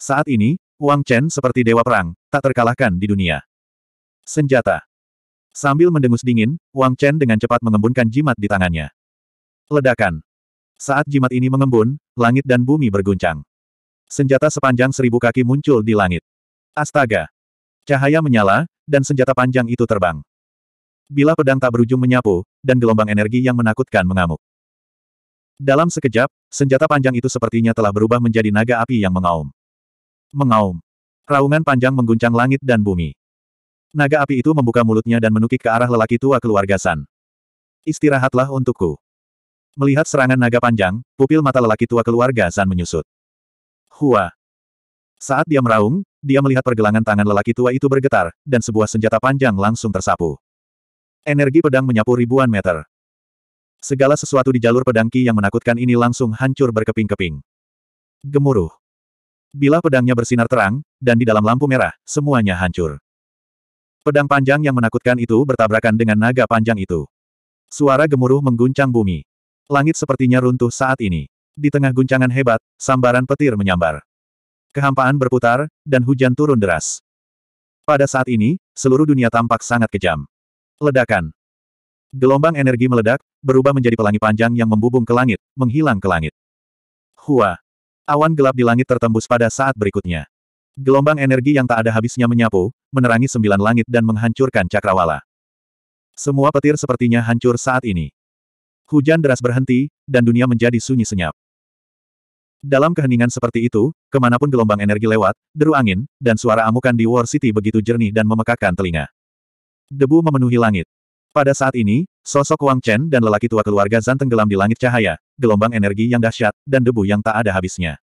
Saat ini, Wang Chen seperti dewa perang, tak terkalahkan di dunia. Senjata. Sambil mendengus dingin, Wang Chen dengan cepat mengembunkan jimat di tangannya. Ledakan. Saat jimat ini mengembun, langit dan bumi berguncang. Senjata sepanjang seribu kaki muncul di langit. Astaga! Cahaya menyala, dan senjata panjang itu terbang. Bila pedang tak berujung menyapu, dan gelombang energi yang menakutkan mengamuk. Dalam sekejap, senjata panjang itu sepertinya telah berubah menjadi naga api yang mengaum. Mengaum. Raungan panjang mengguncang langit dan bumi. Naga api itu membuka mulutnya dan menukik ke arah lelaki tua keluarga San. Istirahatlah untukku. Melihat serangan naga panjang, pupil mata lelaki tua keluarga San menyusut. Hua. Saat dia meraung, dia melihat pergelangan tangan lelaki tua itu bergetar, dan sebuah senjata panjang langsung tersapu. Energi pedang menyapu ribuan meter. Segala sesuatu di jalur pedang Ki yang menakutkan ini langsung hancur berkeping-keping. Gemuruh. Bila pedangnya bersinar terang, dan di dalam lampu merah, semuanya hancur. Pedang panjang yang menakutkan itu bertabrakan dengan naga panjang itu. Suara gemuruh mengguncang bumi. Langit sepertinya runtuh saat ini. Di tengah guncangan hebat, sambaran petir menyambar. Kehampaan berputar, dan hujan turun deras. Pada saat ini, seluruh dunia tampak sangat kejam. Ledakan. Gelombang energi meledak, berubah menjadi pelangi panjang yang membubung ke langit, menghilang ke langit. Hua. Awan gelap di langit tertembus pada saat berikutnya. Gelombang energi yang tak ada habisnya menyapu, menerangi sembilan langit dan menghancurkan cakrawala. Semua petir sepertinya hancur saat ini. Hujan deras berhenti, dan dunia menjadi sunyi senyap. Dalam keheningan seperti itu, ke mana pun gelombang energi lewat, deru angin, dan suara amukan di War City begitu jernih dan memekakkan telinga. Debu memenuhi langit. Pada saat ini, sosok Wang Chen dan lelaki tua keluarga Zan tenggelam di langit cahaya, gelombang energi yang dahsyat, dan debu yang tak ada habisnya.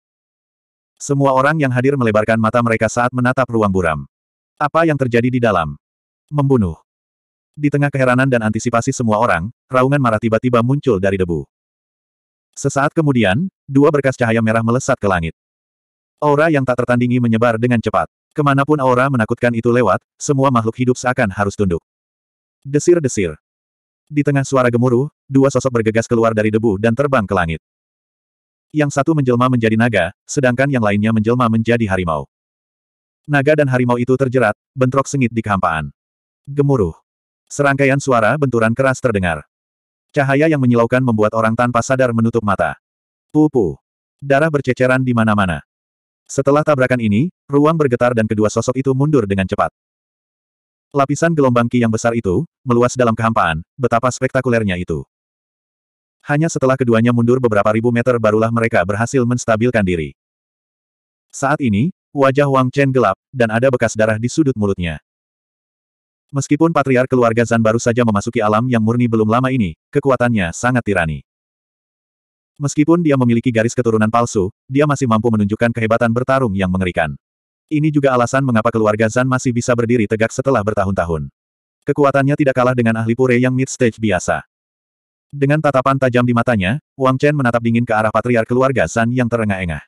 Semua orang yang hadir melebarkan mata mereka saat menatap ruang buram. Apa yang terjadi di dalam? Membunuh. Di tengah keheranan dan antisipasi semua orang, raungan marah tiba-tiba muncul dari debu. Sesaat kemudian, dua berkas cahaya merah melesat ke langit. Aura yang tak tertandingi menyebar dengan cepat. Ke mana pun aura menakutkan itu lewat, semua makhluk hidup seakan harus tunduk. Desir-desir. Di tengah suara gemuruh, dua sosok bergegas keluar dari debu dan terbang ke langit. Yang satu menjelma menjadi naga, sedangkan yang lainnya menjelma menjadi harimau. Naga dan harimau itu terjerat, bentrok sengit di kehampaan. Gemuruh. Serangkaian suara benturan keras terdengar. Cahaya yang menyilaukan membuat orang tanpa sadar menutup mata. Pupu. Darah berceceran di mana-mana. Setelah tabrakan ini, ruang bergetar dan kedua sosok itu mundur dengan cepat. Lapisan gelombang ki yang besar itu, meluas dalam kehampaan, betapa spektakulernya itu. Hanya setelah keduanya mundur beberapa ribu meter barulah mereka berhasil menstabilkan diri. Saat ini, wajah Wang Chen gelap, dan ada bekas darah di sudut mulutnya. Meskipun patriar keluarga Zan baru saja memasuki alam yang murni belum lama ini, kekuatannya sangat tirani. Meskipun dia memiliki garis keturunan palsu, dia masih mampu menunjukkan kehebatan bertarung yang mengerikan. Ini juga alasan mengapa keluarga Zan masih bisa berdiri tegak setelah bertahun-tahun. Kekuatannya tidak kalah dengan ahli pure yang mid-stage biasa. Dengan tatapan tajam di matanya, Wang Chen menatap dingin ke arah patriar keluarga Zan yang terengah-engah.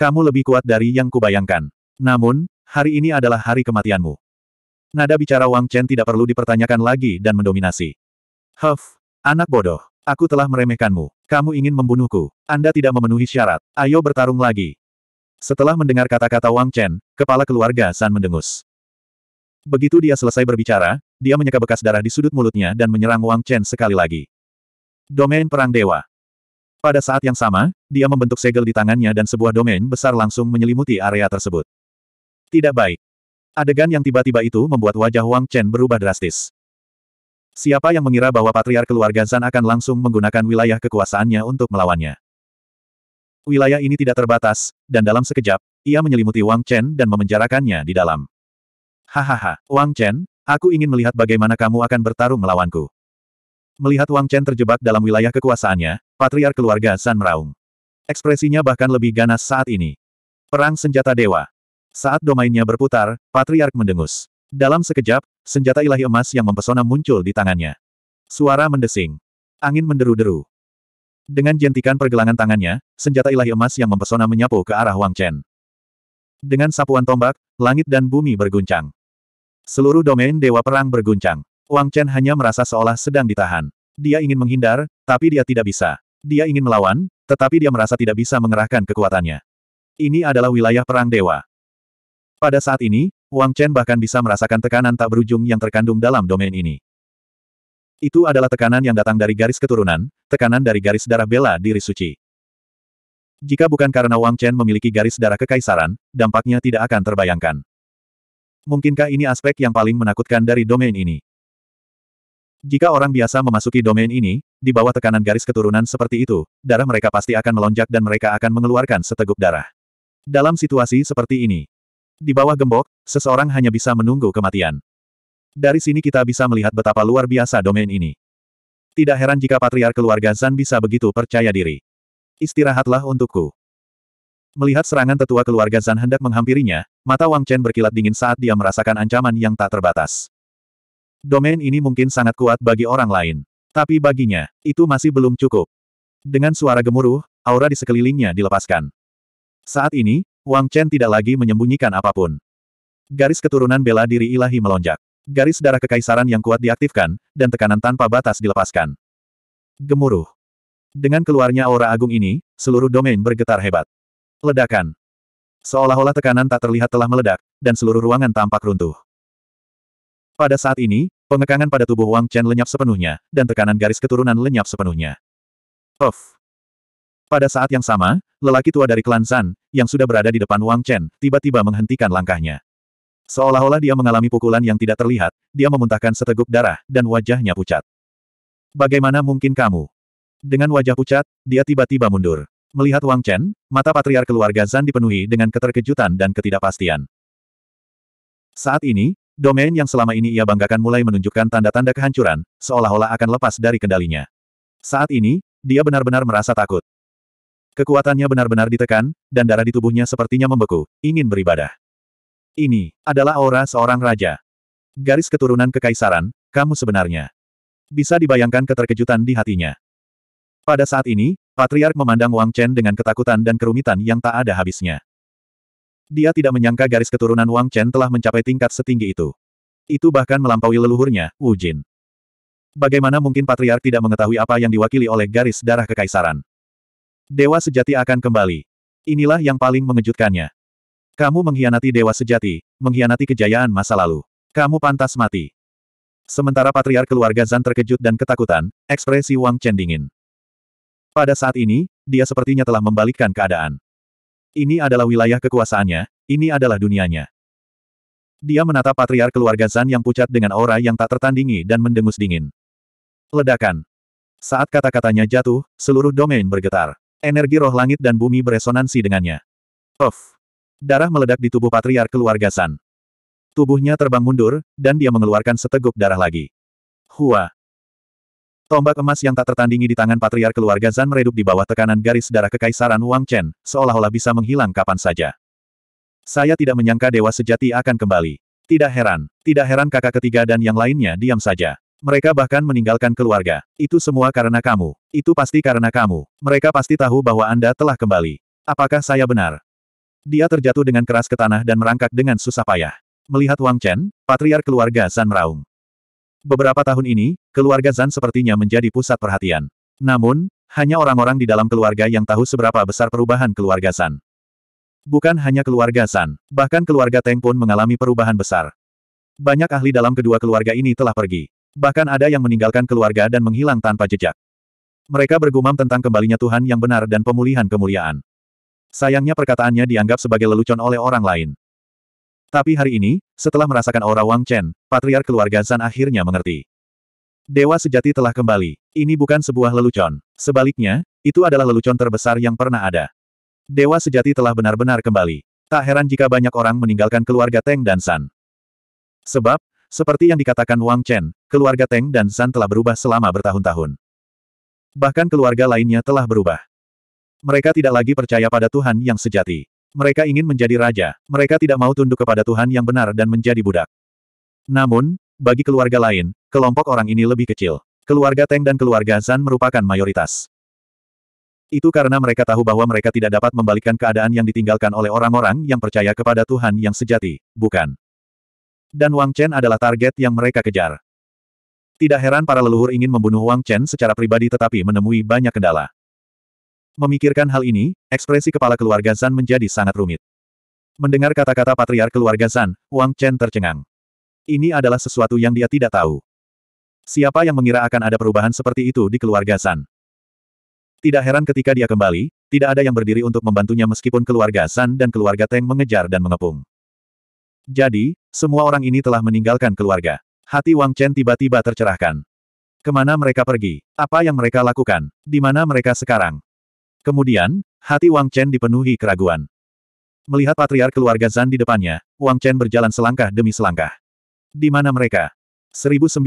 Kamu lebih kuat dari yang kubayangkan. Namun, hari ini adalah hari kematianmu. Nada bicara Wang Chen tidak perlu dipertanyakan lagi dan mendominasi. Huff, anak bodoh. Aku telah meremehkanmu. Kamu ingin membunuhku. Anda tidak memenuhi syarat. Ayo bertarung lagi. Setelah mendengar kata-kata Wang Chen, kepala keluarga San mendengus. Begitu dia selesai berbicara, dia menyeka bekas darah di sudut mulutnya dan menyerang Wang Chen sekali lagi. Domain Perang Dewa Pada saat yang sama, dia membentuk segel di tangannya dan sebuah domain besar langsung menyelimuti area tersebut. Tidak baik. Adegan yang tiba-tiba itu membuat wajah Wang Chen berubah drastis. Siapa yang mengira bahwa patriar keluarga Zan akan langsung menggunakan wilayah kekuasaannya untuk melawannya? Wilayah ini tidak terbatas, dan dalam sekejap, ia menyelimuti Wang Chen dan memenjarakannya di dalam. Hahaha, Wang Chen, aku ingin melihat bagaimana kamu akan bertarung melawanku. Melihat Wang Chen terjebak dalam wilayah kekuasaannya, patriar keluarga San meraung. Ekspresinya bahkan lebih ganas saat ini. Perang senjata dewa. Saat domainnya berputar, patriark mendengus. Dalam sekejap, senjata ilahi emas yang mempesona muncul di tangannya. Suara mendesing. Angin menderu-deru. Dengan jentikan pergelangan tangannya, senjata ilahi emas yang mempesona menyapu ke arah Wang Chen. Dengan sapuan tombak, langit dan bumi berguncang. Seluruh domain Dewa Perang berguncang. Wang Chen hanya merasa seolah sedang ditahan. Dia ingin menghindar, tapi dia tidak bisa. Dia ingin melawan, tetapi dia merasa tidak bisa mengerahkan kekuatannya. Ini adalah wilayah perang dewa. Pada saat ini, Wang Chen bahkan bisa merasakan tekanan tak berujung yang terkandung dalam domain ini. Itu adalah tekanan yang datang dari garis keturunan, tekanan dari garis darah bela diri suci. Jika bukan karena Wang Chen memiliki garis darah kekaisaran, dampaknya tidak akan terbayangkan. Mungkinkah ini aspek yang paling menakutkan dari domain ini? Jika orang biasa memasuki domain ini, di bawah tekanan garis keturunan seperti itu, darah mereka pasti akan melonjak dan mereka akan mengeluarkan seteguk darah. Dalam situasi seperti ini, di bawah gembok, seseorang hanya bisa menunggu kematian. Dari sini kita bisa melihat betapa luar biasa domain ini. Tidak heran jika patriark keluarga Zan bisa begitu percaya diri. Istirahatlah untukku. Melihat serangan tetua keluarga Zan hendak menghampirinya, mata Wang Chen berkilat dingin saat dia merasakan ancaman yang tak terbatas. Domain ini mungkin sangat kuat bagi orang lain. Tapi baginya, itu masih belum cukup. Dengan suara gemuruh, aura di sekelilingnya dilepaskan. Saat ini, Wang Chen tidak lagi menyembunyikan apa pun. Garis keturunan bela diri ilahi melonjak. Garis darah kekaisaran yang kuat diaktifkan, dan tekanan tanpa batas dilepaskan. Gemuruh. Dengan keluarnya aura agung ini, seluruh domain bergetar hebat. Ledakan. Seolah-olah tekanan tak terlihat telah meledak, dan seluruh ruangan tampak runtuh. Pada saat ini, pengekangan pada tubuh Wang Chen lenyap sepenuhnya, dan tekanan garis keturunan lenyap sepenuhnya. Puff. Pada saat yang sama, lelaki tua dari klan Zan, yang sudah berada di depan Wang Chen, tiba-tiba menghentikan langkahnya. Seolah-olah dia mengalami pukulan yang tidak terlihat, dia memuntahkan seteguk darah, dan wajahnya pucat. Bagaimana mungkin kamu? Dengan wajah pucat, dia tiba-tiba mundur. Melihat Wang Chen, mata patriar keluarga Zan dipenuhi dengan keterkejutan dan ketidakpastian. Saat ini, domain yang selama ini ia banggakan mulai menunjukkan tanda-tanda kehancuran, seolah-olah akan lepas dari kendalinya. Saat ini, dia benar-benar merasa takut. Kekuatannya benar-benar ditekan, dan darah di tubuhnya sepertinya membeku, ingin beribadah. Ini adalah aura seorang raja. Garis keturunan kekaisaran, kamu sebenarnya. Bisa dibayangkan keterkejutan di hatinya. Pada saat ini, Patriark memandang Wang Chen dengan ketakutan dan kerumitan yang tak ada habisnya. Dia tidak menyangka garis keturunan Wang Chen telah mencapai tingkat setinggi itu. Itu bahkan melampaui leluhurnya, Wu Jin. Bagaimana mungkin Patriark tidak mengetahui apa yang diwakili oleh garis darah kekaisaran? Dewa sejati akan kembali. Inilah yang paling mengejutkannya. Kamu mengkhianati dewa sejati, mengkhianati kejayaan masa lalu. Kamu pantas mati. Sementara patriark keluarga Zan terkejut dan ketakutan, ekspresi Wang Chen dingin. Pada saat ini, dia sepertinya telah membalikkan keadaan. Ini adalah wilayah kekuasaannya, ini adalah dunianya. Dia menatap patriark keluarga Zan yang pucat dengan aura yang tak tertandingi dan mendengus dingin. Ledakan. Saat kata-katanya jatuh, seluruh domain bergetar. Energi roh langit dan bumi beresonansi dengannya. Puff. Darah meledak di tubuh patriark keluarga San. Tubuhnya terbang mundur, dan dia mengeluarkan seteguk darah lagi. Hua. Tombak emas yang tak tertandingi di tangan patriark keluarga Zan meredup di bawah tekanan garis darah kekaisaran Wang Chen, seolah-olah bisa menghilang kapan saja. Saya tidak menyangka dewa sejati akan kembali. Tidak heran, tidak heran kakak ketiga dan yang lainnya diam saja. Mereka bahkan meninggalkan keluarga. Itu semua karena kamu. Itu pasti karena kamu. Mereka pasti tahu bahwa Anda telah kembali. Apakah saya benar? Dia terjatuh dengan keras ke tanah dan merangkak dengan susah payah. Melihat Wang Chen, patriar keluarga Zan meraung. Beberapa tahun ini, keluarga Zan sepertinya menjadi pusat perhatian. Namun, hanya orang-orang di dalam keluarga yang tahu seberapa besar perubahan keluarga Zan. Bukan hanya keluarga Zan, bahkan keluarga Teng pun mengalami perubahan besar. Banyak ahli dalam kedua keluarga ini telah pergi. Bahkan ada yang meninggalkan keluarga dan menghilang tanpa jejak. Mereka bergumam tentang kembalinya Tuhan yang benar dan pemulihan kemuliaan. Sayangnya perkataannya dianggap sebagai lelucon oleh orang lain. Tapi hari ini, setelah merasakan aura Wang Chen, patriark keluarga Zan akhirnya mengerti. Dewa sejati telah kembali. Ini bukan sebuah lelucon. Sebaliknya, itu adalah lelucon terbesar yang pernah ada. Dewa sejati telah benar-benar kembali. Tak heran jika banyak orang meninggalkan keluarga Teng dan San. Sebab, seperti yang dikatakan Wang Chen, keluarga Teng dan Zan telah berubah selama bertahun-tahun. Bahkan keluarga lainnya telah berubah. Mereka tidak lagi percaya pada Tuhan yang sejati. Mereka ingin menjadi raja, mereka tidak mau tunduk kepada Tuhan yang benar dan menjadi budak. Namun, bagi keluarga lain, kelompok orang ini lebih kecil. Keluarga Teng dan keluarga Zan merupakan mayoritas. Itu karena mereka tahu bahwa mereka tidak dapat membalikkan keadaan yang ditinggalkan oleh orang-orang yang percaya kepada Tuhan yang sejati, bukan? Dan Wang Chen adalah target yang mereka kejar. Tidak heran para leluhur ingin membunuh Wang Chen secara pribadi tetapi menemui banyak kendala. Memikirkan hal ini, ekspresi kepala keluarga Zan menjadi sangat rumit. Mendengar kata-kata patriark keluarga Zan, Wang Chen tercengang. Ini adalah sesuatu yang dia tidak tahu. Siapa yang mengira akan ada perubahan seperti itu di keluarga Zan? Tidak heran ketika dia kembali, tidak ada yang berdiri untuk membantunya meskipun keluarga Zan dan keluarga Teng mengejar dan mengepung. Jadi, semua orang ini telah meninggalkan keluarga. Hati Wang Chen tiba-tiba tercerahkan. Ke mana mereka pergi? Apa yang mereka lakukan? Di mana mereka sekarang? Kemudian, hati Wang Chen dipenuhi keraguan. Melihat patriark keluarga Zan di depannya, Wang Chen berjalan selangkah demi selangkah. Di mana mereka? 1902.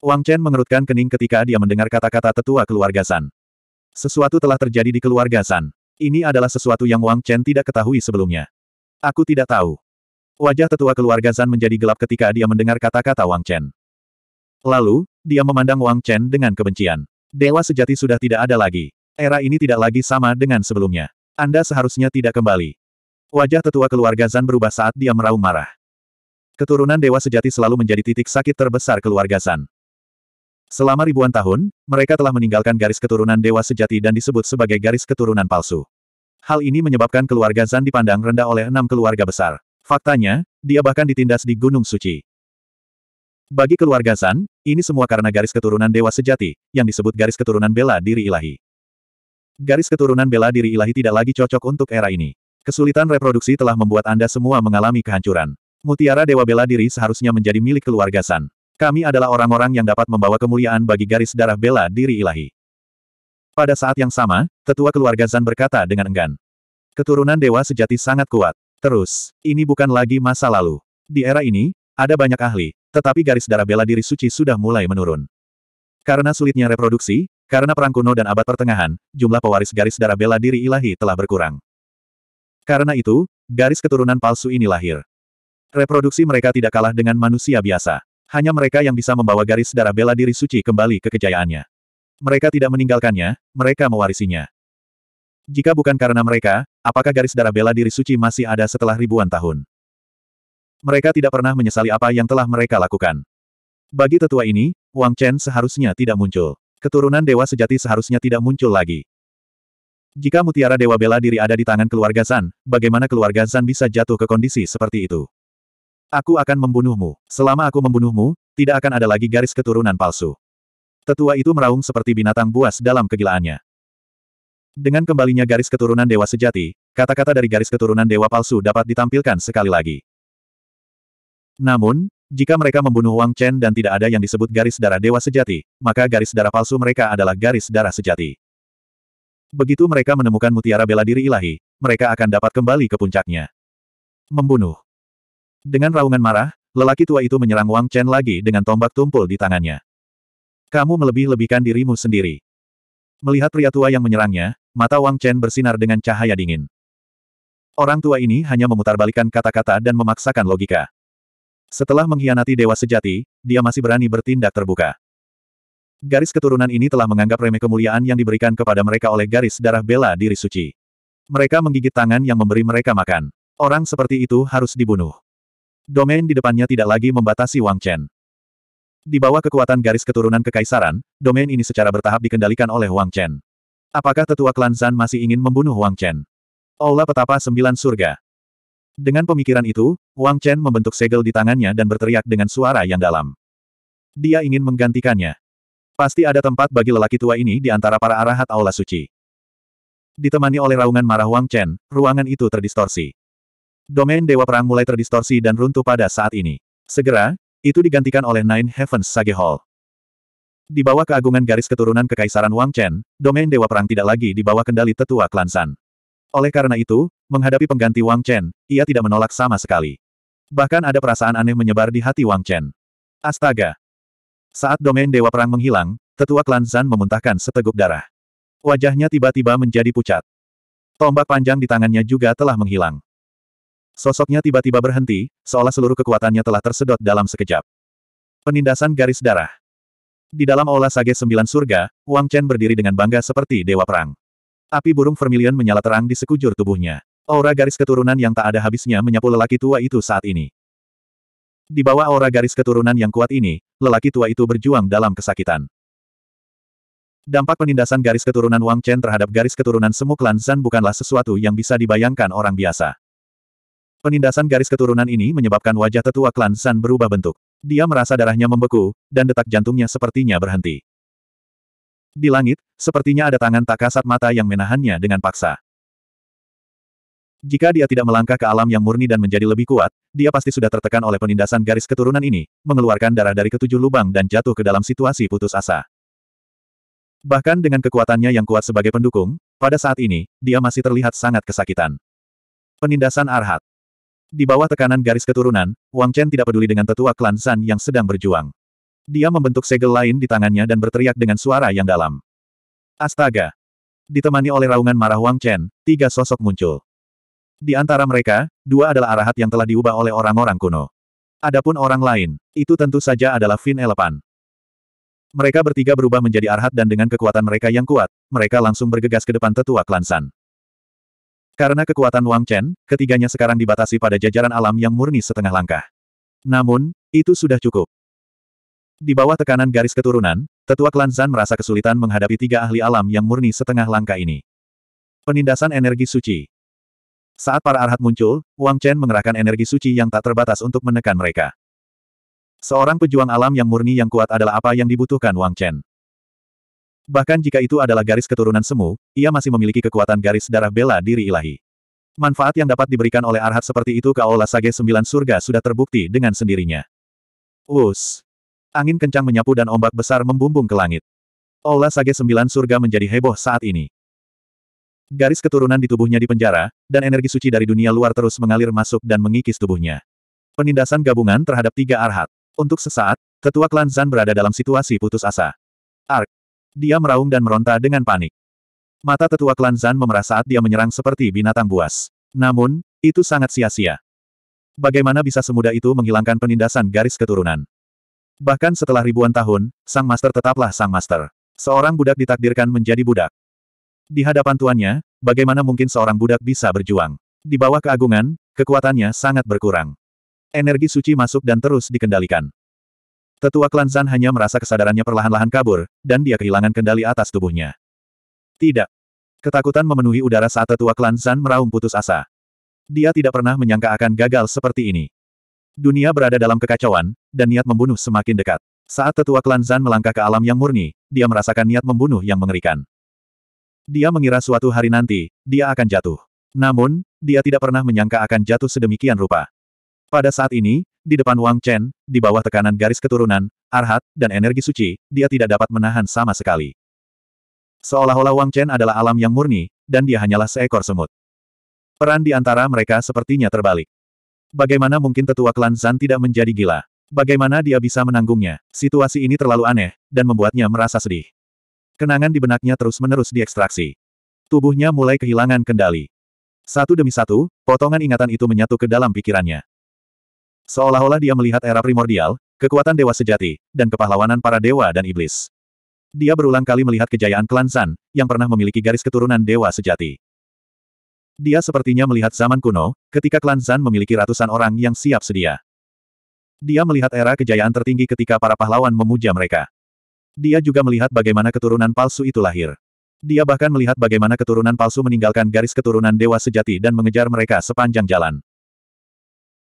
Wang Chen mengerutkan kening ketika dia mendengar kata-kata tetua keluarga Zan. Sesuatu telah terjadi di keluarga Zan. Ini adalah sesuatu yang Wang Chen tidak ketahui sebelumnya. Aku tidak tahu. Wajah tetua keluarga Zan menjadi gelap ketika dia mendengar kata-kata Wang Chen. Lalu, dia memandang Wang Chen dengan kebencian. Dewa sejati sudah tidak ada lagi. Era ini tidak lagi sama dengan sebelumnya. Anda seharusnya tidak kembali. Wajah tetua keluarga Zan berubah saat dia meraung marah. Keturunan dewa sejati selalu menjadi titik sakit terbesar keluarga Zan. Selama ribuan tahun, mereka telah meninggalkan garis keturunan dewa sejati dan disebut sebagai garis keturunan palsu. Hal ini menyebabkan keluarga Zan dipandang rendah oleh enam keluarga besar. Faktanya, dia bahkan ditindas di Gunung Suci. Bagi keluarga Zan, ini semua karena garis keturunan dewa sejati, yang disebut garis keturunan bela diri ilahi. Garis keturunan bela diri ilahi tidak lagi cocok untuk era ini. Kesulitan reproduksi telah membuat Anda semua mengalami kehancuran. Mutiara Dewa Bela Diri seharusnya menjadi milik keluarga San. Kami adalah orang-orang yang dapat membawa kemuliaan bagi garis darah bela diri ilahi. Pada saat yang sama, tetua keluarga Zan berkata dengan enggan. Keturunan dewa sejati sangat kuat. Terus, ini bukan lagi masa lalu. Di era ini, ada banyak ahli, tetapi garis darah bela diri suci sudah mulai menurun. Karena sulitnya reproduksi, karena perang kuno dan abad pertengahan, jumlah pewaris garis darah bela diri ilahi telah berkurang. Karena itu, garis keturunan palsu ini lahir. Reproduksi mereka tidak kalah dengan manusia biasa. Hanya mereka yang bisa membawa garis darah bela diri suci kembali ke kejayaannya. Mereka tidak meninggalkannya, mereka mewarisinya. Jika bukan karena mereka, apakah garis darah bela diri suci masih ada setelah ribuan tahun? Mereka tidak pernah menyesali apa yang telah mereka lakukan. Bagi tetua ini, Wang Chen seharusnya tidak muncul. Keturunan dewa sejati seharusnya tidak muncul lagi. Jika mutiara dewa bela diri ada di tangan keluarga Zan, bagaimana keluarga Zan bisa jatuh ke kondisi seperti itu? Aku akan membunuhmu. Selama aku membunuhmu, tidak akan ada lagi garis keturunan palsu. Tetua itu meraung seperti binatang buas dalam kegilaannya. Dengan kembalinya garis keturunan dewa sejati, kata-kata dari garis keturunan dewa palsu dapat ditampilkan sekali lagi. Namun, jika mereka membunuh Wang Chen dan tidak ada yang disebut garis darah dewa sejati, maka garis darah palsu mereka adalah garis darah sejati. Begitu mereka menemukan mutiara bela diri ilahi, mereka akan dapat kembali ke puncaknya. Membunuh. Dengan raungan marah, lelaki tua itu menyerang Wang Chen lagi dengan tombak tumpul di tangannya. Kamu melebih-lebihkan dirimu sendiri. Melihat pria tua yang menyerangnya, mata Wang Chen bersinar dengan cahaya dingin. Orang tua ini hanya memutarbalikkan kata-kata dan memaksakan logika. Setelah mengkhianati Dewa Sejati, dia masih berani bertindak terbuka. Garis keturunan ini telah menganggap remeh kemuliaan yang diberikan kepada mereka oleh garis darah bela diri suci. Mereka menggigit tangan yang memberi mereka makan. Orang seperti itu harus dibunuh. Domain di depannya tidak lagi membatasi Wang Chen. Di bawah kekuatan garis keturunan kekaisaran, domain ini secara bertahap dikendalikan oleh Wang Chen. Apakah tetua klan Zan masih ingin membunuh Wang Chen? Aula petapa sembilan surga. Dengan pemikiran itu, Wang Chen membentuk segel di tangannya dan berteriak dengan suara yang dalam. Dia ingin menggantikannya. Pasti ada tempat bagi lelaki tua ini di antara para arahat aula suci. Ditemani oleh raungan marah Wang Chen, ruangan itu terdistorsi. Domain Dewa Perang mulai terdistorsi dan runtuh pada saat ini. Segera, itu digantikan oleh Nine Heavens Sage Hall. Di bawah keagungan garis keturunan kekaisaran Wang Chen, domain Dewa Perang tidak lagi di bawah kendali tetua klan San. Oleh karena itu, menghadapi pengganti Wang Chen, ia tidak menolak sama sekali. Bahkan ada perasaan aneh menyebar di hati Wang Chen. Astaga! Saat domain Dewa Perang menghilang, tetua klan Zan memuntahkan seteguk darah. Wajahnya tiba-tiba menjadi pucat. Tombak panjang di tangannya juga telah menghilang. Sosoknya tiba-tiba berhenti, seolah seluruh kekuatannya telah tersedot dalam sekejap. Penindasan garis darah. Di dalam aula sage sembilan surga, Wang Chen berdiri dengan bangga seperti dewa perang. Api burung vermilion menyala terang di sekujur tubuhnya. Aura garis keturunan yang tak ada habisnya menyapu lelaki tua itu saat ini. Di bawah aura garis keturunan yang kuat ini, lelaki tua itu berjuang dalam kesakitan. Dampak penindasan garis keturunan Wang Chen terhadap garis keturunan semu klan Zan bukanlah sesuatu yang bisa dibayangkan orang biasa. Penindasan garis keturunan ini menyebabkan wajah tetua klan Zan berubah bentuk. Dia merasa darahnya membeku, dan detak jantungnya sepertinya berhenti. Di langit, sepertinya ada tangan tak kasat mata yang menahannya dengan paksa. Jika dia tidak melangkah ke alam yang murni dan menjadi lebih kuat, dia pasti sudah tertekan oleh penindasan garis keturunan ini, mengeluarkan darah dari ketujuh lubang dan jatuh ke dalam situasi putus asa. Bahkan dengan kekuatannya yang kuat sebagai pendukung, pada saat ini, dia masih terlihat sangat kesakitan. Penindasan Arhat Di bawah tekanan garis keturunan, Wang Chen tidak peduli dengan tetua klan Zan yang sedang berjuang. Dia membentuk segel lain di tangannya dan berteriak dengan suara yang dalam. Astaga! Ditemani oleh raungan marah Wang Chen, tiga sosok muncul. Di antara mereka, dua adalah arahat yang telah diubah oleh orang-orang kuno. Adapun orang lain, itu tentu saja adalah Fin Elepan. Mereka bertiga berubah menjadi arhat dan dengan kekuatan mereka yang kuat, mereka langsung bergegas ke depan tetua klan San. Karena kekuatan Wang Chen, ketiganya sekarang dibatasi pada jajaran alam yang murni setengah langkah. Namun, itu sudah cukup. Di bawah tekanan garis keturunan, tetua klan Zan merasa kesulitan menghadapi tiga ahli alam yang murni setengah langkah ini. Penindasan energi suci. Saat para arhat muncul, Wang Chen mengerahkan energi suci yang tak terbatas untuk menekan mereka. Seorang pejuang alam yang murni yang kuat adalah apa yang dibutuhkan Wang Chen. Bahkan jika itu adalah garis keturunan semu, ia masih memiliki kekuatan garis darah bela diri ilahi. Manfaat yang dapat diberikan oleh arhat seperti itu ke Aula Sage Sembilan Surga sudah terbukti dengan sendirinya. Us! Angin kencang menyapu dan ombak besar membumbung ke langit. Aula Sage Sembilan Surga menjadi heboh saat ini. Garis keturunan di tubuhnya dipenjara, dan energi suci dari dunia luar terus mengalir masuk dan mengikis tubuhnya. Penindasan gabungan terhadap tiga arhat. Untuk sesaat, tetua klan Zan berada dalam situasi putus asa. Ark. Dia meraung dan meronta dengan panik. Mata tetua klan Zan memerah saat dia menyerang seperti binatang buas. Namun, itu sangat sia-sia. Bagaimana bisa semudah itu menghilangkan penindasan garis keturunan? Bahkan setelah ribuan tahun, sang master tetaplah sang master. Seorang budak ditakdirkan menjadi budak. Di hadapan tuannya, bagaimana mungkin seorang budak bisa berjuang? Di bawah keagungan, kekuatannya sangat berkurang. Energi suci masuk dan terus dikendalikan. Tetua klan Zan hanya merasa kesadarannya perlahan-lahan kabur, dan dia kehilangan kendali atas tubuhnya. Tidak. Ketakutan memenuhi udara saat tetua klan Zan meraung putus asa. Dia tidak pernah menyangka akan gagal seperti ini. Dunia berada dalam kekacauan, dan niat membunuh semakin dekat. Saat tetua klan Zan melangkah ke alam yang murni, dia merasakan niat membunuh yang mengerikan. Dia mengira suatu hari nanti, dia akan jatuh. Namun, dia tidak pernah menyangka akan jatuh sedemikian rupa. Pada saat ini, di depan Wang Chen, di bawah tekanan garis keturunan, arhat, dan energi suci, dia tidak dapat menahan sama sekali. Seolah-olah Wang Chen adalah alam yang murni, dan dia hanyalah seekor semut. Peran di antara mereka sepertinya terbalik. Bagaimana mungkin tetua klan Zan tidak menjadi gila? Bagaimana dia bisa menanggungnya? Situasi ini terlalu aneh, dan membuatnya merasa sedih. Kenangan di benaknya terus-menerus diekstraksi. Tubuhnya mulai kehilangan kendali. Satu demi satu, potongan ingatan itu menyatu ke dalam pikirannya. Seolah-olah dia melihat era primordial, kekuatan dewa sejati, dan kepahlawanan para dewa dan iblis. Dia berulang kali melihat kejayaan klan Zan, yang pernah memiliki garis keturunan dewa sejati. Dia sepertinya melihat zaman kuno, ketika klan Zan memiliki ratusan orang yang siap sedia. Dia melihat era kejayaan tertinggi ketika para pahlawan memuja mereka. Dia juga melihat bagaimana keturunan palsu itu lahir. Dia bahkan melihat bagaimana keturunan palsu meninggalkan garis keturunan dewa sejati dan mengejar mereka sepanjang jalan.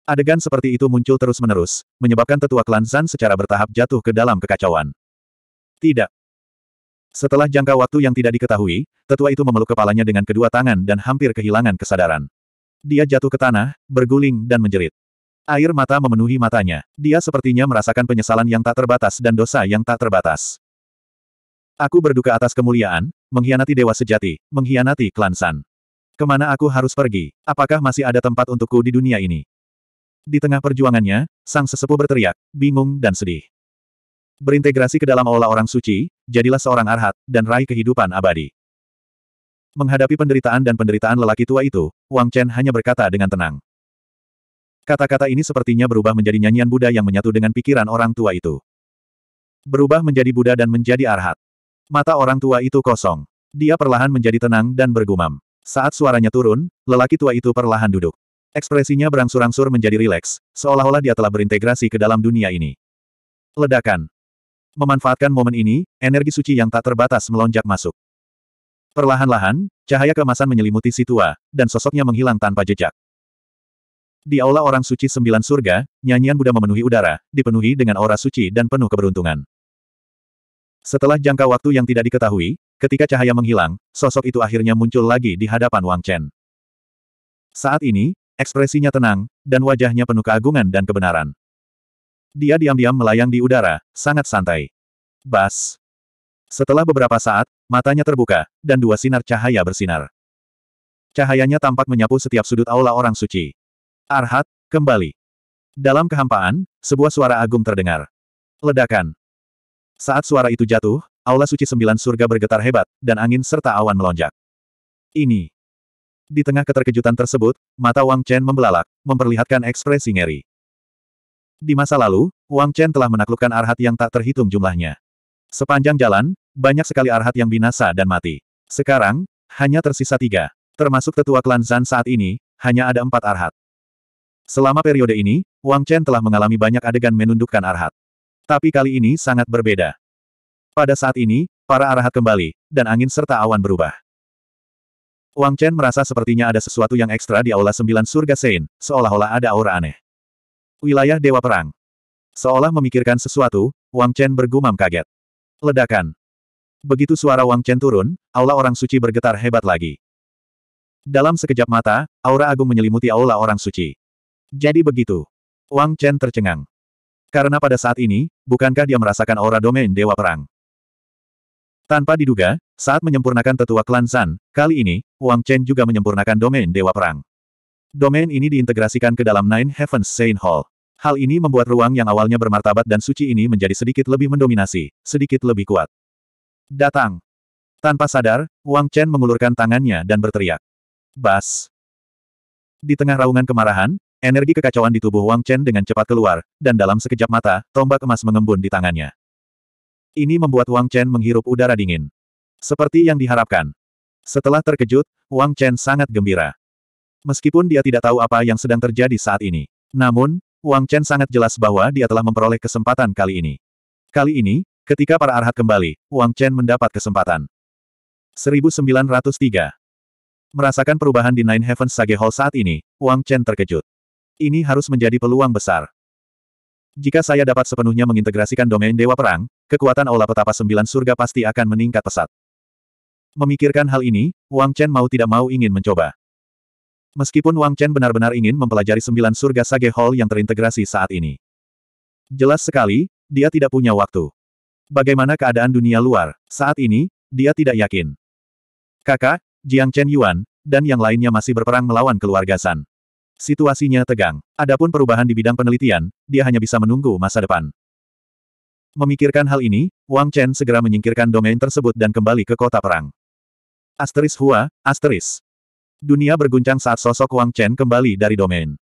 Adegan seperti itu muncul terus-menerus, menyebabkan tetua klan Zan secara bertahap jatuh ke dalam kekacauan. Tidak. Setelah jangka waktu yang tidak diketahui, tetua itu memeluk kepalanya dengan kedua tangan dan hampir kehilangan kesadaran. Dia jatuh ke tanah, berguling dan menjerit. Air mata memenuhi matanya. Dia sepertinya merasakan penyesalan yang tak terbatas dan dosa yang tak terbatas. Aku berduka atas kemuliaan, mengkhianati dewa sejati, mengkhianati klan San. Ke mana aku harus pergi? Apakah masih ada tempat untukku di dunia ini? Di tengah perjuangannya, sang sesepuh berteriak, bingung dan sedih. Berintegrasi ke dalam aula orang suci, jadilah seorang arhat, dan raih kehidupan abadi. Menghadapi penderitaan dan penderitaan lelaki tua itu, Wang Chen hanya berkata dengan tenang. Kata-kata ini sepertinya berubah menjadi nyanyian Buddha yang menyatu dengan pikiran orang tua itu. Berubah menjadi Buddha dan menjadi arhat. Mata orang tua itu kosong. Dia perlahan menjadi tenang dan bergumam. Saat suaranya turun, lelaki tua itu perlahan duduk. Ekspresinya berangsur-angsur menjadi rileks, seolah-olah dia telah berintegrasi ke dalam dunia ini. Ledakan. Memanfaatkan momen ini, energi suci yang tak terbatas melonjak masuk. Perlahan-lahan, cahaya keemasan menyelimuti si tua, dan sosoknya menghilang tanpa jejak. Di aula orang suci sembilan surga, nyanyian Buddha memenuhi udara, dipenuhi dengan aura suci dan penuh keberuntungan. Setelah jangka waktu yang tidak diketahui, ketika cahaya menghilang, sosok itu akhirnya muncul lagi di hadapan Wang Chen. Saat ini, ekspresinya tenang, dan wajahnya penuh keagungan dan kebenaran. Dia diam-diam melayang di udara, sangat santai. Bas. Setelah beberapa saat, matanya terbuka, dan dua sinar cahaya bersinar. Cahayanya tampak menyapu setiap sudut aula orang suci. Arhat, kembali. Dalam kehampaan, sebuah suara agung terdengar. Ledakan. Saat suara itu jatuh, aula suci sembilan surga bergetar hebat, dan angin serta awan melonjak. Ini. Di tengah keterkejutan tersebut, mata Wang Chen membelalak, memperlihatkan ekspresi ngeri. Di masa lalu, Wang Chen telah menaklukkan arhat yang tak terhitung jumlahnya. Sepanjang jalan, banyak sekali arhat yang binasa dan mati. Sekarang, hanya tersisa tiga. Termasuk tetua klan Zan saat ini, hanya ada empat arhat. Selama periode ini, Wang Chen telah mengalami banyak adegan menundukkan arhat. Tapi kali ini sangat berbeda. Pada saat ini, para arhat kembali, dan angin serta awan berubah. Wang Chen merasa sepertinya ada sesuatu yang ekstra di Aula Sembilan Surga Sein, seolah-olah ada aura aneh. Wilayah Dewa Perang. Seolah memikirkan sesuatu, Wang Chen bergumam kaget. Ledakan. Begitu suara Wang Chen turun, aula orang suci bergetar hebat lagi. Dalam sekejap mata, aura agung menyelimuti aula orang suci. Jadi begitu. Wang Chen tercengang. Karena pada saat ini, bukankah dia merasakan aura domain Dewa Perang? Tanpa diduga, saat menyempurnakan tetua klan Zan, kali ini, Wang Chen juga menyempurnakan domain Dewa Perang. Domain ini diintegrasikan ke dalam Nine Heavens Saint Hall. Hal ini membuat ruang yang awalnya bermartabat dan suci ini menjadi sedikit lebih mendominasi, sedikit lebih kuat. Datang. Tanpa sadar, Wang Chen mengulurkan tangannya dan berteriak. Bas. Di tengah raungan kemarahan, energi kekacauan di tubuh Wang Chen dengan cepat keluar, dan dalam sekejap mata, tombak emas mengembun di tangannya. Ini membuat Wang Chen menghirup udara dingin. Seperti yang diharapkan. Setelah terkejut, Wang Chen sangat gembira. Meskipun dia tidak tahu apa yang sedang terjadi saat ini. Namun, Wang Chen sangat jelas bahwa dia telah memperoleh kesempatan kali ini. Kali ini, ketika para arhat kembali, Wang Chen mendapat kesempatan. 1903. Merasakan perubahan di Nine Heavens Sage Hall saat ini, Wang Chen terkejut. Ini harus menjadi peluang besar. Jika saya dapat sepenuhnya mengintegrasikan domain Dewa Perang, kekuatan Aula Petapa Sembilan Surga pasti akan meningkat pesat. Memikirkan hal ini, Wang Chen mau tidak mau ingin mencoba. Meskipun Wang Chen benar-benar ingin mempelajari sembilan surga Sage Hall yang terintegrasi saat ini. Jelas sekali, dia tidak punya waktu. Bagaimana keadaan dunia luar? Saat ini, dia tidak yakin. Kakak, Jiang Chen Yuan, dan yang lainnya masih berperang melawan keluarga San. Situasinya tegang. Adapun perubahan di bidang penelitian, dia hanya bisa menunggu masa depan. Memikirkan hal ini, Wang Chen segera menyingkirkan domain tersebut dan kembali ke kota perang. Asteris Hua, Asteris. Dunia berguncang saat sosok Wang Chen kembali dari domain.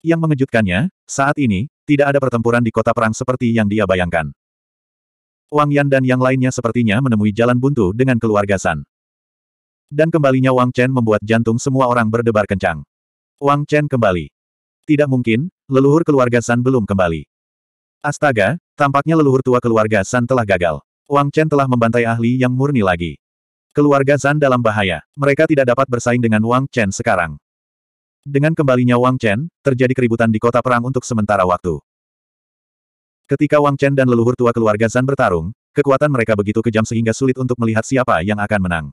Yang mengejutkannya, saat ini, tidak ada pertempuran di kota perang seperti yang dia bayangkan. Wang Yan dan yang lainnya sepertinya menemui jalan buntu dengan keluarga San. Dan kembalinya Wang Chen membuat jantung semua orang berdebar kencang. Wang Chen kembali. Tidak mungkin, leluhur keluarga San belum kembali. Astaga, tampaknya leluhur tua keluarga San telah gagal. Wang Chen telah membantai ahli yang murni lagi. Keluarga Zan dalam bahaya. Mereka tidak dapat bersaing dengan Wang Chen sekarang. Dengan kembalinya Wang Chen, terjadi keributan di kota perang untuk sementara waktu. Ketika Wang Chen dan leluhur tua keluarga Zan bertarung, kekuatan mereka begitu kejam sehingga sulit untuk melihat siapa yang akan menang.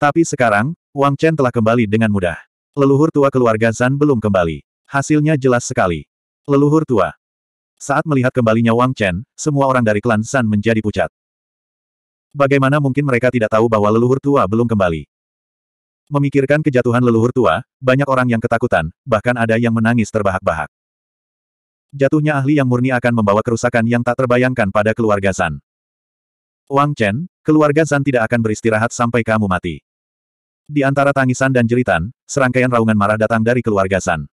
Tapi sekarang, Wang Chen telah kembali dengan mudah. Leluhur tua keluarga Zan belum kembali. Hasilnya jelas sekali. Leluhur tua. Saat melihat kembalinya Wang Chen, semua orang dari klan Zan menjadi pucat. Bagaimana mungkin mereka tidak tahu bahwa leluhur tua belum kembali? Memikirkan kejatuhan leluhur tua, banyak orang yang ketakutan, bahkan ada yang menangis terbahak-bahak. Jatuhnya ahli yang murni akan membawa kerusakan yang tak terbayangkan pada keluarga San. Wang Chen, keluarga San tidak akan beristirahat sampai kamu mati. Di antara tangisan dan jeritan, serangkaian raungan marah datang dari keluarga San.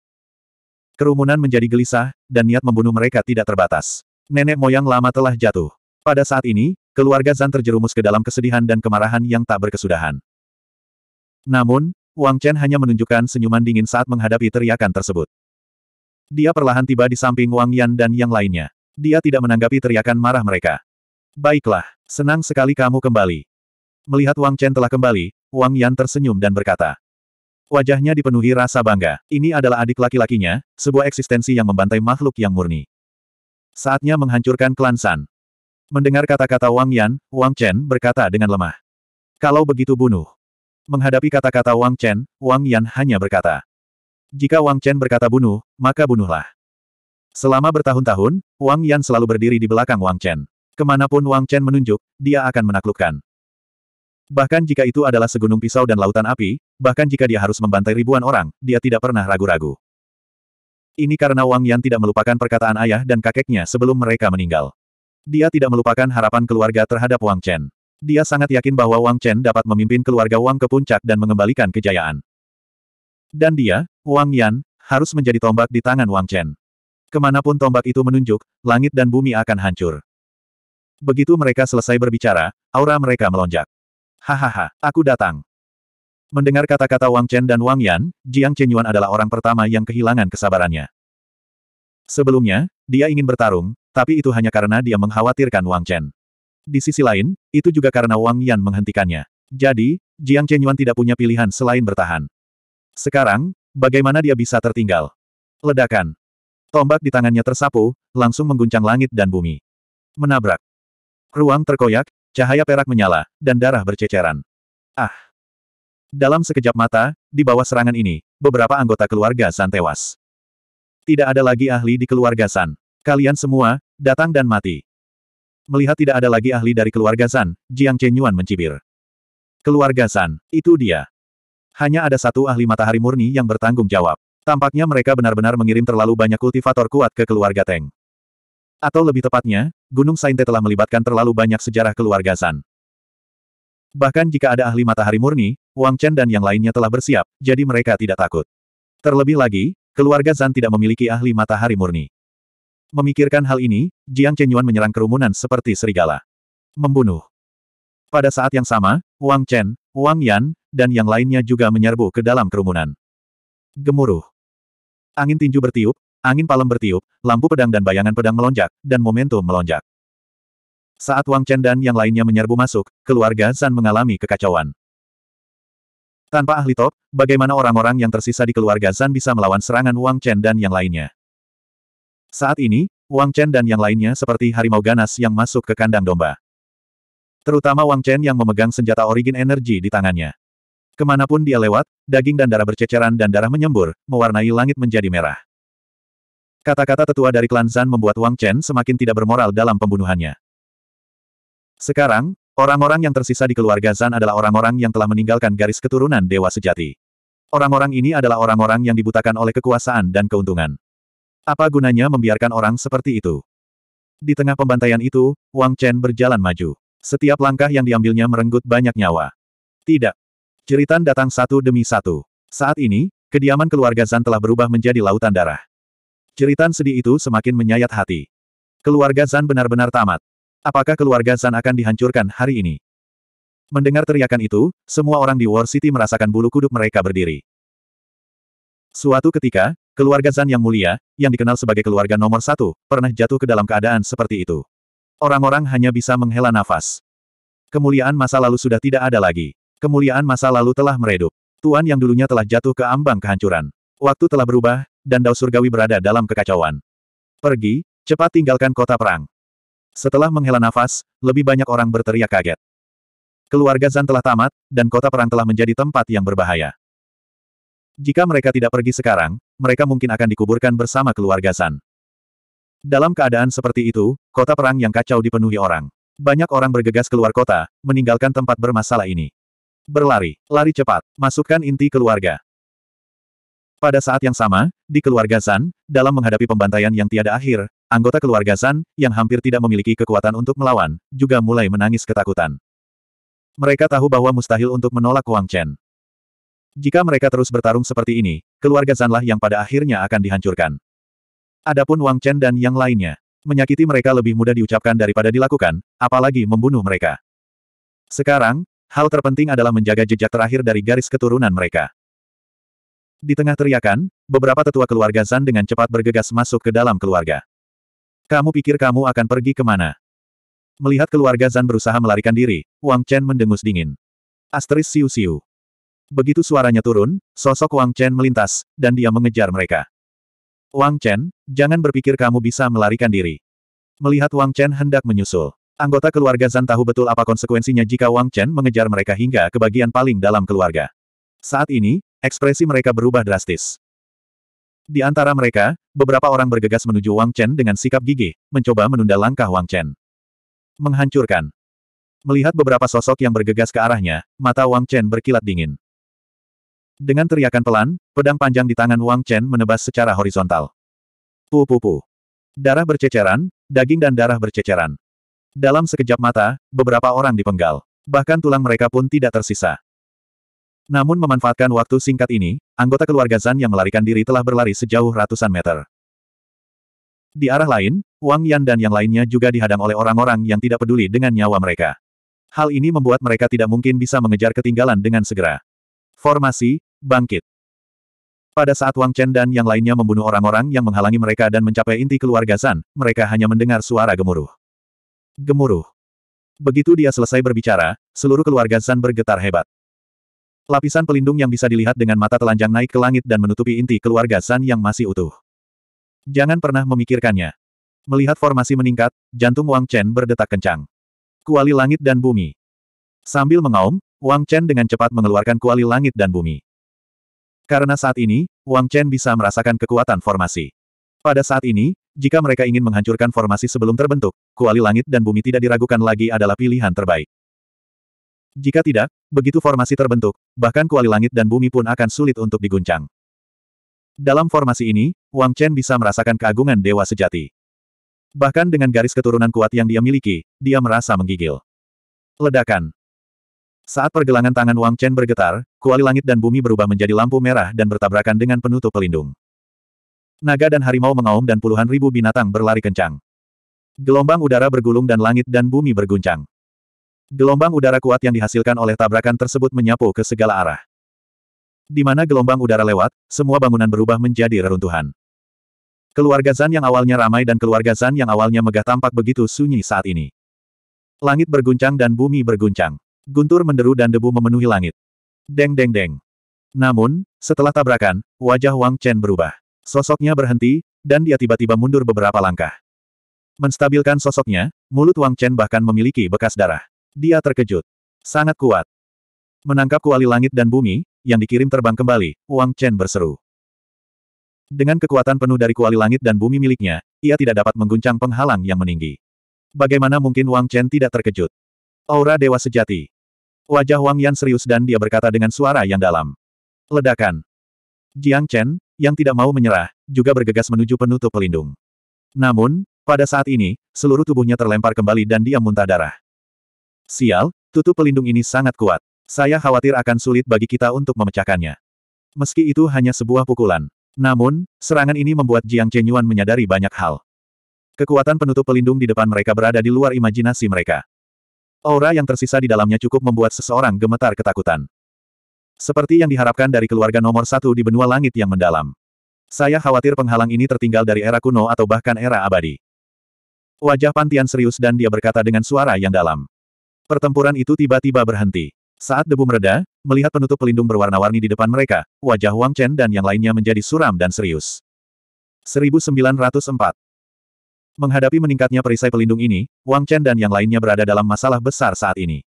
Kerumunan menjadi gelisah, dan niat membunuh mereka tidak terbatas. Nenek moyang lama telah jatuh. Pada saat ini, Keluarga Zan terjerumus ke dalam kesedihan dan kemarahan yang tak berkesudahan. Namun, Wang Chen hanya menunjukkan senyuman dingin saat menghadapi teriakan tersebut. Dia perlahan tiba di samping Wang Yan dan yang lainnya. Dia tidak menanggapi teriakan marah mereka. Baiklah, senang sekali kamu kembali. Melihat Wang Chen telah kembali, Wang Yan tersenyum dan berkata. Wajahnya dipenuhi rasa bangga. Ini adalah adik laki-lakinya, sebuah eksistensi yang membantai makhluk yang murni. Saatnya menghancurkan klan San. Mendengar kata-kata Wang Yan, Wang Chen berkata dengan lemah. Kalau begitu bunuh. Menghadapi kata-kata Wang Chen, Wang Yan hanya berkata. Jika Wang Chen berkata bunuh, maka bunuhlah. Selama bertahun-tahun, Wang Yan selalu berdiri di belakang Wang Chen. Ke mana pun Wang Chen menunjuk, dia akan menaklukkan. Bahkan jika itu adalah segunung pisau dan lautan api, bahkan jika dia harus membantai ribuan orang, dia tidak pernah ragu-ragu. Ini karena Wang Yan tidak melupakan perkataan ayah dan kakeknya sebelum mereka meninggal. Dia tidak melupakan harapan keluarga terhadap Wang Chen. Dia sangat yakin bahwa Wang Chen dapat memimpin keluarga Wang ke puncak dan mengembalikan kejayaan. Dan dia, Wang Yan, harus menjadi tombak di tangan Wang Chen. Ke mana pun tombak itu menunjuk, langit dan bumi akan hancur. Begitu mereka selesai berbicara, aura mereka melonjak. Hahaha, aku datang. Mendengar kata-kata Wang Chen dan Wang Yan, Jiang Chenyuan adalah orang pertama yang kehilangan kesabarannya. Sebelumnya, dia ingin bertarung, tapi itu hanya karena dia mengkhawatirkan Wang Chen. Di sisi lain, itu juga karena Wang Yan menghentikannya. Jadi, Jiang Chenyuan tidak punya pilihan selain bertahan. Sekarang, bagaimana dia bisa tertinggal? Ledakan. Tombak di tangannya tersapu, langsung mengguncang langit dan bumi. Menabrak. Ruang terkoyak, cahaya perak menyala, dan darah berceceran. Ah! Dalam sekejap mata, di bawah serangan ini, beberapa anggota keluarga San tewas. Tidak ada lagi ahli di keluarga San. Kalian semua, datang dan mati. Melihat tidak ada lagi ahli dari keluarga San, Jiang Chenyuan mencibir. Keluarga San, itu dia. Hanya ada satu ahli matahari murni yang bertanggung jawab. Tampaknya mereka benar-benar mengirim terlalu banyak kultivator kuat ke keluarga Teng. Atau lebih tepatnya, Gunung Sainte telah melibatkan terlalu banyak sejarah keluarga San. Bahkan jika ada ahli matahari murni, Wang Chen dan yang lainnya telah bersiap, jadi mereka tidak takut. Terlebih lagi, keluarga Zan tidak memiliki ahli matahari murni. Memikirkan hal ini, Jiang Chenyuan menyerang kerumunan seperti serigala. Membunuh. Pada saat yang sama, Wang Chen, Wang Yan, dan yang lainnya juga menyerbu ke dalam kerumunan. Gemuruh. Angin tinju bertiup, angin palem bertiup, lampu pedang dan bayangan pedang melonjak, dan momentum melonjak. Saat Wang Chen dan yang lainnya menyerbu masuk, keluarga Zan mengalami kekacauan. Tanpa ahli top, bagaimana orang-orang yang tersisa di keluarga Zan bisa melawan serangan Wang Chen dan yang lainnya? Saat ini, Wang Chen dan yang lainnya seperti harimau ganas yang masuk ke kandang domba. Terutama Wang Chen yang memegang senjata origin energi di tangannya. Ke mana pun dia lewat, daging dan darah berceceran dan darah menyembur, mewarnai langit menjadi merah. Kata-kata tetua dari klan Zan membuat Wang Chen semakin tidak bermoral dalam pembunuhannya. Sekarang, orang-orang yang tersisa di keluarga Zan adalah orang-orang yang telah meninggalkan garis keturunan dewa sejati. Orang-orang ini adalah orang-orang yang dibutakan oleh kekuasaan dan keuntungan. Apa gunanya membiarkan orang seperti itu? Di tengah pembantaian itu, Wang Chen berjalan maju. Setiap langkah yang diambilnya merenggut banyak nyawa. Tidak, Ceritan datang satu demi satu. Saat ini, kediaman keluarga Zan telah berubah menjadi lautan darah. Ceritan sedih itu semakin menyayat hati. Keluarga Zan benar-benar tamat. Apakah keluarga Zan akan dihancurkan hari ini? Mendengar teriakan itu, semua orang di War City merasakan bulu kuduk mereka berdiri. Suatu ketika, keluarga Zan yang mulia, yang dikenal sebagai keluarga nomor satu, pernah jatuh ke dalam keadaan seperti itu. Orang-orang hanya bisa menghela nafas. Kemuliaan masa lalu sudah tidak ada lagi. Kemuliaan masa lalu telah meredup. Tuan yang dulunya telah jatuh ke ambang kehancuran. Waktu telah berubah, dan Dao Surgawi berada dalam kekacauan. Pergi, cepat tinggalkan kota perang. Setelah menghela nafas, lebih banyak orang berteriak kaget. Keluarga Zan telah tamat, dan kota perang telah menjadi tempat yang berbahaya. Jika mereka tidak pergi sekarang, mereka mungkin akan dikuburkan bersama keluarga Zan. Dalam keadaan seperti itu, kota perang yang kacau dipenuhi orang. Banyak orang bergegas keluar kota, meninggalkan tempat bermasalah ini. Berlari, lari cepat, masukkan inti keluarga. Pada saat yang sama, di keluarga San, dalam menghadapi pembantaian yang tiada akhir, anggota keluarga San, yang hampir tidak memiliki kekuatan untuk melawan, juga mulai menangis ketakutan. Mereka tahu bahwa mustahil untuk menolak Wang Chen. Jika mereka terus bertarung seperti ini, keluarga Zanlah yang pada akhirnya akan dihancurkan. Adapun Wang Chen dan yang lainnya, menyakiti mereka lebih mudah diucapkan daripada dilakukan, apalagi membunuh mereka. Sekarang, Hal terpenting adalah menjaga jejak terakhir dari garis keturunan mereka. Di tengah teriakan, beberapa tetua keluarga Zan dengan cepat bergegas masuk ke dalam keluarga. Kamu pikir kamu akan pergi ke mana? Melihat keluarga Zan berusaha melarikan diri, Wang Chen mendengus dingin. Asteris siu-siu. Begitu suaranya turun, sosok Wang Chen melintas, dan dia mengejar mereka. Wang Chen, jangan berpikir kamu bisa melarikan diri. Melihat Wang Chen hendak menyusul. Anggota keluarga Zan tahu betul apa konsekuensinya jika Wang Chen mengejar mereka hingga ke bagian paling dalam keluarga. Saat ini, ekspresi mereka berubah drastis. Di antara mereka, beberapa orang bergegas menuju Wang Chen dengan sikap gigih, mencoba menunda langkah Wang Chen. Menghancurkan. Melihat beberapa sosok yang bergegas ke arahnya, mata Wang Chen berkilat dingin. Dengan teriakan pelan, pedang panjang di tangan Wang Chen menebas secara horizontal. Pu-pu-pu. Darah berceceran, daging dan darah berceceran. Dalam sekejap mata, beberapa orang dipenggal. Bahkan tulang mereka pun tidak tersisa. Namun memanfaatkan waktu singkat ini, anggota keluarga Zan yang melarikan diri telah berlari sejauh ratusan meter. Di arah lain, Wang Yan dan yang lainnya juga dihadang oleh orang-orang yang tidak peduli dengan nyawa mereka. Hal ini membuat mereka tidak mungkin bisa mengejar ketinggalan dengan segera. Formasi, bangkit. Pada saat Wang Chen dan yang lainnya membunuh orang-orang yang menghalangi mereka dan mencapai inti keluarga Zan, mereka hanya mendengar suara gemuruh. Gemuruh. Begitu dia selesai berbicara, seluruh keluarga Zan bergetar hebat. Lapisan pelindung yang bisa dilihat dengan mata telanjang naik ke langit dan menutupi inti keluarga Zan yang masih utuh. Jangan pernah memikirkannya. Melihat formasi meningkat, jantung Wang Chen berdetak kencang. Kuali langit dan bumi. Sambil mengaum, Wang Chen dengan cepat mengeluarkan kuali langit dan bumi. Karena saat ini, Wang Chen bisa merasakan kekuatan formasi. Pada saat ini, jika mereka ingin menghancurkan formasi sebelum terbentuk, kuali langit dan bumi tidak diragukan lagi adalah pilihan terbaik. Jika tidak, begitu formasi terbentuk, bahkan kuali langit dan bumi pun akan sulit untuk diguncang. Dalam formasi ini, Wang Chen bisa merasakan keagungan dewa sejati. Bahkan dengan garis keturunan kuat yang dia miliki, dia merasa menggigil. Ledakan. Saat pergelangan tangan Wang Chen bergetar, kuali langit dan bumi berubah menjadi lampu merah dan bertabrakan dengan penutup pelindung. Naga dan harimau mengaum dan puluhan ribu binatang berlari kencang. Gelombang udara bergulung dan langit dan bumi berguncang. Gelombang udara kuat yang dihasilkan oleh tabrakan tersebut menyapu ke segala arah. Di mana gelombang udara lewat, semua bangunan berubah menjadi reruntuhan. Keluarga Zan yang awalnya ramai dan keluarga Zan yang awalnya megah tampak begitu sunyi saat ini. Langit berguncang dan bumi berguncang. Guntur menderu dan debu memenuhi langit. Deng deng deng. Namun, setelah tabrakan, wajah Wang Chen berubah. Sosoknya berhenti, dan dia tiba-tiba mundur beberapa langkah. Menstabilkan sosoknya, mulut Wang Chen bahkan memiliki bekas darah. Dia terkejut. Sangat kuat. Menangkap kuali langit dan bumi, yang dikirim terbang kembali, Wang Chen berseru. Dengan kekuatan penuh dari kuali langit dan bumi miliknya, ia tidak dapat mengguncang penghalang yang meninggi. Bagaimana mungkin Wang Chen tidak terkejut? Aura Dewa Sejati. Wajah Wang Yan serius dan dia berkata dengan suara yang dalam. Ledakan. Jiang Chen, yang tidak mau menyerah, juga bergegas menuju penutup pelindung. Namun, pada saat ini, seluruh tubuhnya terlempar kembali dan dia muntah darah. Sial, tutup pelindung ini sangat kuat. Saya khawatir akan sulit bagi kita untuk memecahkannya. Meski itu hanya sebuah pukulan. Namun, serangan ini membuat Jiang Chenyuan menyadari banyak hal. Kekuatan penutup pelindung di depan mereka berada di luar imajinasi mereka. Aura yang tersisa di dalamnya cukup membuat seseorang gemetar ketakutan. Seperti yang diharapkan dari keluarga nomor satu di benua langit yang mendalam. Saya khawatir penghalang ini tertinggal dari era kuno atau bahkan era abadi. Wajah Pantian serius dan dia berkata dengan suara yang dalam. Pertempuran itu tiba-tiba berhenti. Saat debu mereda, melihat penutup pelindung berwarna-warni di depan mereka, wajah Wang Chen dan yang lainnya menjadi suram dan serius. 1904 Menghadapi meningkatnya perisai pelindung ini, Wang Chen dan yang lainnya berada dalam masalah besar saat ini.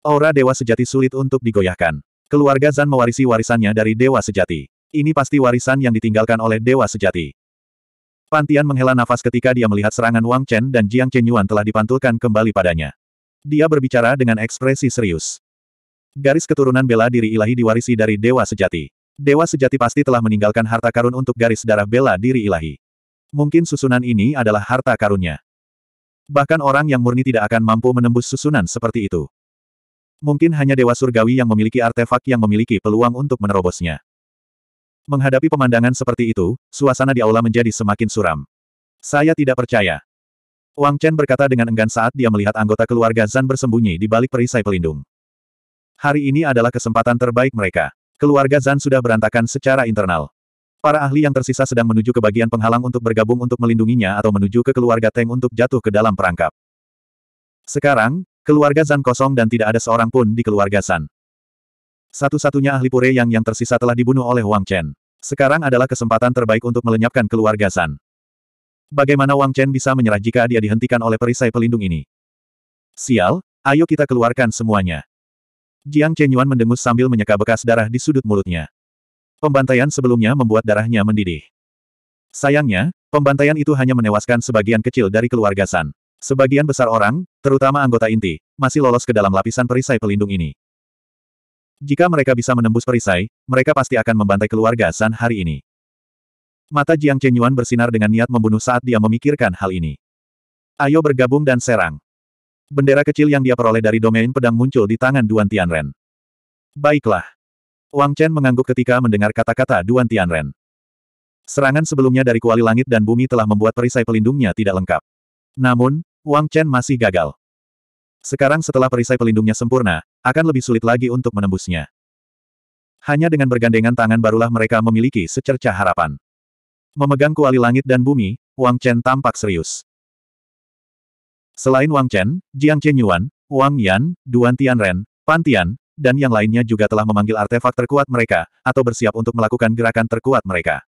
Aura Dewa Sejati sulit untuk digoyahkan. Keluarga Zan mewarisi warisannya dari Dewa Sejati. Ini pasti warisan yang ditinggalkan oleh Dewa Sejati. Pantian menghela nafas ketika dia melihat serangan Wang Chen dan Jiang Chenyuan telah dipantulkan kembali padanya. Dia berbicara dengan ekspresi serius. Garis keturunan bela diri ilahi diwarisi dari Dewa Sejati. Dewa Sejati pasti telah meninggalkan harta karun untuk garis darah bela diri ilahi. Mungkin susunan ini adalah harta karunnya. Bahkan orang yang murni tidak akan mampu menembus susunan seperti itu. Mungkin hanya Dewa Surgawi yang memiliki artefak yang memiliki peluang untuk menerobosnya. Menghadapi pemandangan seperti itu, suasana di aula menjadi semakin suram. Saya tidak percaya. Wang Chen berkata dengan enggan saat dia melihat anggota keluarga Zan bersembunyi di balik perisai pelindung. Hari ini adalah kesempatan terbaik mereka. Keluarga Zan sudah berantakan secara internal. Para ahli yang tersisa sedang menuju ke bagian penghalang untuk bergabung untuk melindunginya atau menuju ke keluarga Teng untuk jatuh ke dalam perangkap. Sekarang, keluarga Zan kosong dan tidak ada seorang pun di keluarga Zan. Satu-satunya ahli pure yang yang tersisa telah dibunuh oleh Wang Chen. Sekarang adalah kesempatan terbaik untuk melenyapkan keluarga Zan. Bagaimana Wang Chen bisa menyerah jika dia dihentikan oleh perisai pelindung ini? Sial, ayo kita keluarkan semuanya. Jiang Chenyuan mendengus sambil menyeka bekas darah di sudut mulutnya. Pembantaian sebelumnya membuat darahnya mendidih. Sayangnya, pembantaian itu hanya menewaskan sebagian kecil dari keluarga San. Sebagian besar orang, terutama anggota inti, masih lolos ke dalam lapisan perisai pelindung ini. Jika mereka bisa menembus perisai, mereka pasti akan membantai keluarga San hari ini. Mata Jiang Chenyuan bersinar dengan niat membunuh saat dia memikirkan hal ini. Ayo bergabung dan serang. Bendera kecil yang dia peroleh dari domain pedang muncul di tangan Duan Tianren. Baiklah. Wang Chen mengangguk ketika mendengar kata-kata Duan Tianren. Serangan sebelumnya dari kuali langit dan bumi telah membuat perisai pelindungnya tidak lengkap. Namun, Wang Chen masih gagal. Sekarang setelah perisai pelindungnya sempurna, akan lebih sulit lagi untuk menembusnya. Hanya dengan bergandengan tangan barulah mereka memiliki secercah harapan. Memegang kuali langit dan bumi, Wang Chen tampak serius. Selain Wang Chen, Jiang Chenyuan, Wang Yan, Duan Tianren, Pan Tian, dan yang lainnya juga telah memanggil artefak terkuat mereka, atau bersiap untuk melakukan gerakan terkuat mereka.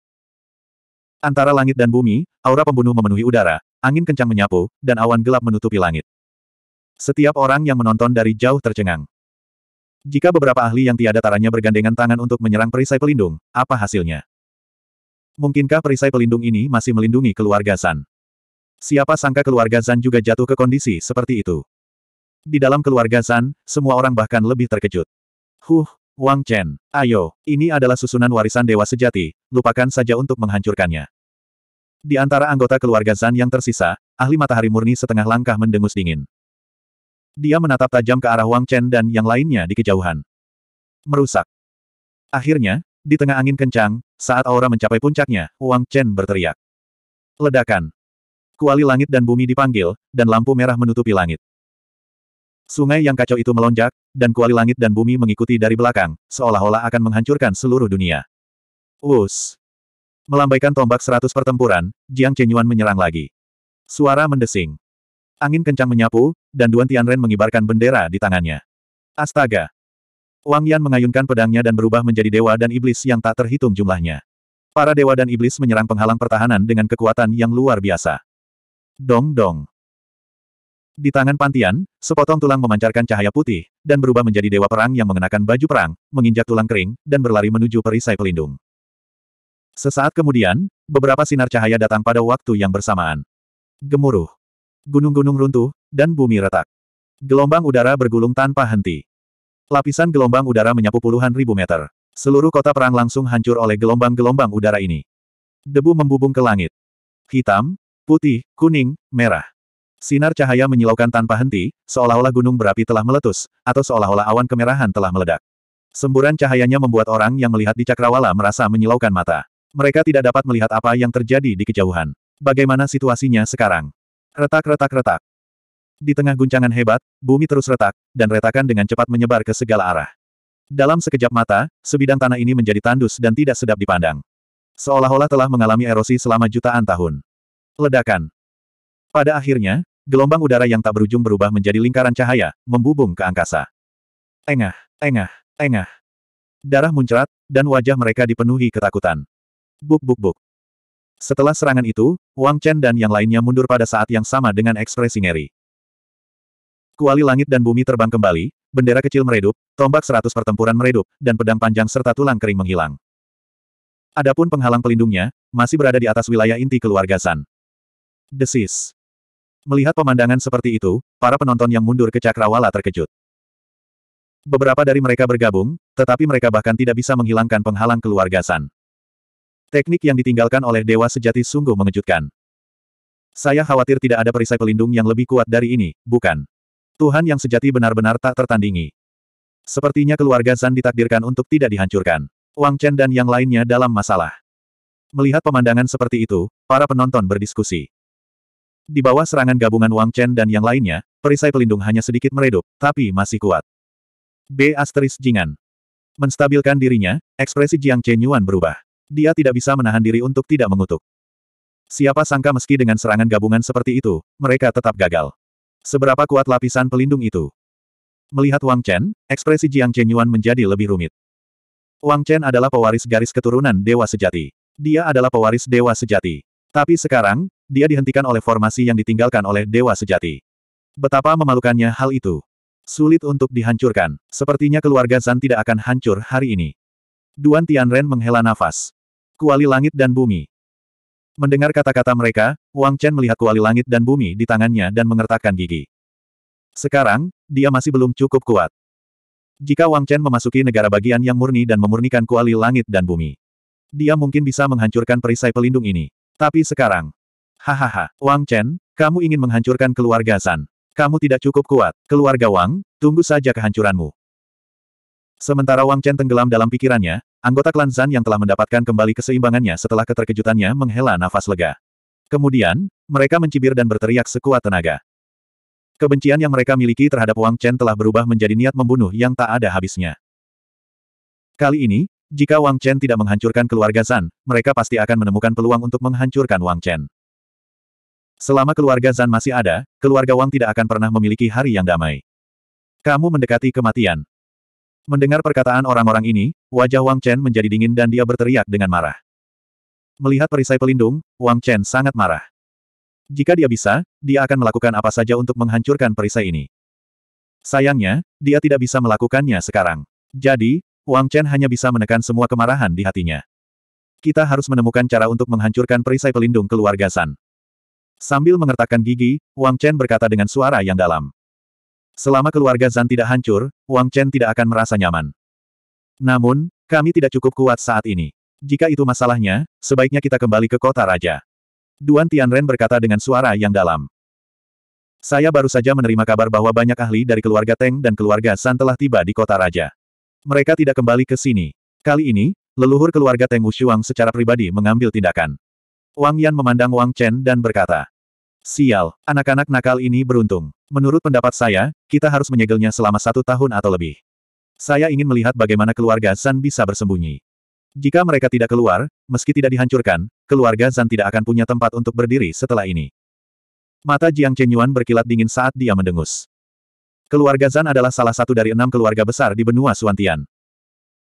Antara langit dan bumi, aura pembunuh memenuhi udara, angin kencang menyapu, dan awan gelap menutupi langit. Setiap orang yang menonton dari jauh tercengang. Jika beberapa ahli yang tiada taranya bergandengan tangan untuk menyerang perisai pelindung, apa hasilnya? Mungkinkah perisai pelindung ini masih melindungi keluarga San? Siapa sangka keluarga Zan juga jatuh ke kondisi seperti itu. Di dalam keluarga Zan, semua orang bahkan lebih terkejut. Huh, Wang Chen, ayo, ini adalah susunan warisan dewa sejati, lupakan saja untuk menghancurkannya. Di antara anggota keluarga Zan yang tersisa, ahli matahari murni setengah langkah mendengus dingin. Dia menatap tajam ke arah Wang Chen dan yang lainnya di kejauhan. Merusak. Akhirnya, di tengah angin kencang, saat aura mencapai puncaknya, Wang Chen berteriak. Ledakan. Kuali langit dan bumi dipanggil, dan lampu merah menutupi langit. Sungai yang kacau itu melonjak, dan kuali langit dan bumi mengikuti dari belakang, seolah-olah akan menghancurkan seluruh dunia. Us! Melambaikan tombak seratus pertempuran, Jiang Chenyuan menyerang lagi. Suara mendesing. Angin kencang menyapu, dan Duan Tianren mengibarkan bendera di tangannya. Astaga! Wang Yan mengayunkan pedangnya dan berubah menjadi dewa dan iblis yang tak terhitung jumlahnya. Para dewa dan iblis menyerang penghalang pertahanan dengan kekuatan yang luar biasa. Dong dong. Di tangan Pantian, sepotong tulang memancarkan cahaya putih, dan berubah menjadi dewa perang yang mengenakan baju perang, menginjak tulang kering, dan berlari menuju perisai pelindung. Sesaat kemudian, beberapa sinar cahaya datang pada waktu yang bersamaan. Gemuruh. Gunung-gunung runtuh, dan bumi retak. Gelombang udara bergulung tanpa henti. Lapisan gelombang udara menyapu puluhan ribu meter. Seluruh kota perang langsung hancur oleh gelombang-gelombang udara ini. Debu membubung ke langit. Hitam, putih, kuning, merah. Sinar cahaya menyilaukan tanpa henti, seolah-olah gunung berapi telah meletus, atau seolah-olah awan kemerahan telah meledak. Semburan cahayanya membuat orang yang melihat di cakrawala merasa menyilaukan mata. Mereka tidak dapat melihat apa yang terjadi di kejauhan. Bagaimana situasinya sekarang? Retak-retak-retak. Di tengah guncangan hebat, bumi terus retak, dan retakan dengan cepat menyebar ke segala arah. Dalam sekejap mata, sebidang tanah ini menjadi tandus dan tidak sedap dipandang. Seolah-olah telah mengalami erosi selama jutaan tahun. Ledakan. Pada akhirnya, gelombang udara yang tak berujung berubah menjadi lingkaran cahaya, membubung ke angkasa. Engah, engah, engah. Darah muncrat, dan wajah mereka dipenuhi ketakutan. Buk buk buk. Setelah serangan itu, Wang Chen dan yang lainnya mundur pada saat yang sama dengan ekspresi ngeri. Kuali langit dan bumi terbang kembali, bendera kecil meredup, tombak seratus pertempuran meredup, dan pedang panjang serta tulang kering menghilang. Adapun penghalang pelindungnya, masih berada di atas wilayah inti keluarga San. Desis. Melihat pemandangan seperti itu, para penonton yang mundur ke cakrawala terkejut. Beberapa dari mereka bergabung, tetapi mereka bahkan tidak bisa menghilangkan penghalang keluarga San. Teknik yang ditinggalkan oleh Dewa Sejati sungguh mengejutkan. Saya khawatir tidak ada perisai pelindung yang lebih kuat dari ini, bukan? Tuhan yang sejati benar-benar tak tertandingi. Sepertinya keluarga San ditakdirkan untuk tidak dihancurkan. Wang Chen dan yang lainnya dalam masalah. Melihat pemandangan seperti itu, para penonton berdiskusi. Di bawah serangan gabungan Wang Chen dan yang lainnya, perisai pelindung hanya sedikit meredup, tapi masih kuat. B. Asteris Jingan. Menstabilkan dirinya, ekspresi Jiang Chen Yuan berubah. Dia tidak bisa menahan diri untuk tidak mengutuk. Siapa sangka meski dengan serangan gabungan seperti itu, mereka tetap gagal. Seberapa kuat lapisan pelindung itu? Melihat Wang Chen, ekspresi Jiang Chenyuan menjadi lebih rumit. Wang Chen adalah pewaris garis keturunan Dewa Sejati. Dia adalah pewaris Dewa Sejati. Tapi sekarang, dia dihentikan oleh formasi yang ditinggalkan oleh Dewa Sejati. Betapa memalukannya hal itu. Sulit untuk dihancurkan. Sepertinya keluarga Zan tidak akan hancur hari ini. Duan Tianren menghela nafas. Kuali langit dan bumi. Mendengar kata-kata mereka, Wang Chen melihat kuali langit dan bumi di tangannya dan mengertakkan gigi. Sekarang, dia masih belum cukup kuat. Jika Wang Chen memasuki negara bagian yang murni dan memurnikan kuali langit dan bumi, dia mungkin bisa menghancurkan perisai pelindung ini. Tapi sekarang, hahaha, Wang Chen, kamu ingin menghancurkan keluarga San. Kamu tidak cukup kuat. Keluarga Wang, tunggu saja kehancuranmu. Sementara Wang Chen tenggelam dalam pikirannya, anggota klan Zan yang telah mendapatkan kembali keseimbangannya setelah keterkejutannya menghela nafas lega. Kemudian, mereka mencibir dan berteriak sekuat tenaga. Kebencian yang mereka miliki terhadap Wang Chen telah berubah menjadi niat membunuh yang tak ada habisnya. Kali ini, jika Wang Chen tidak menghancurkan keluarga Zan, mereka pasti akan menemukan peluang untuk menghancurkan Wang Chen. Selama keluarga Zan masih ada, keluarga Wang tidak akan pernah memiliki hari yang damai. Kamu mendekati kematian. Mendengar perkataan orang-orang ini, wajah Wang Chen menjadi dingin dan dia berteriak dengan marah. Melihat perisai pelindung, Wang Chen sangat marah. Jika dia bisa, dia akan melakukan apa saja untuk menghancurkan perisai ini. Sayangnya, dia tidak bisa melakukannya sekarang. Jadi, Wang Chen hanya bisa menekan semua kemarahan di hatinya. Kita harus menemukan cara untuk menghancurkan perisai pelindung keluarga San. Sambil mengertakkan gigi, Wang Chen berkata dengan suara yang dalam. Selama keluarga Zan tidak hancur, Wang Chen tidak akan merasa nyaman. Namun, kami tidak cukup kuat saat ini. Jika itu masalahnya, sebaiknya kita kembali ke kota raja. Duan Tianren berkata dengan suara yang dalam. Saya baru saja menerima kabar bahwa banyak ahli dari keluarga Teng dan keluarga San telah tiba di kota raja. Mereka tidak kembali ke sini. Kali ini, leluhur keluarga Teng Wushuang secara pribadi mengambil tindakan. Wang Yan memandang Wang Chen dan berkata, Sial, anak-anak nakal ini beruntung. Menurut pendapat saya, kita harus menyegelnya selama satu tahun atau lebih. Saya ingin melihat bagaimana keluarga San bisa bersembunyi. Jika mereka tidak keluar, meski tidak dihancurkan, keluarga Zan tidak akan punya tempat untuk berdiri setelah ini. Mata Jiang Chenyuan berkilat dingin saat dia mendengus. Keluarga Zan adalah salah satu dari enam keluarga besar di benua Suantian.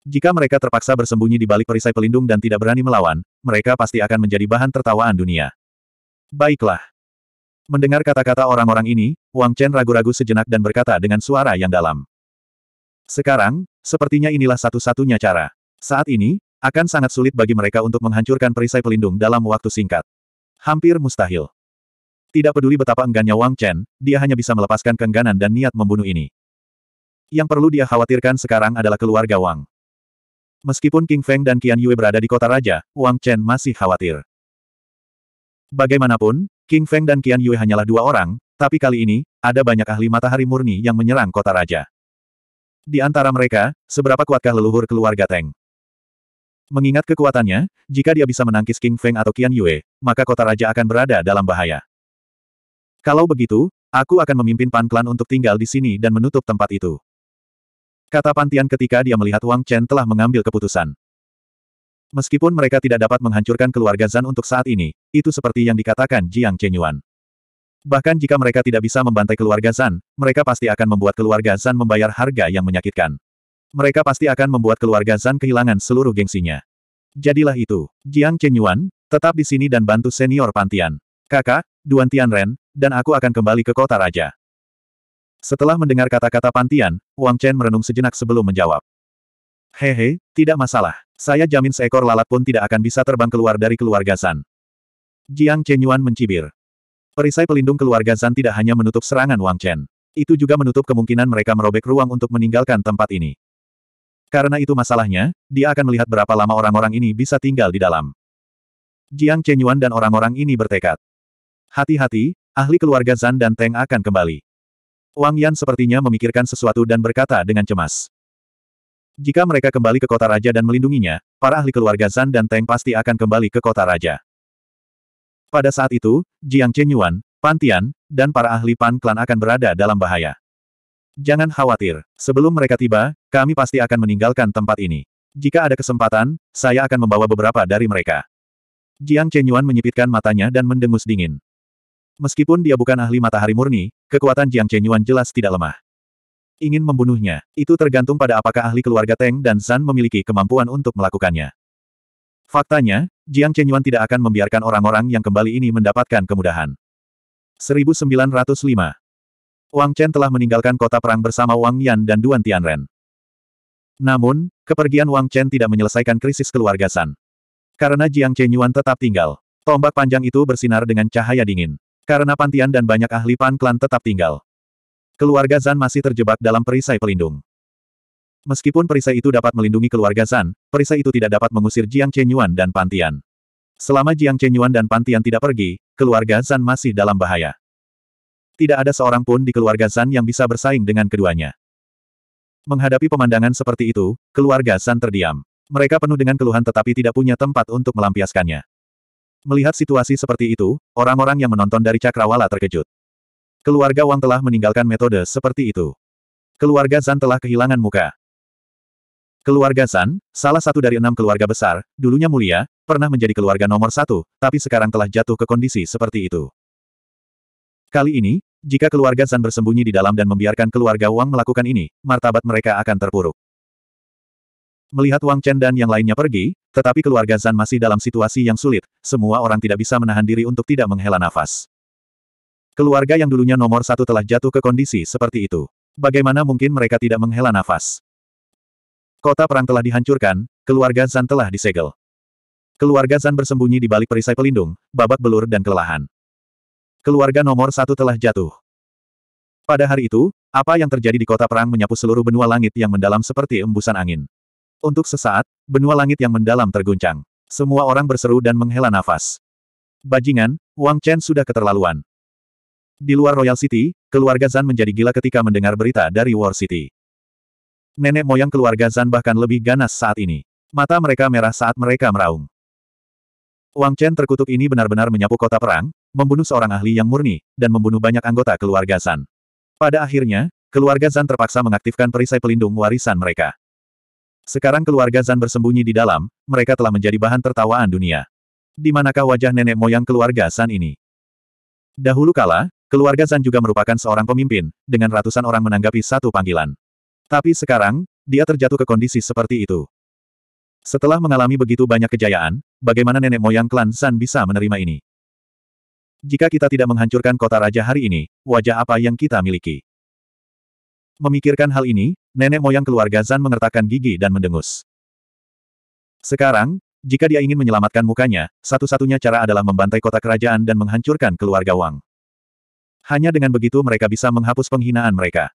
Jika mereka terpaksa bersembunyi di balik perisai pelindung dan tidak berani melawan, mereka pasti akan menjadi bahan tertawaan dunia. Baiklah. Mendengar kata-kata orang-orang ini, Wang Chen ragu-ragu sejenak dan berkata dengan suara yang dalam. Sekarang, sepertinya inilah satu-satunya cara. Saat ini, akan sangat sulit bagi mereka untuk menghancurkan perisai pelindung dalam waktu singkat. Hampir mustahil. Tidak peduli betapa enggannya Wang Chen, dia hanya bisa melepaskan keengganan dan niat membunuh ini. Yang perlu dia khawatirkan sekarang adalah keluarga Wang. Meskipun King Feng dan Qian Yue berada di kota raja, Wang Chen masih khawatir. Bagaimanapun, King Feng dan Qian Yue hanyalah dua orang, tapi kali ini, ada banyak ahli matahari murni yang menyerang kota raja. Di antara mereka, seberapa kuatkah leluhur keluarga Teng? Mengingat kekuatannya, jika dia bisa menangkis King Feng atau Qian Yue, maka kota raja akan berada dalam bahaya. Kalau begitu, aku akan memimpin Pan Klan untuk tinggal di sini dan menutup tempat itu. Kata Pantian ketika dia melihat Wang Chen telah mengambil keputusan. Meskipun mereka tidak dapat menghancurkan keluarga Zan untuk saat ini, itu seperti yang dikatakan Jiang Chenyuan. Bahkan jika mereka tidak bisa membantai keluarga Zan, mereka pasti akan membuat keluarga Zan membayar harga yang menyakitkan. Mereka pasti akan membuat keluarga Zan kehilangan seluruh gengsinya. Jadilah itu. Jiang Chenyuan, tetap di sini dan bantu senior Pantian. Kakak, Duan Tianren, dan aku akan kembali ke kota raja. Setelah mendengar kata-kata Pantian, Wang Chen merenung sejenak sebelum menjawab. Hehe, tidak masalah. Saya jamin seekor lalat pun tidak akan bisa terbang keluar dari keluarga Zan. Jiang Chenyuan mencibir. Perisai pelindung keluarga Zan tidak hanya menutup serangan Wang Chen. Itu juga menutup kemungkinan mereka merobek ruang untuk meninggalkan tempat ini. Karena itu masalahnya, dia akan melihat berapa lama orang-orang ini bisa tinggal di dalam. Jiang Chenyuan dan orang-orang ini bertekad. Hati-hati, ahli keluarga Zan dan Teng akan kembali. Wang Yan sepertinya memikirkan sesuatu dan berkata dengan cemas. Jika mereka kembali ke kota raja dan melindunginya, para ahli keluarga Zan dan Teng pasti akan kembali ke kota raja. Pada saat itu, Jiang Chenyuan, Pantian, dan para ahli Pan Klan akan berada dalam bahaya. Jangan khawatir, sebelum mereka tiba, kami pasti akan meninggalkan tempat ini. Jika ada kesempatan, saya akan membawa beberapa dari mereka. Jiang Chenyuan menyipitkan matanya dan mendengus dingin. Meskipun dia bukan ahli matahari murni, kekuatan Jiang Chenyuan jelas tidak lemah. Ingin membunuhnya, itu tergantung pada apakah ahli keluarga Teng dan Zan memiliki kemampuan untuk melakukannya. Faktanya, Jiang Chenyuan tidak akan membiarkan orang-orang yang kembali ini mendapatkan kemudahan. 1905 Wang Chen telah meninggalkan kota perang bersama Wang Yan dan Duan Tianren. Namun, kepergian Wang Chen tidak menyelesaikan krisis keluarga San. Karena Jiang Chenyuan tetap tinggal. Tombak panjang itu bersinar dengan cahaya dingin. Karena Pantian dan banyak ahli Pan Klan tetap tinggal. Keluarga Zan masih terjebak dalam perisai pelindung. Meskipun perisai itu dapat melindungi keluarga Zan, perisai itu tidak dapat mengusir Jiang Chenyuan dan Pantian. Selama Jiang Chenyuan dan Pantian tidak pergi, keluarga Zan masih dalam bahaya. Tidak ada seorang pun di keluarga Zan yang bisa bersaing dengan keduanya. Menghadapi pemandangan seperti itu, keluarga Zan terdiam. Mereka penuh dengan keluhan tetapi tidak punya tempat untuk melampiaskannya. Melihat situasi seperti itu, orang-orang yang menonton dari Cakrawala terkejut. Keluarga Wang telah meninggalkan metode seperti itu. Keluarga Zan telah kehilangan muka. Keluarga Zan, salah satu dari enam keluarga besar, dulunya mulia, pernah menjadi keluarga nomor satu, tapi sekarang telah jatuh ke kondisi seperti itu. Kali ini, jika keluarga Zan bersembunyi di dalam dan membiarkan keluarga Wang melakukan ini, martabat mereka akan terpuruk. Melihat Wang Chen dan yang lainnya pergi, tetapi keluarga Zan masih dalam situasi yang sulit, semua orang tidak bisa menahan diri untuk tidak menghela nafas. Keluarga yang dulunya nomor satu telah jatuh ke kondisi seperti itu. Bagaimana mungkin mereka tidak menghela nafas? Kota perang telah dihancurkan, keluarga Zan telah disegel. Keluarga Zan bersembunyi di balik perisai pelindung, babak belur dan kelelahan. Keluarga nomor satu telah jatuh. Pada hari itu, apa yang terjadi di kota perang menyapu seluruh benua langit yang mendalam seperti embusan angin. Untuk sesaat, benua langit yang mendalam terguncang. Semua orang berseru dan menghela nafas. Bajingan, Wang Chen sudah keterlaluan. Di luar Royal City, keluarga Zan menjadi gila ketika mendengar berita dari War City. Nenek moyang keluarga Zan bahkan lebih ganas saat ini. Mata mereka merah saat mereka meraung. Wang Chen terkutuk ini benar-benar menyapu kota perang, membunuh seorang ahli yang murni, dan membunuh banyak anggota keluarga Zan. Pada akhirnya, keluarga Zan terpaksa mengaktifkan perisai pelindung warisan mereka. Sekarang keluarga Zan bersembunyi di dalam, mereka telah menjadi bahan tertawaan dunia. Di manakah wajah nenek moyang keluarga Zan ini? Dahulu kala, keluarga Zan juga merupakan seorang pemimpin, dengan ratusan orang menanggapi satu panggilan. Tapi sekarang, dia terjatuh ke kondisi seperti itu. Setelah mengalami begitu banyak kejayaan, bagaimana nenek moyang klan Zan bisa menerima ini? Jika kita tidak menghancurkan kota raja hari ini, wajah apa yang kita miliki? Memikirkan hal ini, nenek moyang keluarga Zan mengertakkan gigi dan mendengus. Sekarang, jika dia ingin menyelamatkan mukanya, satu-satunya cara adalah membantai kota kerajaan dan menghancurkan keluarga Wang. Hanya dengan begitu mereka bisa menghapus penghinaan mereka.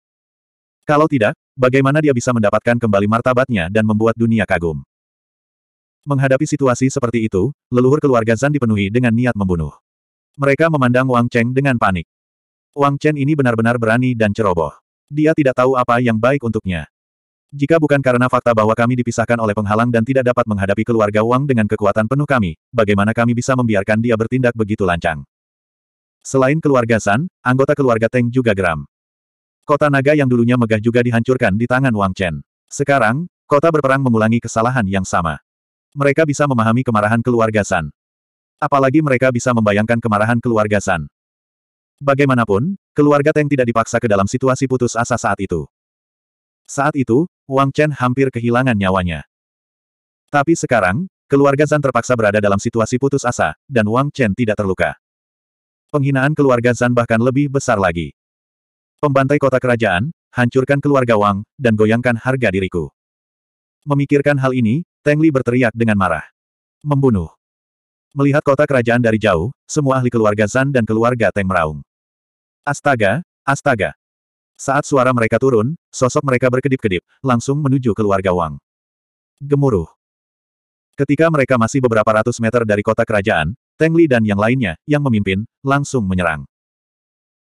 Kalau tidak, bagaimana dia bisa mendapatkan kembali martabatnya dan membuat dunia kagum? Menghadapi situasi seperti itu, leluhur keluarga Zan dipenuhi dengan niat membunuh. Mereka memandang Wang Cheng dengan panik. Wang Chen ini benar-benar berani dan ceroboh. Dia tidak tahu apa yang baik untuknya. Jika bukan karena fakta bahwa kami dipisahkan oleh penghalang dan tidak dapat menghadapi keluarga Wang dengan kekuatan penuh kami, bagaimana kami bisa membiarkan dia bertindak begitu lancang? Selain keluarga San, anggota keluarga Teng juga geram. Kota naga yang dulunya megah juga dihancurkan di tangan Wang Chen. Sekarang, kota berperang mengulangi kesalahan yang sama. Mereka bisa memahami kemarahan keluarga San. Apalagi mereka bisa membayangkan kemarahan keluarga San. Bagaimanapun, keluarga Teng tidak dipaksa ke dalam situasi putus asa saat itu. Saat itu, Wang Chen hampir kehilangan nyawanya. Tapi sekarang, keluarga Zan terpaksa berada dalam situasi putus asa, dan Wang Chen tidak terluka. Penghinaan keluarga Zan bahkan lebih besar lagi. Pembantai kota kerajaan, hancurkan keluarga Wang, dan goyangkan harga diriku. Memikirkan hal ini, Teng Li berteriak dengan marah. Membunuh. Melihat kota kerajaan dari jauh, semua ahli keluarga Zan dan keluarga Teng meraung. Astaga, astaga. Saat suara mereka turun, sosok mereka berkedip-kedip, langsung menuju keluarga Wang. Gemuruh. Ketika mereka masih beberapa ratus meter dari kota kerajaan, Teng Li dan yang lainnya, yang memimpin, langsung menyerang.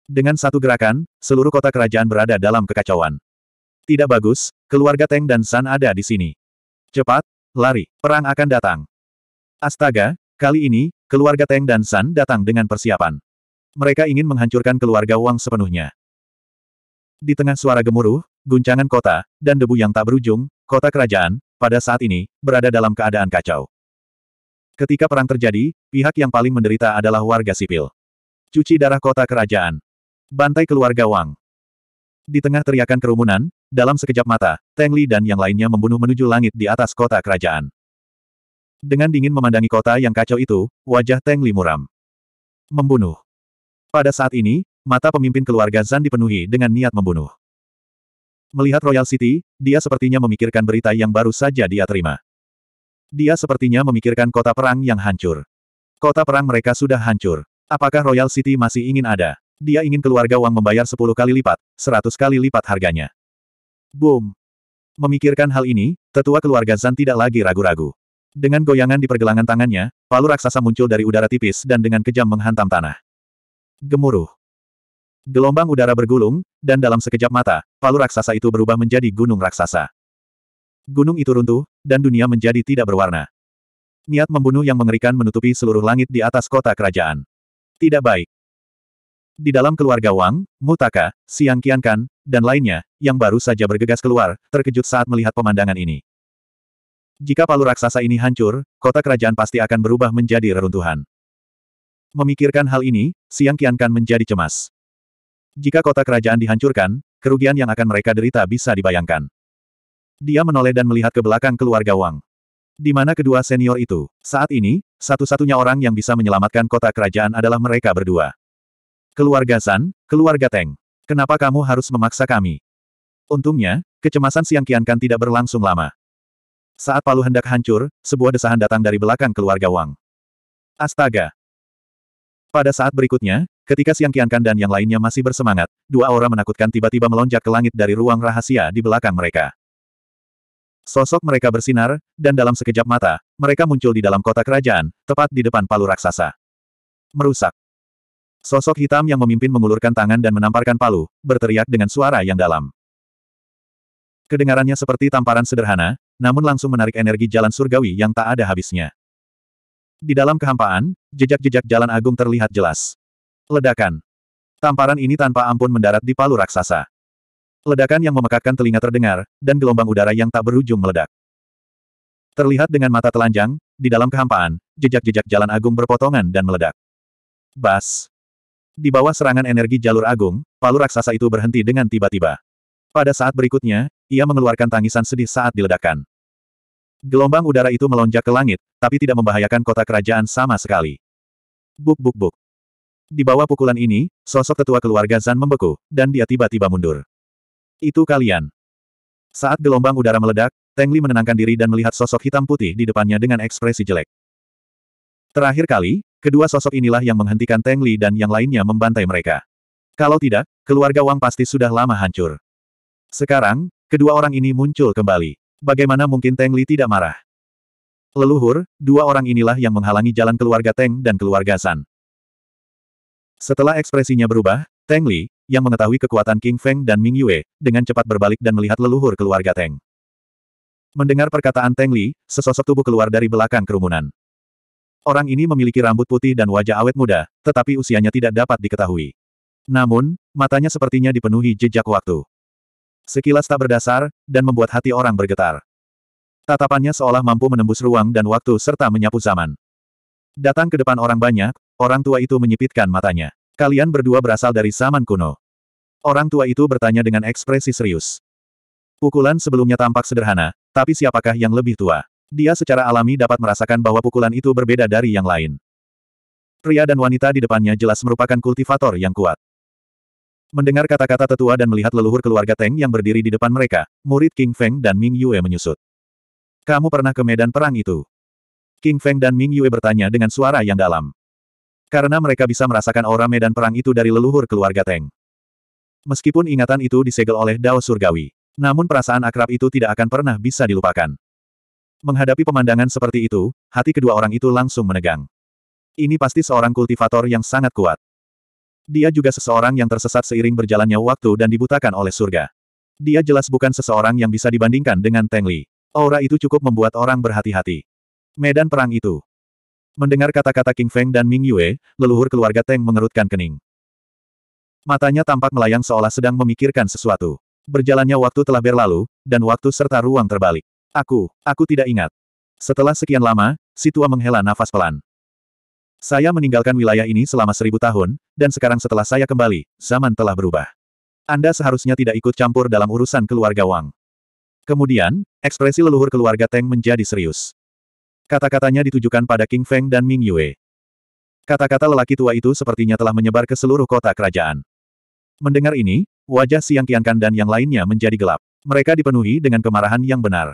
Dengan satu gerakan, seluruh kota kerajaan berada dalam kekacauan. Tidak bagus, keluarga Teng dan San ada di sini. Cepat, lari, perang akan datang. Astaga, kali ini, keluarga Teng dan San datang dengan persiapan. Mereka ingin menghancurkan keluarga Wang sepenuhnya. Di tengah suara gemuruh, guncangan kota, dan debu yang tak berujung, kota kerajaan, pada saat ini, berada dalam keadaan kacau. Ketika perang terjadi, pihak yang paling menderita adalah warga sipil. Cuci darah kota kerajaan. Bantai keluarga Wang. Di tengah teriakan kerumunan, dalam sekejap mata, Teng Li dan yang lainnya membunuh menuju langit di atas kota kerajaan. Dengan dingin memandangi kota yang kacau itu, wajah Teng Li muram. Membunuh. Pada saat ini, mata pemimpin keluarga Zan dipenuhi dengan niat membunuh. Melihat Royal City, dia sepertinya memikirkan berita yang baru saja dia terima. Dia sepertinya memikirkan kota perang yang hancur. Kota perang mereka sudah hancur. Apakah Royal City masih ingin ada? Dia ingin keluarga Wang membayar 10 kali lipat, 100 kali lipat harganya. Boom! Memikirkan hal ini, tetua keluarga Zan tidak lagi ragu-ragu. Dengan goyangan di pergelangan tangannya, palu raksasa muncul dari udara tipis dan dengan kejam menghantam tanah. Gemuruh. Gelombang udara bergulung, dan dalam sekejap mata, palu raksasa itu berubah menjadi gunung raksasa. Gunung itu runtuh, dan dunia menjadi tidak berwarna. Niat membunuh yang mengerikan menutupi seluruh langit di atas kota kerajaan. Tidak baik. Di dalam keluarga Wang, Mutaka, Siang Qiankan, dan lainnya, yang baru saja bergegas keluar, terkejut saat melihat pemandangan ini. Jika palu raksasa ini hancur, kota kerajaan pasti akan berubah menjadi reruntuhan. Memikirkan hal ini, Siang Qiankan menjadi cemas. Jika kota kerajaan dihancurkan, kerugian yang akan mereka derita bisa dibayangkan. Dia menoleh dan melihat ke belakang keluarga Wang. Di mana kedua senior itu? Saat ini, satu-satunya orang yang bisa menyelamatkan kota kerajaan adalah mereka berdua. Keluarga San, keluarga Teng. Kenapa kamu harus memaksa kami? Untungnya, kecemasan Siang Qiankan tidak berlangsung lama. Saat palu hendak hancur, sebuah desahan datang dari belakang keluarga Wang. Astaga! Pada saat berikutnya, ketika Siang Qiankan dan yang lainnya masih bersemangat, dua aura menakutkan tiba-tiba melonjak ke langit dari ruang rahasia di belakang mereka. Sosok mereka bersinar, dan dalam sekejap mata, mereka muncul di dalam kota kerajaan, tepat di depan palu raksasa. Merusak. Sosok hitam yang memimpin mengulurkan tangan dan menamparkan palu, berteriak dengan suara yang dalam. Kedengarannya seperti tamparan sederhana, namun langsung menarik energi jalan surgawi yang tak ada habisnya. Di dalam kehampaan, jejak-jejak jalan agung terlihat jelas. Ledakan. Tamparan ini tanpa ampun mendarat di palu raksasa. Ledakan yang memekakkan telinga terdengar, dan gelombang udara yang tak berujung meledak. Terlihat dengan mata telanjang, di dalam kehampaan, jejak-jejak jalan agung berpotongan dan meledak. Bas! Di bawah serangan energi jalur agung, palu raksasa itu berhenti dengan tiba-tiba. Pada saat berikutnya, ia mengeluarkan tangisan sedih saat diledakkan. Gelombang udara itu melonjak ke langit, tapi tidak membahayakan kota kerajaan sama sekali. Buk buk buk. Di bawah pukulan ini, sosok ketua keluarga Zan membeku, dan dia tiba-tiba mundur. Itu kalian. Saat gelombang udara meledak, Teng Li menenangkan diri dan melihat sosok hitam putih di depannya dengan ekspresi jelek. Terakhir kali, kedua sosok inilah yang menghentikan Teng Li dan yang lainnya membantai mereka. Kalau tidak, keluarga Wang pasti sudah lama hancur. Sekarang, kedua orang ini muncul kembali. Bagaimana mungkin Teng Li tidak marah? Leluhur, dua orang inilah yang menghalangi jalan keluarga Teng dan keluarga San. Setelah ekspresinya berubah, Teng Li, yang mengetahui kekuatan King Feng dan Ming Yue, dengan cepat berbalik dan melihat leluhur keluarga Teng. Mendengar perkataan Teng Li, sesosok tubuh keluar dari belakang kerumunan. Orang ini memiliki rambut putih dan wajah awet muda, tetapi usianya tidak dapat diketahui. Namun, matanya sepertinya dipenuhi jejak waktu. Sekilas tak berdasar, dan membuat hati orang bergetar. Tatapannya seolah mampu menembus ruang dan waktu serta menyapu zaman. Datang ke depan orang banyak, orang tua itu menyipitkan matanya. Kalian berdua berasal dari zaman kuno. Orang tua itu bertanya dengan ekspresi serius. Pukulan sebelumnya tampak sederhana, tapi siapakah yang lebih tua? Dia secara alami dapat merasakan bahwa pukulan itu berbeda dari yang lain. Pria dan wanita di depannya jelas merupakan kultivator yang kuat. Mendengar kata-kata tetua dan melihat leluhur keluarga Teng yang berdiri di depan mereka, murid King Feng dan Ming Yue menyusut. Kamu pernah ke medan perang itu? King Feng dan Ming Yue bertanya dengan suara yang dalam. Karena mereka bisa merasakan aura medan perang itu dari leluhur keluarga Teng. Meskipun ingatan itu disegel oleh Dao Surgawi. Namun perasaan akrab itu tidak akan pernah bisa dilupakan. Menghadapi pemandangan seperti itu, hati kedua orang itu langsung menegang. Ini pasti seorang kultivator yang sangat kuat. Dia juga seseorang yang tersesat seiring berjalannya waktu dan dibutakan oleh surga. Dia jelas bukan seseorang yang bisa dibandingkan dengan Teng Li. Aura itu cukup membuat orang berhati-hati. Medan perang itu. Mendengar kata-kata King Feng dan Ming Yue, leluhur keluarga Teng mengerutkan kening. Matanya tampak melayang seolah sedang memikirkan sesuatu. Berjalannya waktu telah berlalu, dan waktu serta ruang terbalik. Aku, aku tidak ingat. Setelah sekian lama, si tua menghela nafas pelan. Saya meninggalkan wilayah ini selama seribu tahun, dan sekarang setelah saya kembali, zaman telah berubah. Anda seharusnya tidak ikut campur dalam urusan keluarga Wang. Kemudian, ekspresi leluhur keluarga Teng menjadi serius. Kata-katanya ditujukan pada King Feng dan Ming Yue. Kata-kata lelaki tua itu sepertinya telah menyebar ke seluruh kota kerajaan. Mendengar ini, wajah Siang Qiankan dan yang lainnya menjadi gelap. Mereka dipenuhi dengan kemarahan yang benar.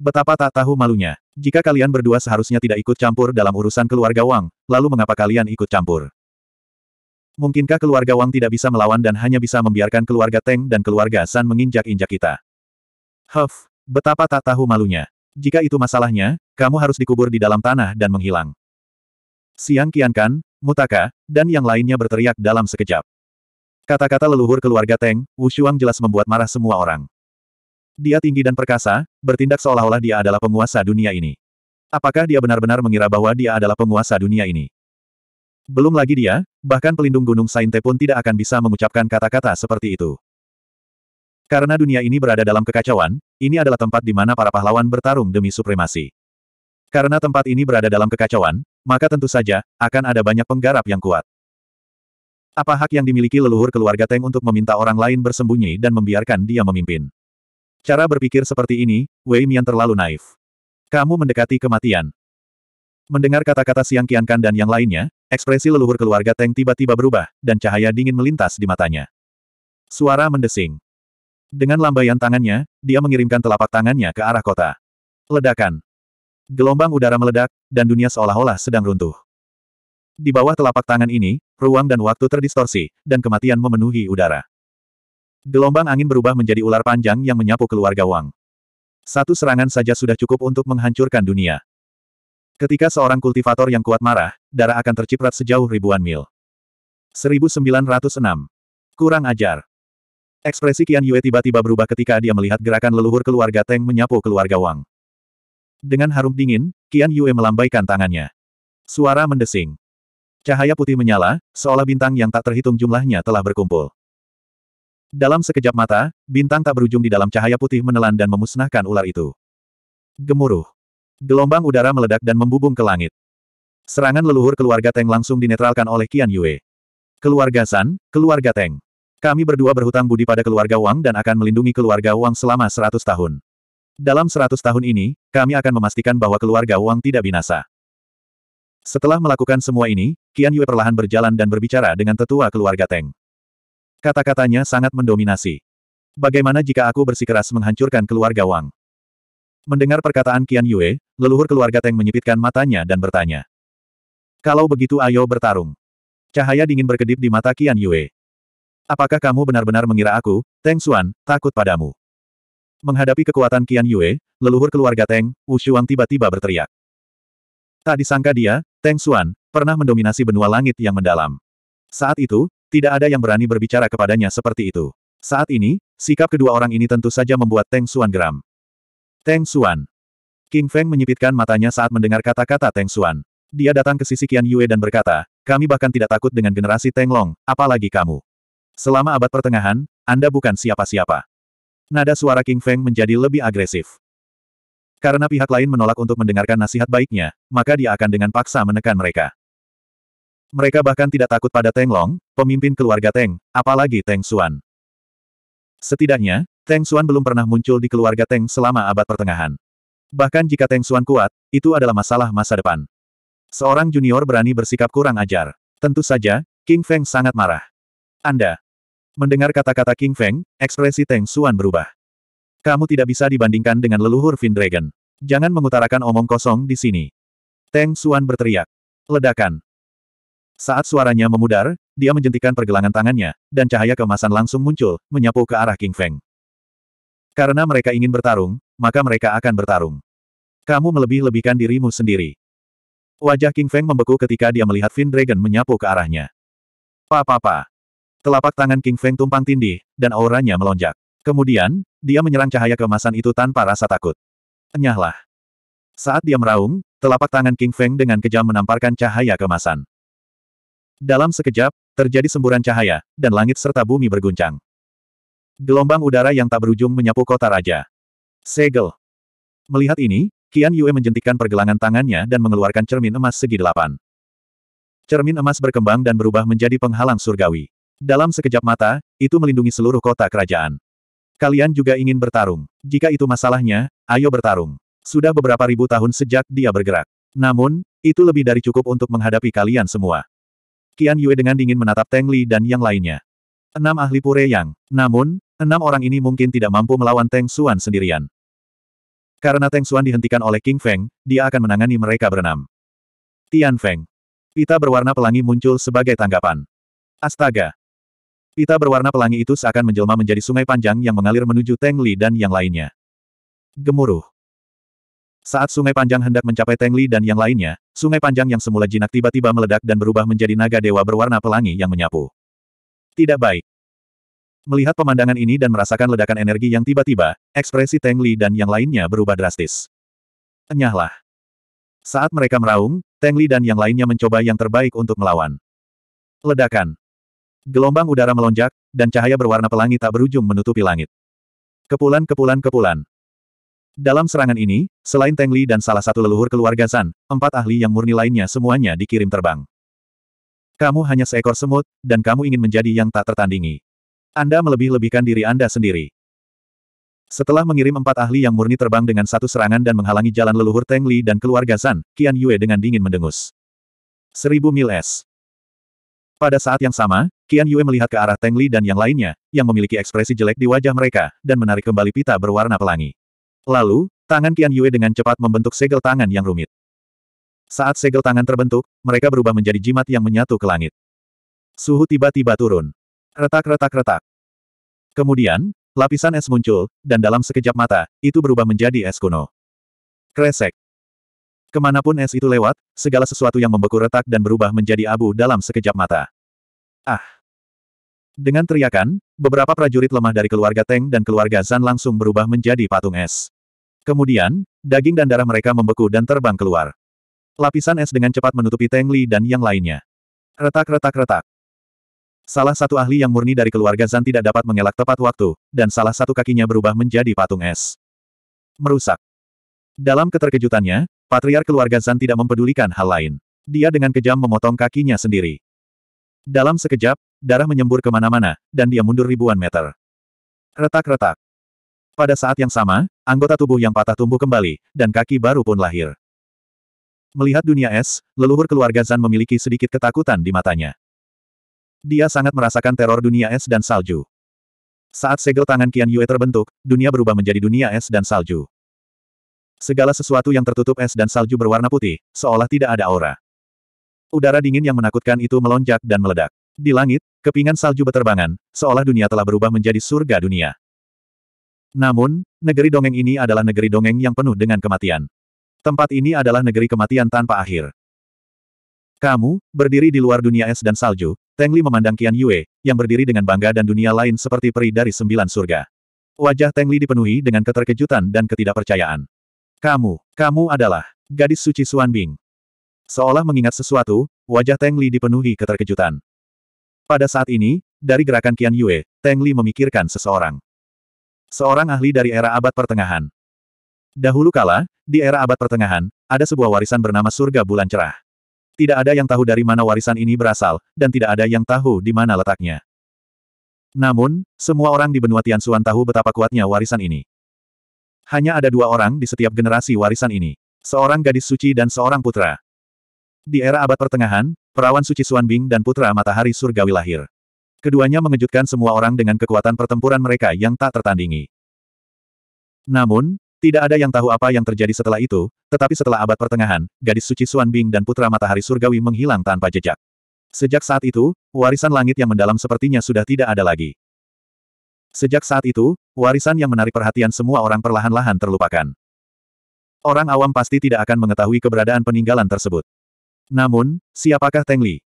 Betapa tak tahu malunya. Jika kalian berdua seharusnya tidak ikut campur dalam urusan keluarga Wang, lalu mengapa kalian ikut campur? Mungkinkah keluarga Wang tidak bisa melawan dan hanya bisa membiarkan keluarga Teng dan keluarga San menginjak-injak kita? Huff, betapa tak tahu malunya. Jika itu masalahnya, kamu harus dikubur di dalam tanah dan menghilang. Siang Qiankan, Mutaka, dan yang lainnya berteriak dalam sekejap. Kata-kata leluhur keluarga Teng, Wu Shuang jelas membuat marah semua orang. Dia tinggi dan perkasa, bertindak seolah-olah dia adalah penguasa dunia ini. Apakah dia benar-benar mengira bahwa dia adalah penguasa dunia ini? Belum lagi dia, bahkan pelindung Gunung Sainte pun tidak akan bisa mengucapkan kata-kata seperti itu. Karena dunia ini berada dalam kekacauan, ini adalah tempat di mana para pahlawan bertarung demi supremasi. Karena tempat ini berada dalam kekacauan, maka tentu saja, akan ada banyak penggarap yang kuat. Apa hak yang dimiliki leluhur keluarga Teng untuk meminta orang lain bersembunyi dan membiarkan dia memimpin? Cara berpikir seperti ini, Wei Mian terlalu naif. Kamu mendekati kematian. Mendengar kata-kata Siang Qiankan dan yang lainnya, ekspresi leluhur keluarga Teng tiba-tiba berubah, dan cahaya dingin melintas di matanya. Suara mendesing. Dengan lambaian tangannya, dia mengirimkan telapak tangannya ke arah kota. Ledakan. Gelombang udara meledak, dan dunia seolah-olah sedang runtuh. Di bawah telapak tangan ini, ruang dan waktu terdistorsi, dan kematian memenuhi udara. Gelombang angin berubah menjadi ular panjang yang menyapu keluarga Wang. Satu serangan saja sudah cukup untuk menghancurkan dunia. Ketika seorang kultivator yang kuat marah, darah akan terciprat sejauh ribuan mil. 1906. Kurang ajar. Ekspresi Qian Yue tiba-tiba berubah ketika dia melihat gerakan leluhur keluarga Teng menyapu keluarga Wang. Dengan harum dingin, Qian Yue melambaikan tangannya. Suara mendesing. Cahaya putih menyala, seolah bintang yang tak terhitung jumlahnya telah berkumpul. Dalam sekejap mata, bintang tak berujung di dalam cahaya putih menelan dan memusnahkan ular itu. Gemuruh. Gelombang udara meledak dan membubung ke langit. Serangan leluhur keluarga Teng langsung dinetralkan oleh Qian Yue. Keluarga San, keluarga Teng. Kami berdua berhutang budi pada keluarga Wang dan akan melindungi keluarga Wang selama seratus tahun. Dalam seratus tahun ini, kami akan memastikan bahwa keluarga Wang tidak binasa. Setelah melakukan semua ini, Qian Yue perlahan berjalan dan berbicara dengan tetua keluarga Teng. Kata-katanya sangat mendominasi. Bagaimana jika aku bersikeras menghancurkan keluarga Wang? Mendengar perkataan Qian Yue, leluhur keluarga Teng menyipitkan matanya dan bertanya. Kalau begitu ayo bertarung. Cahaya dingin berkedip di mata Qian Yue. Apakah kamu benar-benar mengira aku, Teng Xuan, takut padamu? Menghadapi kekuatan Qian Yue, leluhur keluarga Teng, Wu Shuang tiba-tiba berteriak. Tak disangka dia, Teng Xuan, pernah mendominasi benua langit yang mendalam. Saat itu, tidak ada yang berani berbicara kepadanya seperti itu. Saat ini, sikap kedua orang ini tentu saja membuat Teng Xuan geram. Teng Xuan. King Feng menyipitkan matanya saat mendengar kata-kata Teng Xuan. Dia datang ke sisi Qian Yue dan berkata, kami bahkan tidak takut dengan generasi Teng Long, apalagi kamu. Selama abad pertengahan, Anda bukan siapa-siapa. Nada suara King Feng menjadi lebih agresif. Karena pihak lain menolak untuk mendengarkan nasihat baiknya, maka dia akan dengan paksa menekan mereka. Mereka bahkan tidak takut pada Teng Long, pemimpin keluarga Teng, apalagi Teng Xuan. Setidaknya, Teng Xuan belum pernah muncul di keluarga Teng selama abad pertengahan. Bahkan jika Teng Xuan kuat, itu adalah masalah masa depan. Seorang junior berani bersikap kurang ajar. Tentu saja, King Feng sangat marah. Anda. Mendengar kata-kata King Feng, ekspresi Teng Xuan berubah. Kamu tidak bisa dibandingkan dengan leluhur Fin Dragon. Jangan mengutarakan omong kosong di sini. Teng Xuan berteriak. Ledakan. Saat suaranya memudar, dia menjentikan pergelangan tangannya, dan cahaya keemasan langsung muncul, menyapu ke arah King Feng. Karena mereka ingin bertarung, maka mereka akan bertarung. Kamu melebih-lebihkan dirimu sendiri. Wajah King Feng membeku ketika dia melihat Fin Dragon menyapu ke arahnya. Pa-pa-pa. Telapak tangan King Feng tumpang tindih, dan auranya melonjak. Kemudian, dia menyerang cahaya keemasan itu tanpa rasa takut. Enyahlah. Saat dia meraung, telapak tangan King Feng dengan kejam menamparkan cahaya keemasan. Dalam sekejap, terjadi semburan cahaya, dan langit serta bumi berguncang. Gelombang udara yang tak berujung menyapu kota raja. Segel. Melihat ini, Qian Yue menjentikkan pergelangan tangannya dan mengeluarkan cermin emas segi delapan. Cermin emas berkembang dan berubah menjadi penghalang surgawi. Dalam sekejap mata, itu melindungi seluruh kota kerajaan. Kalian juga ingin bertarung. Jika itu masalahnya, ayo bertarung. Sudah beberapa ribu tahun sejak dia bergerak. Namun, itu lebih dari cukup untuk menghadapi kalian semua. Qian Yue dengan dingin menatap Teng Li dan yang lainnya. Enam ahli pure yang, namun, enam orang ini mungkin tidak mampu melawan Teng Xuan sendirian. Karena Teng Xuan dihentikan oleh King Feng, dia akan menangani mereka berenam. Tian Feng. Pita berwarna pelangi muncul sebagai tanggapan. Astaga! Pita berwarna pelangi itu seakan menjelma menjadi sungai panjang yang mengalir menuju Teng Li dan yang lainnya. Gemuruh. Saat sungai panjang hendak mencapai Teng Li dan yang lainnya, sungai panjang yang semula jinak tiba-tiba meledak dan berubah menjadi naga dewa berwarna pelangi yang menyapu. Tidak baik. Melihat pemandangan ini dan merasakan ledakan energi yang tiba-tiba, ekspresi Teng Li dan yang lainnya berubah drastis. Enyahlah. Saat mereka meraung, Teng Li dan yang lainnya mencoba yang terbaik untuk melawan. Ledakan. Gelombang udara melonjak, dan cahaya berwarna pelangi tak berujung menutupi langit. Kepulan-kepulan-kepulan. Dalam serangan ini, selain Teng Li dan salah satu leluhur keluarga Zan, empat ahli yang murni lainnya semuanya dikirim terbang. Kamu hanya seekor semut, dan kamu ingin menjadi yang tak tertandingi. Anda melebih-lebihkan diri Anda sendiri. Setelah mengirim empat ahli yang murni terbang dengan satu serangan dan menghalangi jalan leluhur Teng Li dan keluarga Zan, Qian Yue dengan dingin mendengus. Seribu mil es. Pada saat yang sama, Qian Yue melihat ke arah Teng Li dan yang lainnya, yang memiliki ekspresi jelek di wajah mereka, dan menarik kembali pita berwarna pelangi. Lalu, tangan Qian Yue dengan cepat membentuk segel tangan yang rumit. Saat segel tangan terbentuk, mereka berubah menjadi jimat yang menyatu ke langit. Suhu tiba-tiba turun. Retak-retak-retak. Kemudian, lapisan es muncul, dan dalam sekejap mata, itu berubah menjadi es kuno. Kresek. Ke mana pun es itu lewat, segala sesuatu yang membeku retak dan berubah menjadi abu dalam sekejap mata. Ah! Dengan teriakan, beberapa prajurit lemah dari keluarga Teng dan keluarga Zan langsung berubah menjadi patung es. Kemudian, daging dan darah mereka membeku dan terbang keluar. Lapisan es dengan cepat menutupi Teng Li dan yang lainnya. Retak-retak-retak. Salah satu ahli yang murni dari keluarga Zan tidak dapat mengelak tepat waktu, dan salah satu kakinya berubah menjadi patung es. Merusak. Dalam keterkejutannya, patriar keluarga Zan tidak mempedulikan hal lain. Dia dengan kejam memotong kakinya sendiri. Dalam sekejap, darah menyembur ke mana-mana, dan dia mundur ribuan meter. Retak-retak. Pada saat yang sama, anggota tubuh yang patah tumbuh kembali, dan kaki baru pun lahir. Melihat dunia es, leluhur keluarga Zan memiliki sedikit ketakutan di matanya. Dia sangat merasakan teror dunia es dan salju. Saat segel tangan Qian Yue terbentuk, dunia berubah menjadi dunia es dan salju. Segala sesuatu yang tertutup es dan salju berwarna putih, seolah tidak ada aura. Udara dingin yang menakutkan itu melonjak dan meledak. Di langit, kepingan salju beterbangan, seolah dunia telah berubah menjadi surga dunia. Namun, negeri dongeng ini adalah negeri dongeng yang penuh dengan kematian. Tempat ini adalah negeri kematian tanpa akhir. Kamu, berdiri di luar dunia es dan salju, Teng Li memandang Qian Yue, yang berdiri dengan bangga dan dunia lain seperti peri dari sembilan surga. Wajah Teng Li dipenuhi dengan keterkejutan dan ketidakpercayaan. Kamu, kamu adalah gadis suci Suan Bing. Seolah mengingat sesuatu, wajah Teng Li dipenuhi keterkejutan. Pada saat ini, dari gerakan Qian Yue, Teng Li memikirkan seseorang. Seorang ahli dari era abad pertengahan. Dahulu kala, di era abad pertengahan, ada sebuah warisan bernama surga bulan cerah. Tidak ada yang tahu dari mana warisan ini berasal, dan tidak ada yang tahu di mana letaknya. Namun, semua orang di benua Tianxuan tahu betapa kuatnya warisan ini. Hanya ada dua orang di setiap generasi warisan ini. Seorang gadis suci dan seorang putra. Di era abad pertengahan, perawan suci Suan Bing dan putra matahari surgawi lahir. Keduanya mengejutkan semua orang dengan kekuatan pertempuran mereka yang tak tertandingi. Namun, tidak ada yang tahu apa yang terjadi setelah itu, tetapi setelah abad pertengahan, gadis suci Suan Bing dan putra matahari surgawi menghilang tanpa jejak. Sejak saat itu, warisan langit yang mendalam sepertinya sudah tidak ada lagi. Sejak saat itu, warisan yang menarik perhatian semua orang perlahan-lahan terlupakan. Orang awam pasti tidak akan mengetahui keberadaan peninggalan tersebut. Namun, siapakah Teng Li?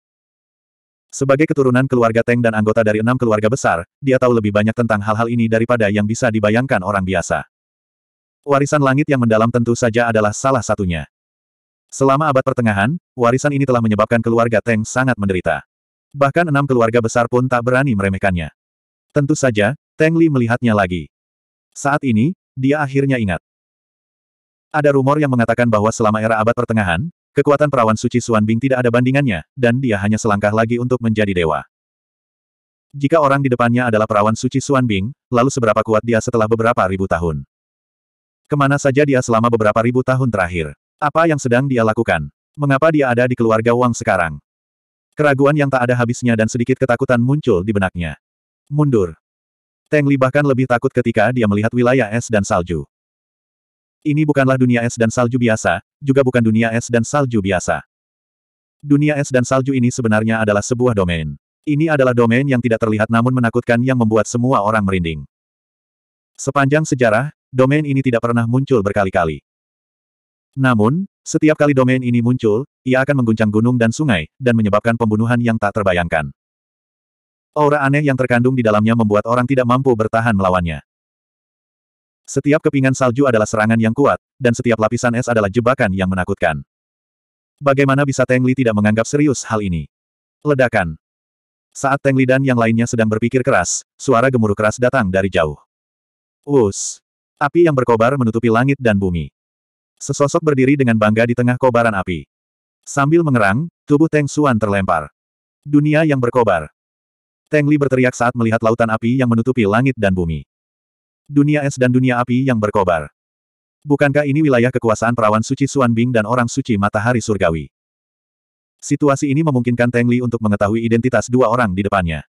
Sebagai keturunan keluarga Teng dan anggota dari enam keluarga besar, dia tahu lebih banyak tentang hal-hal ini daripada yang bisa dibayangkan orang biasa. Warisan langit yang mendalam tentu saja adalah salah satunya. Selama abad pertengahan, warisan ini telah menyebabkan keluarga Teng sangat menderita. Bahkan enam keluarga besar pun tak berani meremehkannya. Tentu saja, Teng Li melihatnya lagi. Saat ini, dia akhirnya ingat. Ada rumor yang mengatakan bahwa selama era abad pertengahan, kekuatan perawan suci Suan Bing tidak ada bandingannya, dan dia hanya selangkah lagi untuk menjadi dewa. Jika orang di depannya adalah perawan suci Suan Bing, lalu seberapa kuat dia setelah beberapa ribu tahun? Ke mana saja dia selama beberapa ribu tahun terakhir? Apa yang sedang dia lakukan? Mengapa dia ada di keluarga Wang sekarang? Keraguan yang tak ada habisnya dan sedikit ketakutan muncul di benaknya. Mundur. Teng Li bahkan lebih takut ketika dia melihat wilayah es dan salju. Ini bukanlah dunia es dan salju biasa, juga bukan dunia es dan salju biasa. Dunia es dan salju ini sebenarnya adalah sebuah domain. Ini adalah domain yang tidak terlihat namun menakutkan yang membuat semua orang merinding. Sepanjang sejarah, domain ini tidak pernah muncul berkali-kali. Namun, setiap kali domain ini muncul, ia akan mengguncang gunung dan sungai, dan menyebabkan pembunuhan yang tak terbayangkan. Aura aneh yang terkandung di dalamnya membuat orang tidak mampu bertahan melawannya. Setiap kepingan salju adalah serangan yang kuat, dan setiap lapisan es adalah jebakan yang menakutkan. Bagaimana bisa Teng Li tidak menganggap serius hal ini? Ledakan. Saat Teng Li dan yang lainnya sedang berpikir keras, suara gemuruh keras datang dari jauh. Us. Api yang berkobar menutupi langit dan bumi. Sesosok berdiri dengan bangga di tengah kobaran api. Sambil mengerang, tubuh Teng Xuan terlempar. Dunia yang berkobar. Teng Li berteriak saat melihat lautan api yang menutupi langit dan bumi. Dunia es dan dunia api yang berkobar. Bukankah ini wilayah kekuasaan perawan suci Suan Bing dan orang suci matahari surgawi? Situasi ini memungkinkan Teng Li untuk mengetahui identitas dua orang di depannya.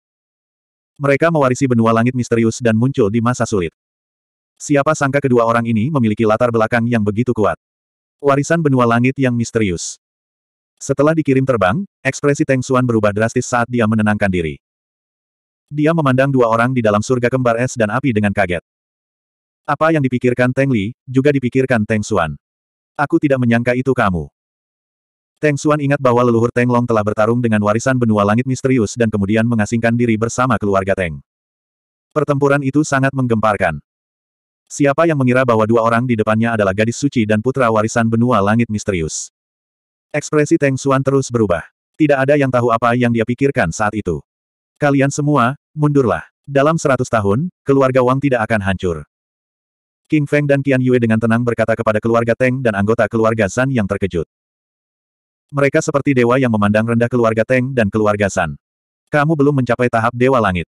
Mereka mewarisi benua langit misterius dan muncul di masa sulit. Siapa sangka kedua orang ini memiliki latar belakang yang begitu kuat. Warisan benua langit yang misterius. Setelah dikirim terbang, ekspresi Teng Xuan berubah drastis saat dia menenangkan diri. Dia memandang dua orang di dalam surga kembar es dan api dengan kaget. Apa yang dipikirkan Teng Li, juga dipikirkan Teng Xuan. Aku tidak menyangka itu kamu. Teng Xuan ingat bahwa leluhur Teng Long telah bertarung dengan warisan benua langit misterius dan kemudian mengasingkan diri bersama keluarga Teng. Pertempuran itu sangat menggemparkan. Siapa yang mengira bahwa dua orang di depannya adalah gadis suci dan putra warisan benua langit misterius? Ekspresi Teng Xuan terus berubah. Tidak ada yang tahu apa yang dia pikirkan saat itu. Kalian semua, mundurlah. Dalam seratus tahun, keluarga Wang tidak akan hancur. King Feng dan Qian Yue dengan tenang berkata kepada keluarga Teng dan anggota keluarga San yang terkejut. Mereka seperti dewa yang memandang rendah keluarga Teng dan keluarga San. Kamu belum mencapai tahap dewa langit.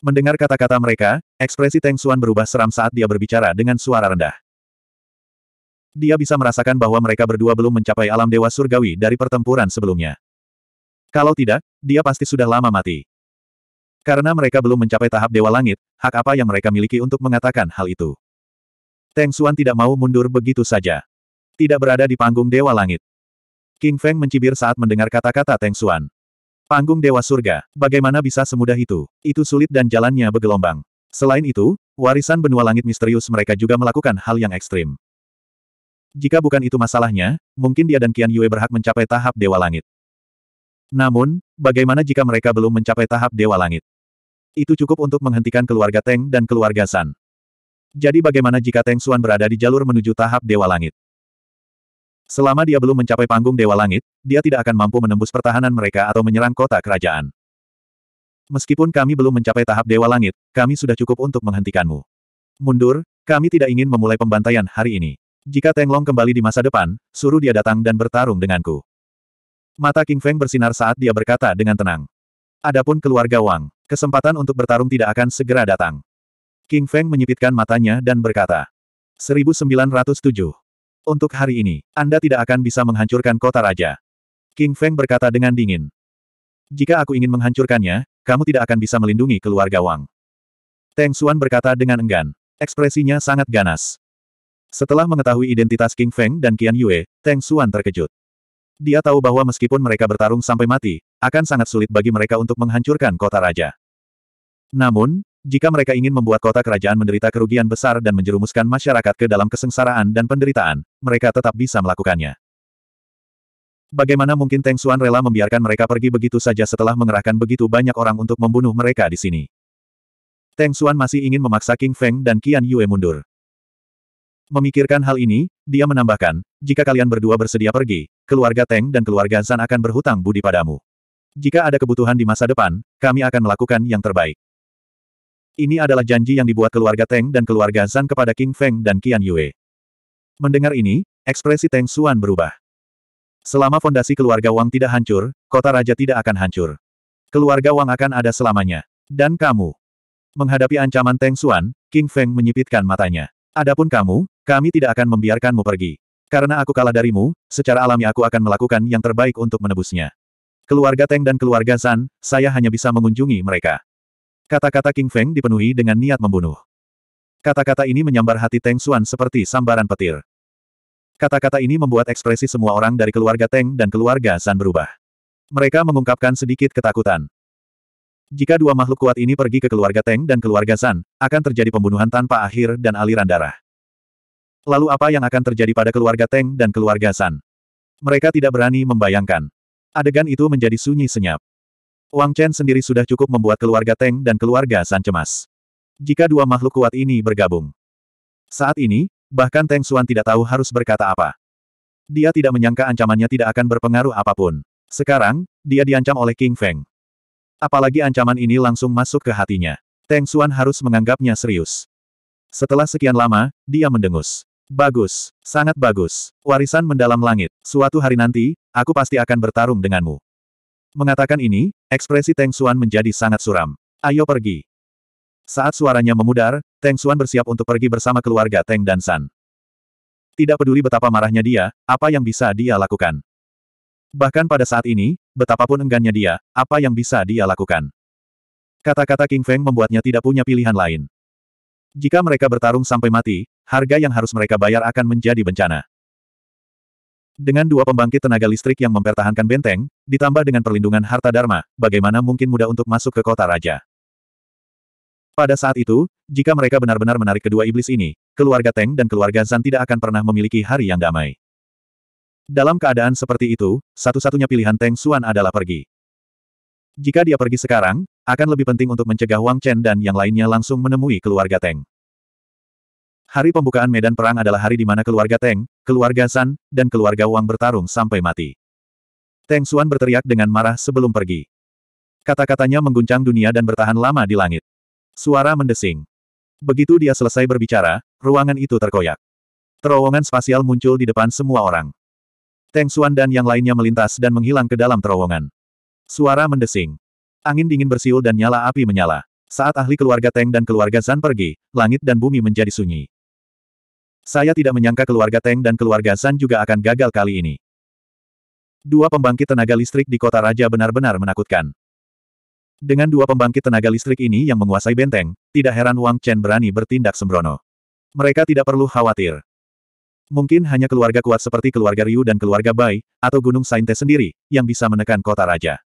Mendengar kata-kata mereka, ekspresi Teng Xuan berubah seram saat dia berbicara dengan suara rendah. Dia bisa merasakan bahwa mereka berdua belum mencapai alam dewa surgawi dari pertempuran sebelumnya. Kalau tidak, dia pasti sudah lama mati. Karena mereka belum mencapai tahap Dewa Langit, hak apa yang mereka miliki untuk mengatakan hal itu? Teng Xuan tidak mau mundur begitu saja. Tidak berada di panggung Dewa Langit. King Feng mencibir saat mendengar kata-kata Teng Xuan. Panggung Dewa Surga, bagaimana bisa semudah itu? Itu sulit dan jalannya bergelombang. Selain itu, warisan benua langit misterius mereka juga melakukan hal yang ekstrim. Jika bukan itu masalahnya, mungkin dia dan Qian Yue berhak mencapai tahap Dewa Langit. Namun, bagaimana jika mereka belum mencapai tahap Dewa Langit? Itu cukup untuk menghentikan keluarga Teng dan keluarga San. Jadi bagaimana jika Teng Xuan berada di jalur menuju tahap Dewa Langit? Selama dia belum mencapai panggung Dewa Langit, dia tidak akan mampu menembus pertahanan mereka atau menyerang kota kerajaan. Meskipun kami belum mencapai tahap Dewa Langit, kami sudah cukup untuk menghentikanmu. Mundur, kami tidak ingin memulai pembantaian hari ini. Jika Teng Long kembali di masa depan, suruh dia datang dan bertarung denganku. Mata King Feng bersinar saat dia berkata dengan tenang. Adapun keluarga Wang, kesempatan untuk bertarung tidak akan segera datang. King Feng menyipitkan matanya dan berkata. 1907. Untuk hari ini, Anda tidak akan bisa menghancurkan kota raja. King Feng berkata dengan dingin. Jika aku ingin menghancurkannya, kamu tidak akan bisa melindungi keluarga Wang. Teng Xuan berkata dengan enggan. Ekspresinya sangat ganas. Setelah mengetahui identitas King Feng dan Qian Yue, Teng Xuan terkejut. Dia tahu bahwa meskipun mereka bertarung sampai mati, akan sangat sulit bagi mereka untuk menghancurkan kota raja. Namun, jika mereka ingin membuat kota kerajaan menderita kerugian besar dan menjerumuskan masyarakat ke dalam kesengsaraan dan penderitaan, mereka tetap bisa melakukannya. Bagaimana mungkin Teng Xuan rela membiarkan mereka pergi begitu saja setelah mengerahkan begitu banyak orang untuk membunuh mereka di sini? Teng Xuan masih ingin memaksa King Feng dan Qian Yue mundur. Memikirkan hal ini, dia menambahkan, jika kalian berdua bersedia pergi, keluarga Teng dan keluarga Zan akan berhutang budi padamu. Jika ada kebutuhan di masa depan, kami akan melakukan yang terbaik. Ini adalah janji yang dibuat keluarga Teng dan keluarga Zan kepada King Feng dan Qian Yue. Mendengar ini, ekspresi Teng Xuan berubah. Selama fondasi keluarga Wang tidak hancur, kota raja tidak akan hancur. Keluarga Wang akan ada selamanya. Dan kamu. Menghadapi ancaman Teng Xuan, King Feng menyipitkan matanya. Adapun kamu, kami tidak akan membiarkanmu pergi. Karena aku kalah darimu, secara alami aku akan melakukan yang terbaik untuk menebusnya. Keluarga Teng dan keluarga Zan, saya hanya bisa mengunjungi mereka. Kata-kata King Feng dipenuhi dengan niat membunuh. Kata-kata ini menyambar hati Teng Xuan seperti sambaran petir. Kata-kata ini membuat ekspresi semua orang dari keluarga Teng dan keluarga San berubah. Mereka mengungkapkan sedikit ketakutan. Jika dua makhluk kuat ini pergi ke keluarga Teng dan keluarga San, akan terjadi pembunuhan tanpa akhir dan aliran darah. Lalu apa yang akan terjadi pada keluarga Teng dan keluarga San? Mereka tidak berani membayangkan. Adegan itu menjadi sunyi senyap. Wang Chen sendiri sudah cukup membuat keluarga Teng dan keluarga San cemas. Jika dua makhluk kuat ini bergabung. Saat ini, Bahkan Teng Xuan tidak tahu harus berkata apa. Dia tidak menyangka ancamannya tidak akan berpengaruh apa pun. Sekarang, dia diancam oleh King Feng. Apalagi ancaman ini langsung masuk ke hatinya. Teng Xuan harus menganggapnya serius. Setelah sekian lama, dia mendengus. Bagus, sangat bagus. Warisan mendalam langit. Suatu hari nanti, aku pasti akan bertarung denganmu. Mengatakan ini, ekspresi Teng Xuan menjadi sangat suram. Ayo pergi. Saat suaranya memudar, Teng Xuan bersiap untuk pergi bersama keluarga Teng dan San. Tidak peduli betapa marahnya dia, apa yang bisa dia lakukan. Bahkan pada saat ini, betapapun enggannya dia, apa yang bisa dia lakukan. Kata-kata King Feng membuatnya tidak punya pilihan lain. Jika mereka bertarung sampai mati, harga yang harus mereka bayar akan menjadi bencana. Dengan dua pembangkit tenaga listrik yang mempertahankan benteng, ditambah dengan perlindungan harta dharma, bagaimana mungkin mudah untuk masuk ke kota raja. Pada saat itu, jika mereka benar-benar menarik kedua iblis ini, keluarga Teng dan keluarga Zan tidak akan pernah memiliki hari yang damai. Dalam keadaan seperti itu, satu-satunya pilihan Teng Xuan adalah pergi. Jika dia pergi sekarang, akan lebih penting untuk mencegah Wang Chen dan yang lainnya langsung menemui keluarga Teng. Hari pembukaan medan perang adalah hari di mana keluarga Teng, keluarga Zan, dan keluarga Wang bertarung sampai mati. Teng Xuan berteriak dengan marah sebelum pergi. Kata-katanya mengguncang dunia dan bertahan lama di langit. Suara mendesing. Begitu dia selesai berbicara, ruangan itu terkoyak. Terowongan spasial muncul di depan semua orang. Teng Xuan dan yang lainnya melintas dan menghilang ke dalam terowongan. Suara mendesing. Angin dingin bersiul dan nyala api menyala. Saat ahli keluarga Teng dan keluarga Zan pergi, langit dan bumi menjadi sunyi. Saya tidak menyangka keluarga Teng dan keluarga Zan juga akan gagal kali ini. Dua pembangkit tenaga listrik di kota raja benar-benar menakutkan. Dengan dua pembangkit tenaga listrik ini yang menguasai benteng, tidak heran Wang Chen berani bertindak sembrono. Mereka tidak perlu khawatir. Mungkin hanya keluarga kuat seperti keluarga Ryu dan keluarga Bai, atau Gunung Sainte sendiri, yang bisa menekan kota raja.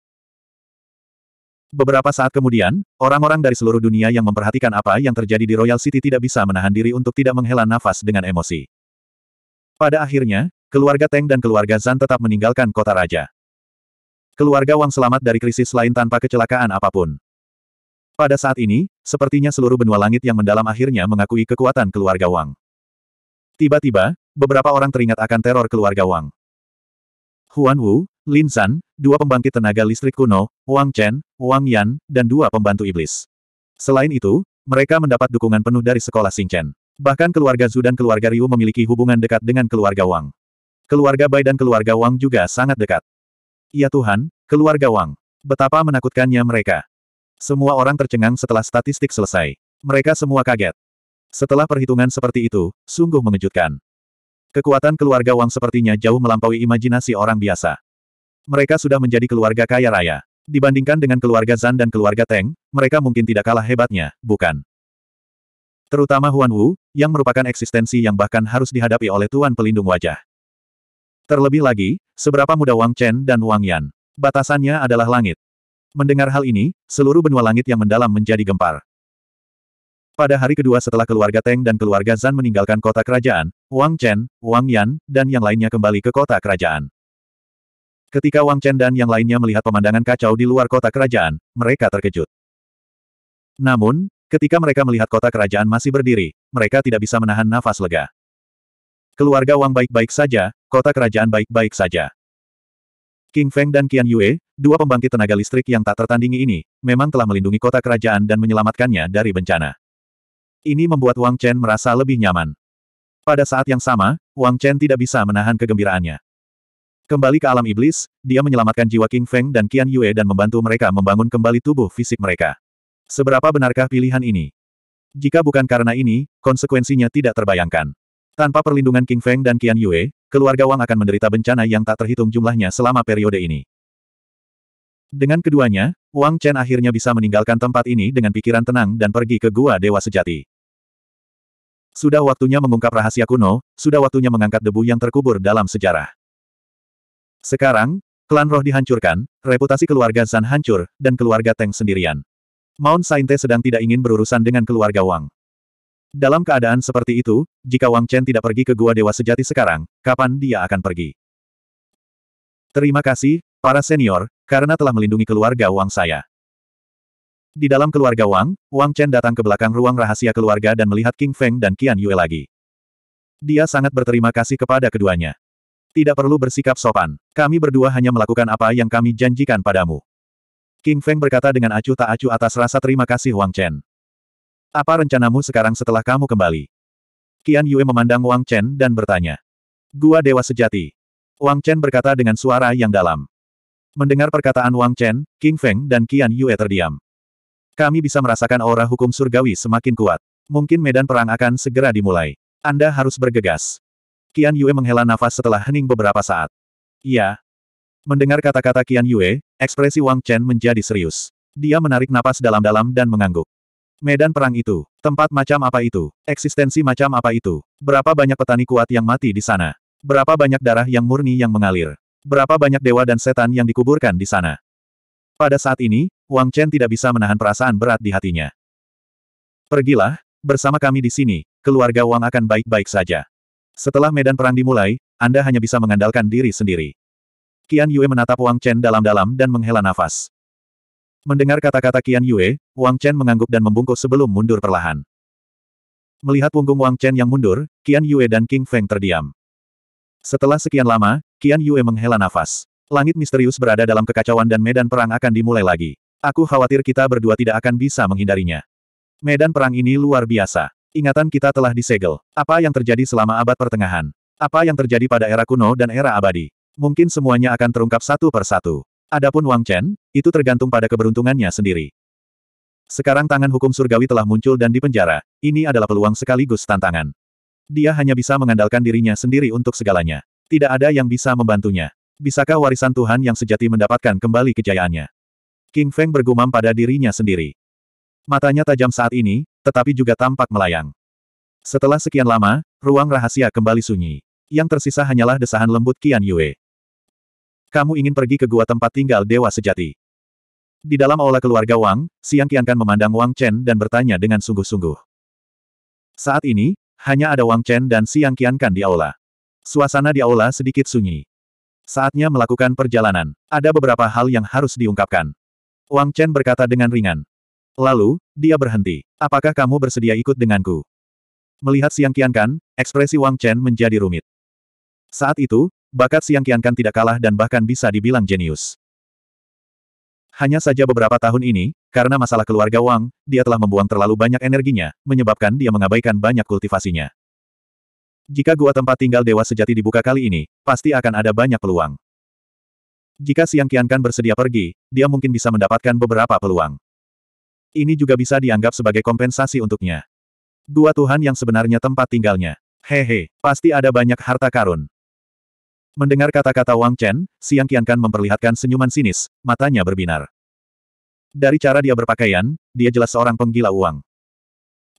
Beberapa saat kemudian, orang-orang dari seluruh dunia yang memperhatikan apa yang terjadi di Royal City tidak bisa menahan diri untuk tidak menghela nafas dengan emosi. Pada akhirnya, keluarga Teng dan keluarga Zan tetap meninggalkan kota raja. Keluarga Wang selamat dari krisis lain tanpa kecelakaan apa pun. Pada saat ini, sepertinya seluruh benua langit yang mendalam akhirnya mengakui kekuatan keluarga Wang. Tiba-tiba, beberapa orang teringat akan teror keluarga Wang. Huan Wu, Lin San, dua pembangkit tenaga listrik kuno, Wang Chen, Wang Yan, dan dua pembantu iblis. Selain itu, mereka mendapat dukungan penuh dari sekolah Xingchen. Bahkan keluarga Zhu dan keluarga Ryu memiliki hubungan dekat dengan keluarga Wang. Keluarga Bai dan keluarga Wang juga sangat dekat. Ya Tuhan, keluarga Wang. Betapa menakutkannya mereka. Semua orang tercengang setelah statistik selesai. Mereka semua kaget. Setelah perhitungan seperti itu, sungguh mengejutkan. Kekuatan keluarga Wang sepertinya jauh melampaui imajinasi orang biasa. Mereka sudah menjadi keluarga kaya raya. Dibandingkan dengan keluarga Zan dan keluarga Teng, mereka mungkin tidak kalah hebatnya, bukan? Terutama Huan Wu, yang merupakan eksistensi yang bahkan harus dihadapi oleh Tuan Pelindung Wajah. Terlebih lagi, seberapa muda Wang Chen dan Wang Yan. Batasannya adalah langit. Mendengar hal ini, seluruh benua langit yang mendalam menjadi gempar. Pada hari kedua setelah keluarga Teng dan keluarga Zan meninggalkan kota kerajaan, Wang Chen, Wang Yan, dan yang lainnya kembali ke kota kerajaan. Ketika Wang Chen dan yang lainnya melihat pemandangan kacau di luar kota kerajaan, mereka terkejut. Namun, ketika mereka melihat kota kerajaan masih berdiri, mereka tidak bisa menahan nafas lega. Keluarga Wang baik-baik saja, kota kerajaan baik-baik saja. King Feng dan Qian Yue, dua pembangkit tenaga listrik yang tak tertandingi ini, memang telah melindungi kota kerajaan dan menyelamatkannya dari bencana. Ini membuat Wang Chen merasa lebih nyaman. Pada saat yang sama, Wang Chen tidak bisa menahan kegembiraannya. Kembali ke alam iblis, dia menyelamatkan jiwa King Feng dan Qian Yue dan membantu mereka membangun kembali tubuh fisik mereka. Seberapa benarkah pilihan ini? Jika bukan karena ini, konsekuensinya tidak terbayangkan. Tanpa perlindungan King Feng dan Qian Yue, keluarga Wang akan menderita bencana yang tak terhitung jumlahnya selama periode ini. Dengan keduanya, Wang Chen akhirnya bisa meninggalkan tempat ini dengan pikiran tenang dan pergi ke Gua Dewa Sejati. Sudah waktunya mengungkap rahasia kuno, sudah waktunya mengangkat debu yang terkubur dalam sejarah. Sekarang, klan roh dihancurkan, reputasi keluarga Zan hancur, dan keluarga Teng sendirian. Mount Sainte sedang tidak ingin berurusan dengan keluarga Wang. Dalam keadaan seperti itu, jika Wang Chen tidak pergi ke Gua Dewa Sejati sekarang, kapan dia akan pergi? Terima kasih, para senior, karena telah melindungi keluarga Wang saya. Di dalam keluarga Wang, Wang Chen datang ke belakang ruang rahasia keluarga dan melihat King Feng dan Qian Yue lagi. Dia sangat berterima kasih kepada keduanya. Tidak perlu bersikap sopan. Kami berdua hanya melakukan apa yang kami janjikan padamu. King Feng berkata dengan acuh tak acuh atas rasa terima kasih Wang Chen. Apa rencanamu sekarang setelah kamu kembali? Qian Yue memandang Wang Chen dan bertanya. Gua Dewa Sejati. Wang Chen berkata dengan suara yang dalam. Mendengar perkataan Wang Chen, King Feng dan Qian Yue terdiam. Kami bisa merasakan aura hukum surgawi semakin kuat. Mungkin medan perang akan segera dimulai. Anda harus bergegas. Qian Yue menghela nafas setelah hening beberapa saat. Iya, Mendengar kata-kata Qian Yue, ekspresi Wang Chen menjadi serius. Dia menarik napas dalam-dalam dan mengangguk. Medan perang itu, tempat macam apa itu, eksistensi macam apa itu, berapa banyak petani kuat yang mati di sana, berapa banyak darah yang murni yang mengalir, berapa banyak dewa dan setan yang dikuburkan di sana. Pada saat ini, Wang Chen tidak bisa menahan perasaan berat di hatinya. Pergilah, bersama kami di sini, keluarga Wang akan baik-baik saja. Setelah medan perang dimulai, Anda hanya bisa mengandalkan diri sendiri. Qian Yue menatap Wang Chen dalam-dalam dan menghela nafas. Mendengar kata-kata Qian Yue, Wang Chen mengangguk dan membungkuk sebelum mundur perlahan. Melihat punggung Wang Chen yang mundur, Qian Yue dan King Feng terdiam. Setelah sekian lama, Qian Yue menghela nafas. Langit misterius berada dalam kekacauan dan medan perang akan dimulai lagi. Aku khawatir kita berdua tidak akan bisa menghindarinya. Medan perang ini luar biasa. Ingatan kita telah disegel. Apa yang terjadi selama abad pertengahan? Apa yang terjadi pada era kuno dan era abadi? Mungkin semuanya akan terungkap satu per satu. Adapun Wang Chen, itu tergantung pada keberuntungannya sendiri. Sekarang tangan hukum surgawi telah muncul dan dipenjara, ini adalah peluang sekaligus tantangan. Dia hanya bisa mengandalkan dirinya sendiri untuk segalanya. Tidak ada yang bisa membantunya. Bisakah warisan Tuhan yang sejati mendapatkan kembali kejayaannya? King Feng bergumam pada dirinya sendiri. Matanya tajam saat ini, tetapi juga tampak melayang. Setelah sekian lama, ruang rahasia kembali sunyi. Yang tersisa hanyalah desahan lembut Qian Yue. Kamu ingin pergi ke gua tempat tinggal Dewa Sejati. Di dalam aula keluarga Wang, Siang Qiankan memandang Wang Chen dan bertanya dengan sungguh-sungguh. Saat ini, hanya ada Wang Chen dan Siang Qiankan di aula. Suasana di aula sedikit sunyi. Saatnya melakukan perjalanan. Ada beberapa hal yang harus diungkapkan. Wang Chen berkata dengan ringan. Lalu, dia berhenti. Apakah kamu bersedia ikut denganku? Melihat Siang Qiankan, ekspresi Wang Chen menjadi rumit. Saat itu, Bakat Siang Qiankan tidak kalah dan bahkan bisa dibilang jenius. Hanya saja beberapa tahun ini, karena masalah keluarga Wang, dia telah membuang terlalu banyak energinya, menyebabkan dia mengabaikan banyak kultivasinya. Jika gua tempat tinggal dewa sejati dibuka kali ini, pasti akan ada banyak peluang. Jika Siang Qiankan bersedia pergi, dia mungkin bisa mendapatkan beberapa peluang. Ini juga bisa dianggap sebagai kompensasi untuknya. Dua Tuhan yang sebenarnya tempat tinggalnya. Hehe, pasti ada banyak harta karun. Mendengar kata-kata Wang Chen, Siang Qiankan memperlihatkan senyuman sinis, matanya berbinar. Dari cara dia berpakaian, dia jelas seorang penggila uang.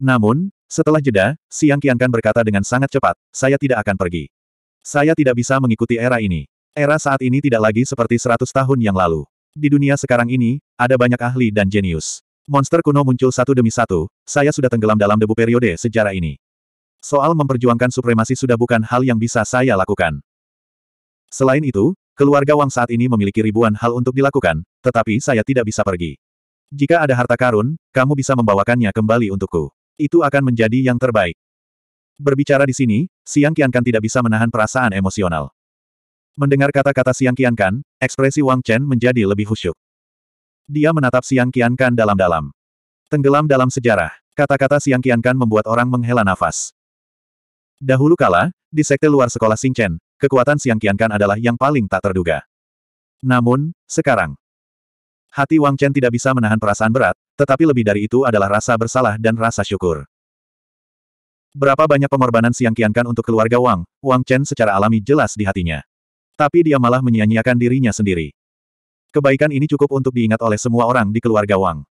Namun, setelah jeda, Siang Qiankan berkata dengan sangat cepat, saya tidak akan pergi. Saya tidak bisa mengikuti era ini. Era saat ini tidak lagi seperti seratus tahun yang lalu. Di dunia sekarang ini, ada banyak ahli dan jenius. Monster kuno muncul satu demi satu, saya sudah tenggelam dalam debu periode sejarah ini. Soal memperjuangkan supremasi sudah bukan hal yang bisa saya lakukan. Selain itu, keluarga Wang saat ini memiliki ribuan hal untuk dilakukan, tetapi saya tidak bisa pergi. Jika ada harta karun, kamu bisa membawakannya kembali untukku. Itu akan menjadi yang terbaik. Berbicara di sini, Siang Qiankan tidak bisa menahan perasaan emosional. Mendengar kata-kata Siang Qiankan, ekspresi Wang Chen menjadi lebih khusyuk. Dia menatap Siang Qiankan dalam-dalam. Tenggelam dalam sejarah, kata-kata Siang Qiankan membuat orang menghela nafas. Dahulu kala, di sekte luar sekolah Xingchen, kekuatan Siang Qiankan adalah yang paling tak terduga. Namun, sekarang, hati Wang Chen tidak bisa menahan perasaan berat, tetapi lebih dari itu adalah rasa bersalah dan rasa syukur. Berapa banyak pengorbanan Siang Qiankan untuk keluarga Wang, Wang Chen secara alami jelas di hatinya. Tapi dia malah menyia-nyiakan dirinya sendiri. Kebaikan ini cukup untuk diingat oleh semua orang di keluarga Wang.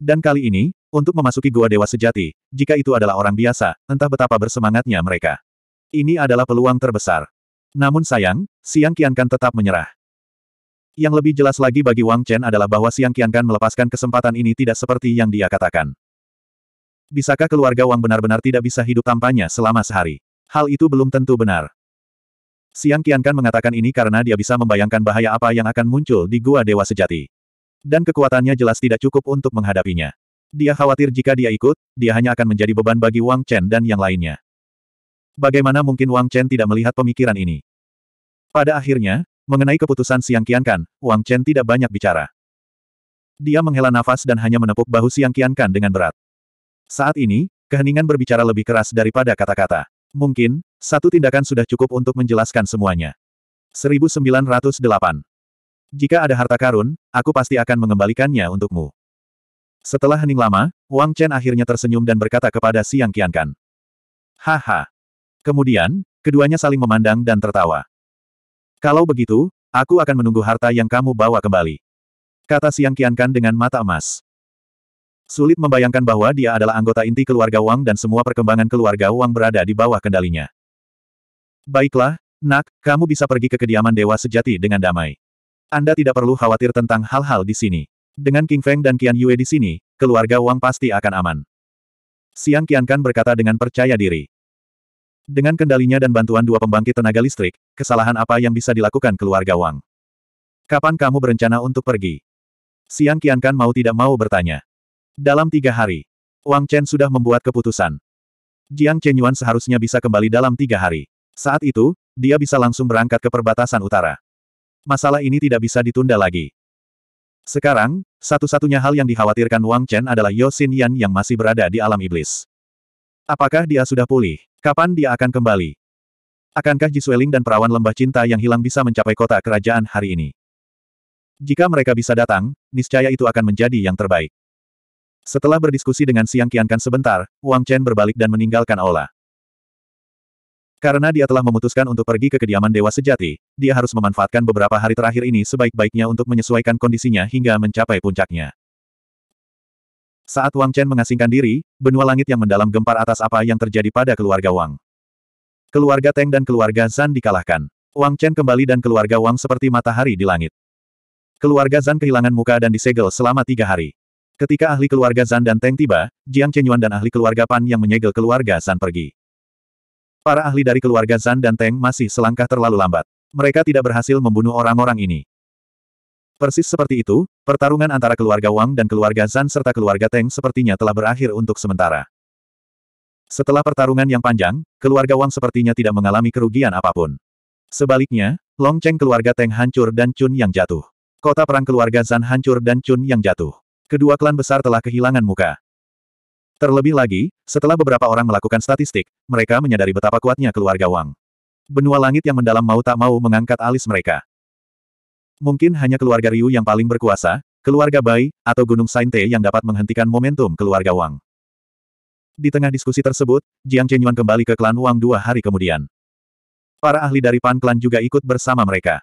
Dan kali ini, untuk memasuki Gua Dewa Sejati, jika itu adalah orang biasa, entah betapa bersemangatnya mereka. Ini adalah peluang terbesar. Namun sayang, Siang Qiankan tetap menyerah. Yang lebih jelas lagi bagi Wang Chen adalah bahwa Siang Qiankan melepaskan kesempatan ini tidak seperti yang dia katakan. Bisakah keluarga Wang benar-benar tidak bisa hidup tanpanya selama sehari? Hal itu belum tentu benar. Siang Qiankan mengatakan ini karena dia bisa membayangkan bahaya apa yang akan muncul di Gua Dewa Sejati. Dan kekuatannya jelas tidak cukup untuk menghadapinya. Dia khawatir jika dia ikut, dia hanya akan menjadi beban bagi Wang Chen dan yang lainnya. Bagaimana mungkin Wang Chen tidak melihat pemikiran ini? Pada akhirnya, mengenai keputusan Siang Qiankan, Wang Chen tidak banyak bicara. Dia menghela nafas dan hanya menepuk bahu Siang Qiankan dengan berat. Saat ini, keheningan berbicara lebih keras daripada kata-kata. Mungkin, satu tindakan sudah cukup untuk menjelaskan semuanya. 1908 jika ada harta karun, aku pasti akan mengembalikannya untukmu. Setelah hening lama, Wang Chen akhirnya tersenyum dan berkata kepada Siang Qiankan. Haha. Kemudian, keduanya saling memandang dan tertawa. Kalau begitu, aku akan menunggu harta yang kamu bawa kembali. Kata Siang Qiankan dengan mata emas. Sulit membayangkan bahwa dia adalah anggota inti keluarga Wang dan semua perkembangan keluarga Wang berada di bawah kendalinya. Baiklah, nak, kamu bisa pergi ke kediaman Dewa Sejati dengan damai. Anda tidak perlu khawatir tentang hal-hal di sini. Dengan King Feng dan Qian Yue di sini, keluarga Wang pasti akan aman. Siang Qiankan berkata dengan percaya diri. Dengan kendalinya dan bantuan dua pembangkit tenaga listrik, kesalahan apa yang bisa dilakukan keluarga Wang? Kapan kamu berencana untuk pergi? Siang Qiankan mau tidak mau bertanya. Dalam tiga hari, Wang Chen sudah membuat keputusan. Jiang Chenyuan seharusnya bisa kembali dalam tiga hari. Saat itu, dia bisa langsung berangkat ke perbatasan utara masalah ini tidak bisa ditunda lagi. Sekarang, satu-satunya hal yang dikhawatirkan Wang Chen adalah Yo Xin Yan yang masih berada di alam iblis. Apakah dia sudah pulih? Kapan dia akan kembali? Akankah Jisueling dan perawan lembah cinta yang hilang bisa mencapai kota kerajaan hari ini? Jika mereka bisa datang, niscaya itu akan menjadi yang terbaik. Setelah berdiskusi dengan Siang Qiankan sebentar, Wang Chen berbalik dan meninggalkan aula. Karena dia telah memutuskan untuk pergi ke kediaman Dewa Sejati, dia harus memanfaatkan beberapa hari terakhir ini sebaik-baiknya untuk menyesuaikan kondisinya hingga mencapai puncaknya. Saat Wang Chen mengasingkan diri, benua langit yang mendalam gempar atas apa yang terjadi pada keluarga Wang. Keluarga Teng dan keluarga Zan dikalahkan. Wang Chen kembali dan keluarga Wang seperti matahari di langit. Keluarga Zan kehilangan muka dan disegel selama tiga hari. Ketika ahli keluarga Zan dan Teng tiba, Jiang Chenyuan dan ahli keluarga Pan yang menyegel keluarga Zan pergi. Para ahli dari keluarga Zan dan Teng masih selangkah terlalu lambat. Mereka tidak berhasil membunuh orang-orang ini. Persis seperti itu, pertarungan antara keluarga Wang dan keluarga Zan serta keluarga Teng sepertinya telah berakhir untuk sementara. Setelah pertarungan yang panjang, keluarga Wang sepertinya tidak mengalami kerugian apa pun. Sebaliknya, Long Cheng keluarga Teng hancur dan Chun yang jatuh. Kota perang keluarga Zan hancur dan Chun yang jatuh. Kedua klan besar telah kehilangan muka. Terlebih lagi, setelah beberapa orang melakukan statistik, mereka menyadari betapa kuatnya keluarga Wang. Benua langit yang mendalam mau tak mau mengangkat alis mereka. Mungkin hanya keluarga Ryu yang paling berkuasa, keluarga Bai, atau Gunung Sainte yang dapat menghentikan momentum keluarga Wang. Di tengah diskusi tersebut, Jiang Chenyuan kembali ke klan Wang dua hari kemudian. Para ahli dari Pan klan juga ikut bersama mereka.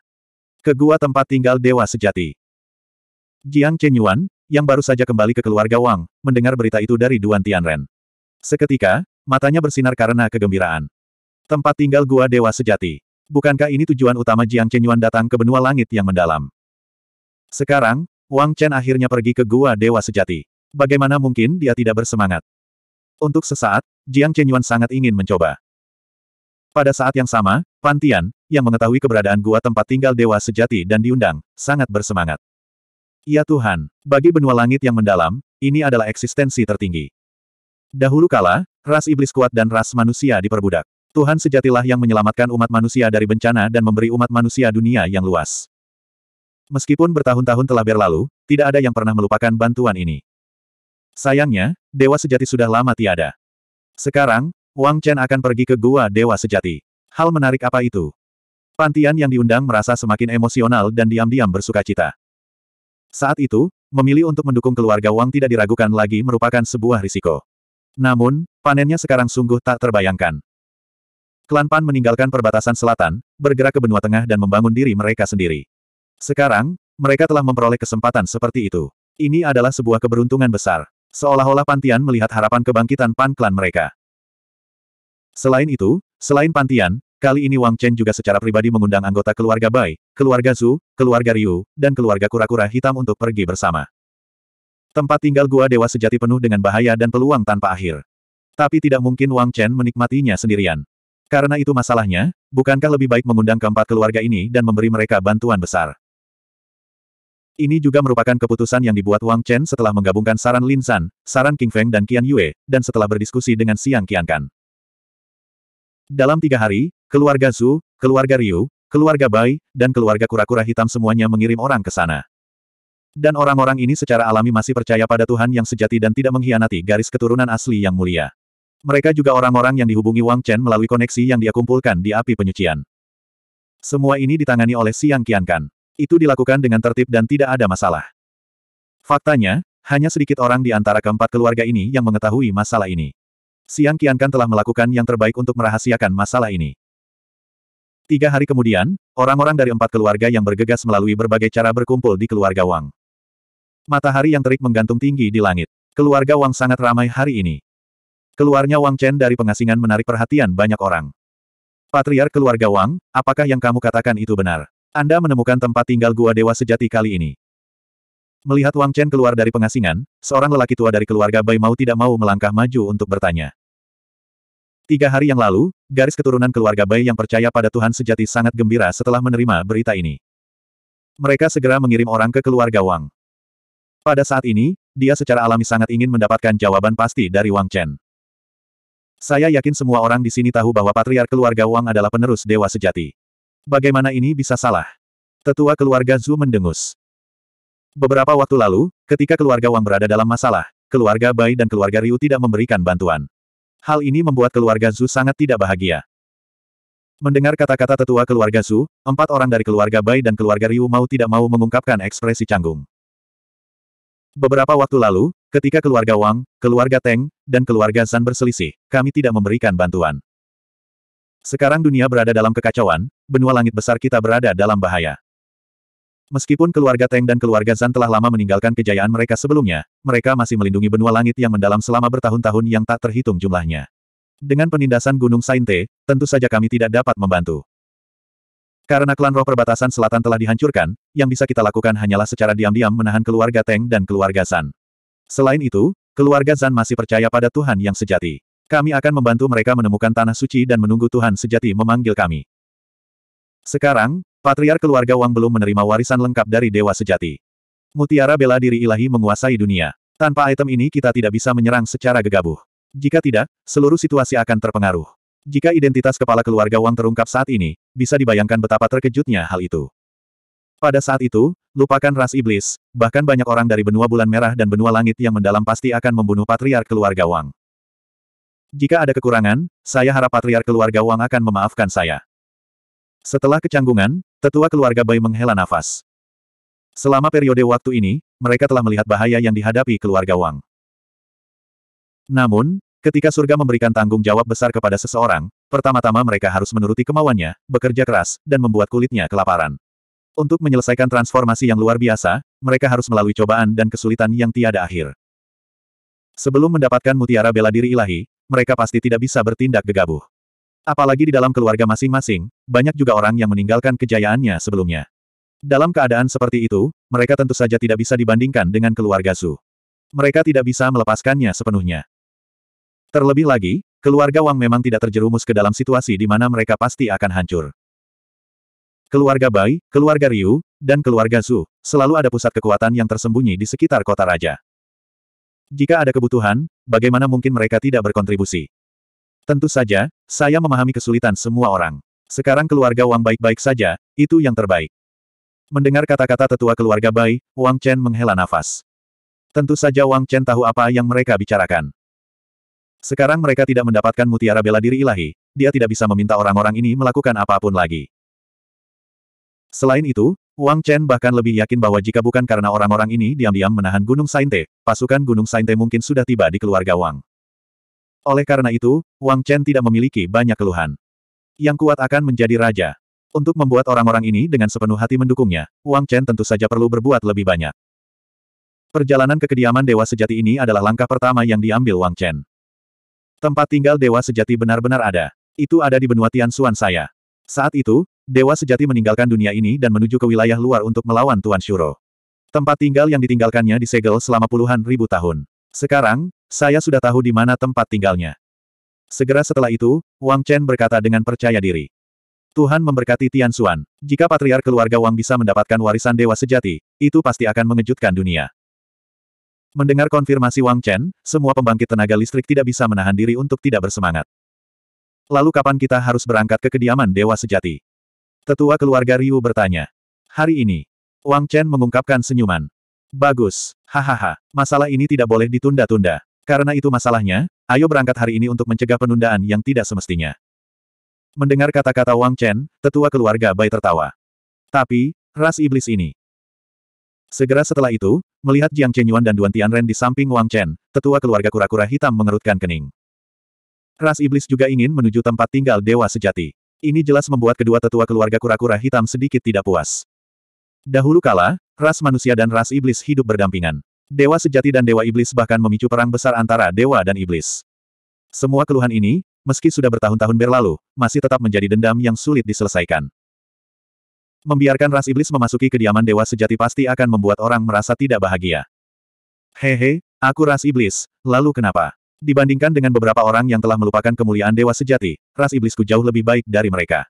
Ke gua tempat tinggal Dewa Sejati. Jiang Chenyuan, yang baru saja kembali ke keluarga Wang, mendengar berita itu dari Duan Tianren. Seketika, matanya bersinar karena kegembiraan. Tempat tinggal gua dewa sejati. Bukankah ini tujuan utama Jiang Chenyuan datang ke benua langit yang mendalam? Sekarang, Wang Chen akhirnya pergi ke gua dewa sejati. Bagaimana mungkin dia tidak bersemangat? Untuk sesaat, Jiang Chenyuan sangat ingin mencoba. Pada saat yang sama, Pantian, yang mengetahui keberadaan gua tempat tinggal dewa sejati dan diundang, sangat bersemangat. Ya Tuhan, bagi benua langit yang mendalam, ini adalah eksistensi tertinggi. Dahulu kala, ras iblis kuat dan ras manusia diperbudak. Tuhan sejatilah yang menyelamatkan umat manusia dari bencana dan memberi umat manusia dunia yang luas. Meskipun bertahun-tahun telah berlalu, tidak ada yang pernah melupakan bantuan ini. Sayangnya, dewa sejati sudah lama tiada. Sekarang, Wang Chen akan pergi ke Gua Dewa Sejati. Hal menarik apa itu? Pantian yang diundang merasa semakin emosional dan diam-diam bersuka cita. Saat itu, memilih untuk mendukung keluarga Wang tidak diragukan lagi merupakan sebuah risiko. Namun, panennya sekarang sungguh tak terbayangkan. Klan Pan meninggalkan perbatasan selatan, bergerak ke benua tengah dan membangun diri mereka sendiri. Sekarang, mereka telah memperoleh kesempatan seperti itu. Ini adalah sebuah keberuntungan besar. Seolah-olah Pantian melihat harapan kebangkitan Pan klan mereka. Selain itu, selain Pantian, kali ini Wang Chen juga secara pribadi mengundang anggota keluarga Bai, keluarga Zhu, keluarga Ryu, dan keluarga kura-kura hitam untuk pergi bersama. Tempat tinggal gua dewa sejati penuh dengan bahaya dan peluang tanpa akhir. Tapi tidak mungkin Wang Chen menikmatinya sendirian. Karena itu masalahnya, bukankah lebih baik mengundang keempat keluarga ini dan memberi mereka bantuan besar? Ini juga merupakan keputusan yang dibuat Wang Chen setelah menggabungkan saran Lin Zan, saran King Feng dan Qian Yue, dan setelah berdiskusi dengan Xiang Qiankan. Dalam tiga hari, keluarga Zhu, keluarga Ryu, keluarga Bai, dan keluarga kura-kura hitam semuanya mengirim orang ke sana. Dan orang-orang ini secara alami masih percaya pada Tuhan yang sejati dan tidak mengkhianati garis keturunan asli yang mulia. Mereka juga orang-orang yang dihubungi Wang Chen melalui koneksi yang dia kumpulkan di api penyucian. Semua ini ditangani oleh Xiang Qiankan. Itu dilakukan dengan tertib dan tidak ada masalah. Faktanya, hanya sedikit orang di antara keempat keluarga ini yang mengetahui masalah ini. Siang Qiankan telah melakukan yang terbaik untuk merahasiakan masalah ini. Tiga hari kemudian, orang-orang dari empat keluarga yang bergegas melalui berbagai cara berkumpul di keluarga Wang. Matahari yang terik menggantung tinggi di langit. Keluarga Wang sangat ramai hari ini. Keluarnya Wang Chen dari pengasingan menarik perhatian banyak orang. Patriar keluarga Wang, apakah yang kamu katakan itu benar? Anda menemukan tempat tinggal gua dewa sejati kali ini. Melihat Wang Chen keluar dari pengasingan, seorang lelaki tua dari keluarga Bai mau tidak mau melangkah maju untuk bertanya. Tiga hari yang lalu, garis keturunan keluarga Bai yang percaya pada Tuhan sejati sangat gembira setelah menerima berita ini. Mereka segera mengirim orang ke keluarga Wang. Pada saat ini, dia secara alami sangat ingin mendapatkan jawaban pasti dari Wang Chen. Saya yakin semua orang di sini tahu bahwa patriar keluarga Wang adalah penerus dewa sejati. Bagaimana ini bisa salah? Tetua keluarga Zhu mendengus. Beberapa waktu lalu, ketika keluarga Wang berada dalam masalah, keluarga Bai dan keluarga Ryu tidak memberikan bantuan. Hal ini membuat keluarga Zhu sangat tidak bahagia. Mendengar kata-kata tetua keluarga Zhu, empat orang dari keluarga Bai dan keluarga Ryu mau tidak mau mengungkapkan ekspresi canggung. Beberapa waktu lalu, ketika keluarga Wang, keluarga Teng, dan keluarga Zan berselisih, kami tidak memberikan bantuan. Sekarang dunia berada dalam kekacauan, benua langit besar kita berada dalam bahaya. Meskipun keluarga Teng dan keluarga Zan telah lama meninggalkan kejayaan mereka sebelumnya, mereka masih melindungi benua langit yang mendalam selama bertahun-tahun yang tak terhitung jumlahnya. Dengan penindasan Gunung Sainte, tentu saja kami tidak dapat membantu. Karena klan roh perbatasan selatan telah dihancurkan, yang bisa kita lakukan hanyalah secara diam-diam menahan keluarga Teng dan keluarga Zan. Selain itu, keluarga Zan masih percaya pada Tuhan yang sejati. Kami akan membantu mereka menemukan tanah suci dan menunggu Tuhan sejati memanggil kami. Sekarang, Patriar keluarga Wang belum menerima warisan lengkap dari Dewa Sejati. Mutiara bela diri ilahi menguasai dunia. Tanpa item ini kita tidak bisa menyerang secara gegabah. Jika tidak, seluruh situasi akan terpengaruh. Jika identitas kepala keluarga Wang terungkap saat ini, bisa dibayangkan betapa terkejutnya hal itu. Pada saat itu, lupakan ras iblis, bahkan banyak orang dari benua bulan merah dan benua langit yang mendalam pasti akan membunuh patriar keluarga Wang. Jika ada kekurangan, saya harap patriar keluarga Wang akan memaafkan saya. Setelah kecanggungan, tetua keluarga Bai menghela nafas. Selama periode waktu ini, mereka telah melihat bahaya yang dihadapi keluarga Wang. Namun, ketika surga memberikan tanggung jawab besar kepada seseorang, pertama-tama mereka harus menuruti kemauannya, bekerja keras, dan membuat kulitnya kelaparan. Untuk menyelesaikan transformasi yang luar biasa, mereka harus melalui cobaan dan kesulitan yang tiada akhir. Sebelum mendapatkan mutiara bela diri ilahi, mereka pasti tidak bisa bertindak gegabah. Apalagi di dalam keluarga masing-masing, banyak juga orang yang meninggalkan kejayaannya sebelumnya. Dalam keadaan seperti itu, mereka tentu saja tidak bisa dibandingkan dengan keluarga Su. Mereka tidak bisa melepaskannya sepenuhnya. Terlebih lagi, keluarga Wang memang tidak terjerumus ke dalam situasi di mana mereka pasti akan hancur. Keluarga Bai, keluarga Ryu, dan keluarga Su, selalu ada pusat kekuatan yang tersembunyi di sekitar kota raja. Jika ada kebutuhan, bagaimana mungkin mereka tidak berkontribusi? Tentu saja, saya memahami kesulitan semua orang. Sekarang keluarga Wang baik-baik saja, itu yang terbaik. Mendengar kata-kata tetua keluarga Bai, Wang Chen menghela nafas. Tentu saja Wang Chen tahu apa yang mereka bicarakan. Sekarang mereka tidak mendapatkan mutiara bela diri ilahi, dia tidak bisa meminta orang-orang ini melakukan apa pun lagi. Selain itu, Wang Chen bahkan lebih yakin bahwa jika bukan karena orang-orang ini diam-diam menahan Gunung Sainte, pasukan Gunung Sainte mungkin sudah tiba di keluarga Wang. Oleh karena itu, Wang Chen tidak memiliki banyak keluhan. Yang kuat akan menjadi raja. Untuk membuat orang-orang ini dengan sepenuh hati mendukungnya, Wang Chen tentu saja perlu berbuat lebih banyak. Perjalanan ke kediaman Dewa Sejati ini adalah langkah pertama yang diambil Wang Chen. Tempat tinggal Dewa Sejati benar-benar ada. Itu ada di benua Tianxuan saya. Saat itu, Dewa Sejati meninggalkan dunia ini dan menuju ke wilayah luar untuk melawan Tuan Shuro. Tempat tinggal yang ditinggalkannya disegel selama puluhan ribu tahun. Sekarang, saya sudah tahu di mana tempat tinggalnya. Segera setelah itu, Wang Chen berkata dengan percaya diri. Tuhan memberkati Tianxuan. Jika patriar keluarga Wang bisa mendapatkan warisan Dewa Sejati, itu pasti akan mengejutkan dunia. Mendengar konfirmasi Wang Chen, semua pembangkit tenaga listrik tidak bisa menahan diri untuk tidak bersemangat. Lalu kapan kita harus berangkat ke kediaman Dewa Sejati? Tetua keluarga Ryu bertanya. Hari ini. Wang Chen mengungkapkan senyuman. Bagus. Hahaha. Masalah ini tidak boleh ditunda-tunda. Karena itu masalahnya, ayo berangkat hari ini untuk mencegah penundaan yang tidak semestinya. Mendengar kata-kata Wang Chen, tetua keluarga Bai tertawa. Tapi, ras iblis ini, Segera setelah itu, melihat Jiang Chenyuan dan Duan Tianren di samping Wang Chen, tetua keluarga kura-kura hitam mengerutkan kening. Ras iblis juga ingin menuju tempat tinggal dewa sejati. Ini jelas membuat kedua tetua keluarga kura-kura hitam sedikit tidak puas. Dahulu kala, ras manusia dan ras iblis hidup berdampingan. Dewa sejati dan dewa iblis bahkan memicu perang besar antara dewa dan iblis. Semua keluhan ini, meski sudah bertahun-tahun berlalu, masih tetap menjadi dendam yang sulit diselesaikan. Membiarkan ras iblis memasuki kediaman dewa sejati pasti akan membuat orang merasa tidak bahagia. Hehe, aku ras iblis, lalu kenapa? Dibandingkan dengan beberapa orang yang telah melupakan kemuliaan dewa sejati, ras iblisku jauh lebih baik dari mereka.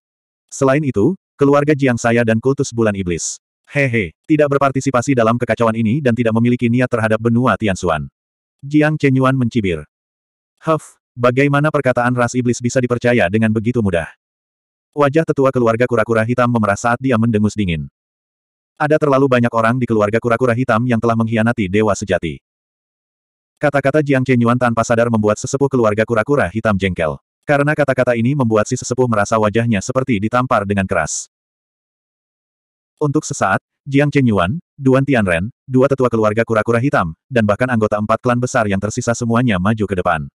Selain itu, keluarga Jiang saya dan kultus bulan iblis. Hehe, tidak berpartisipasi dalam kekacauan ini dan tidak memiliki niat terhadap benua Tianxuan. Jiang Chenyuan mencibir. Huff, bagaimana perkataan ras iblis bisa dipercaya dengan begitu mudah? Wajah tetua keluarga kura-kura hitam memerah saat dia mendengus dingin. Ada terlalu banyak orang di keluarga kura-kura hitam yang telah mengkhianati dewa sejati. Kata-kata Jiang Chenyuan tanpa sadar membuat sesepuh keluarga kura-kura hitam jengkel. Karena kata-kata ini membuat si sesepuh merasa wajahnya seperti ditampar dengan keras. Untuk sesaat, Jiang Chenyuan, Duan Tianren, dua tetua keluarga kura-kura hitam, dan bahkan anggota empat klan besar yang tersisa semuanya maju ke depan.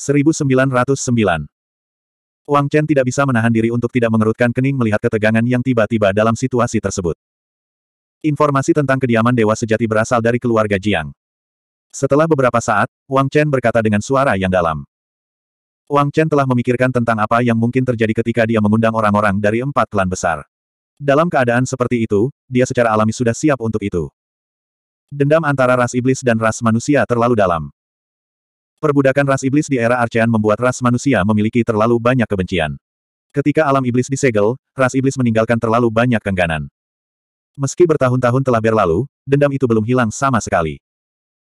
1909 Wang Chen tidak bisa menahan diri untuk tidak mengerutkan kening melihat ketegangan yang tiba-tiba dalam situasi tersebut. Informasi tentang kediaman dewa sejati berasal dari keluarga Jiang. Setelah beberapa saat, Wang Chen berkata dengan suara yang dalam. Wang Chen telah memikirkan tentang apa yang mungkin terjadi ketika dia mengundang orang-orang dari empat klan besar. Dalam keadaan seperti itu, dia secara alami sudah siap untuk itu. Dendam antara ras iblis dan ras manusia terlalu dalam. Perbudakan ras iblis di era Archean membuat ras manusia memiliki terlalu banyak kebencian. Ketika alam iblis disegel, ras iblis meninggalkan terlalu banyak kengganan. Meski bertahun-tahun telah berlalu, dendam itu belum hilang sama sekali.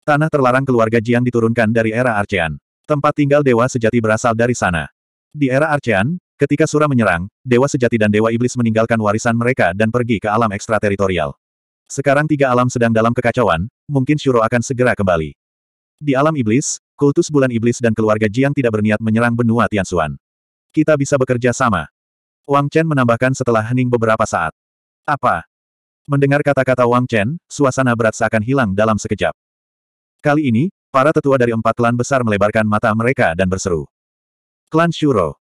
Tanah terlarang keluarga Jiang diturunkan dari era Archean. Tempat tinggal dewa sejati berasal dari sana. Di era Archean, ketika Sura menyerang, dewa sejati dan dewa iblis meninggalkan warisan mereka dan pergi ke alam ekstrateritorial. Sekarang tiga alam sedang dalam kekacauan, mungkin Shuro akan segera kembali. Di alam iblis, kultus bulan iblis dan keluarga Jiang tidak berniat menyerang benua Tianxuan. Kita bisa bekerja sama. Wang Chen menambahkan setelah hening beberapa saat. Apa? Mendengar kata-kata Wang Chen, suasana berat seakan hilang dalam sekejap. Kali ini, para tetua dari empat klan besar melebarkan mata mereka dan berseru. Klan Shuro.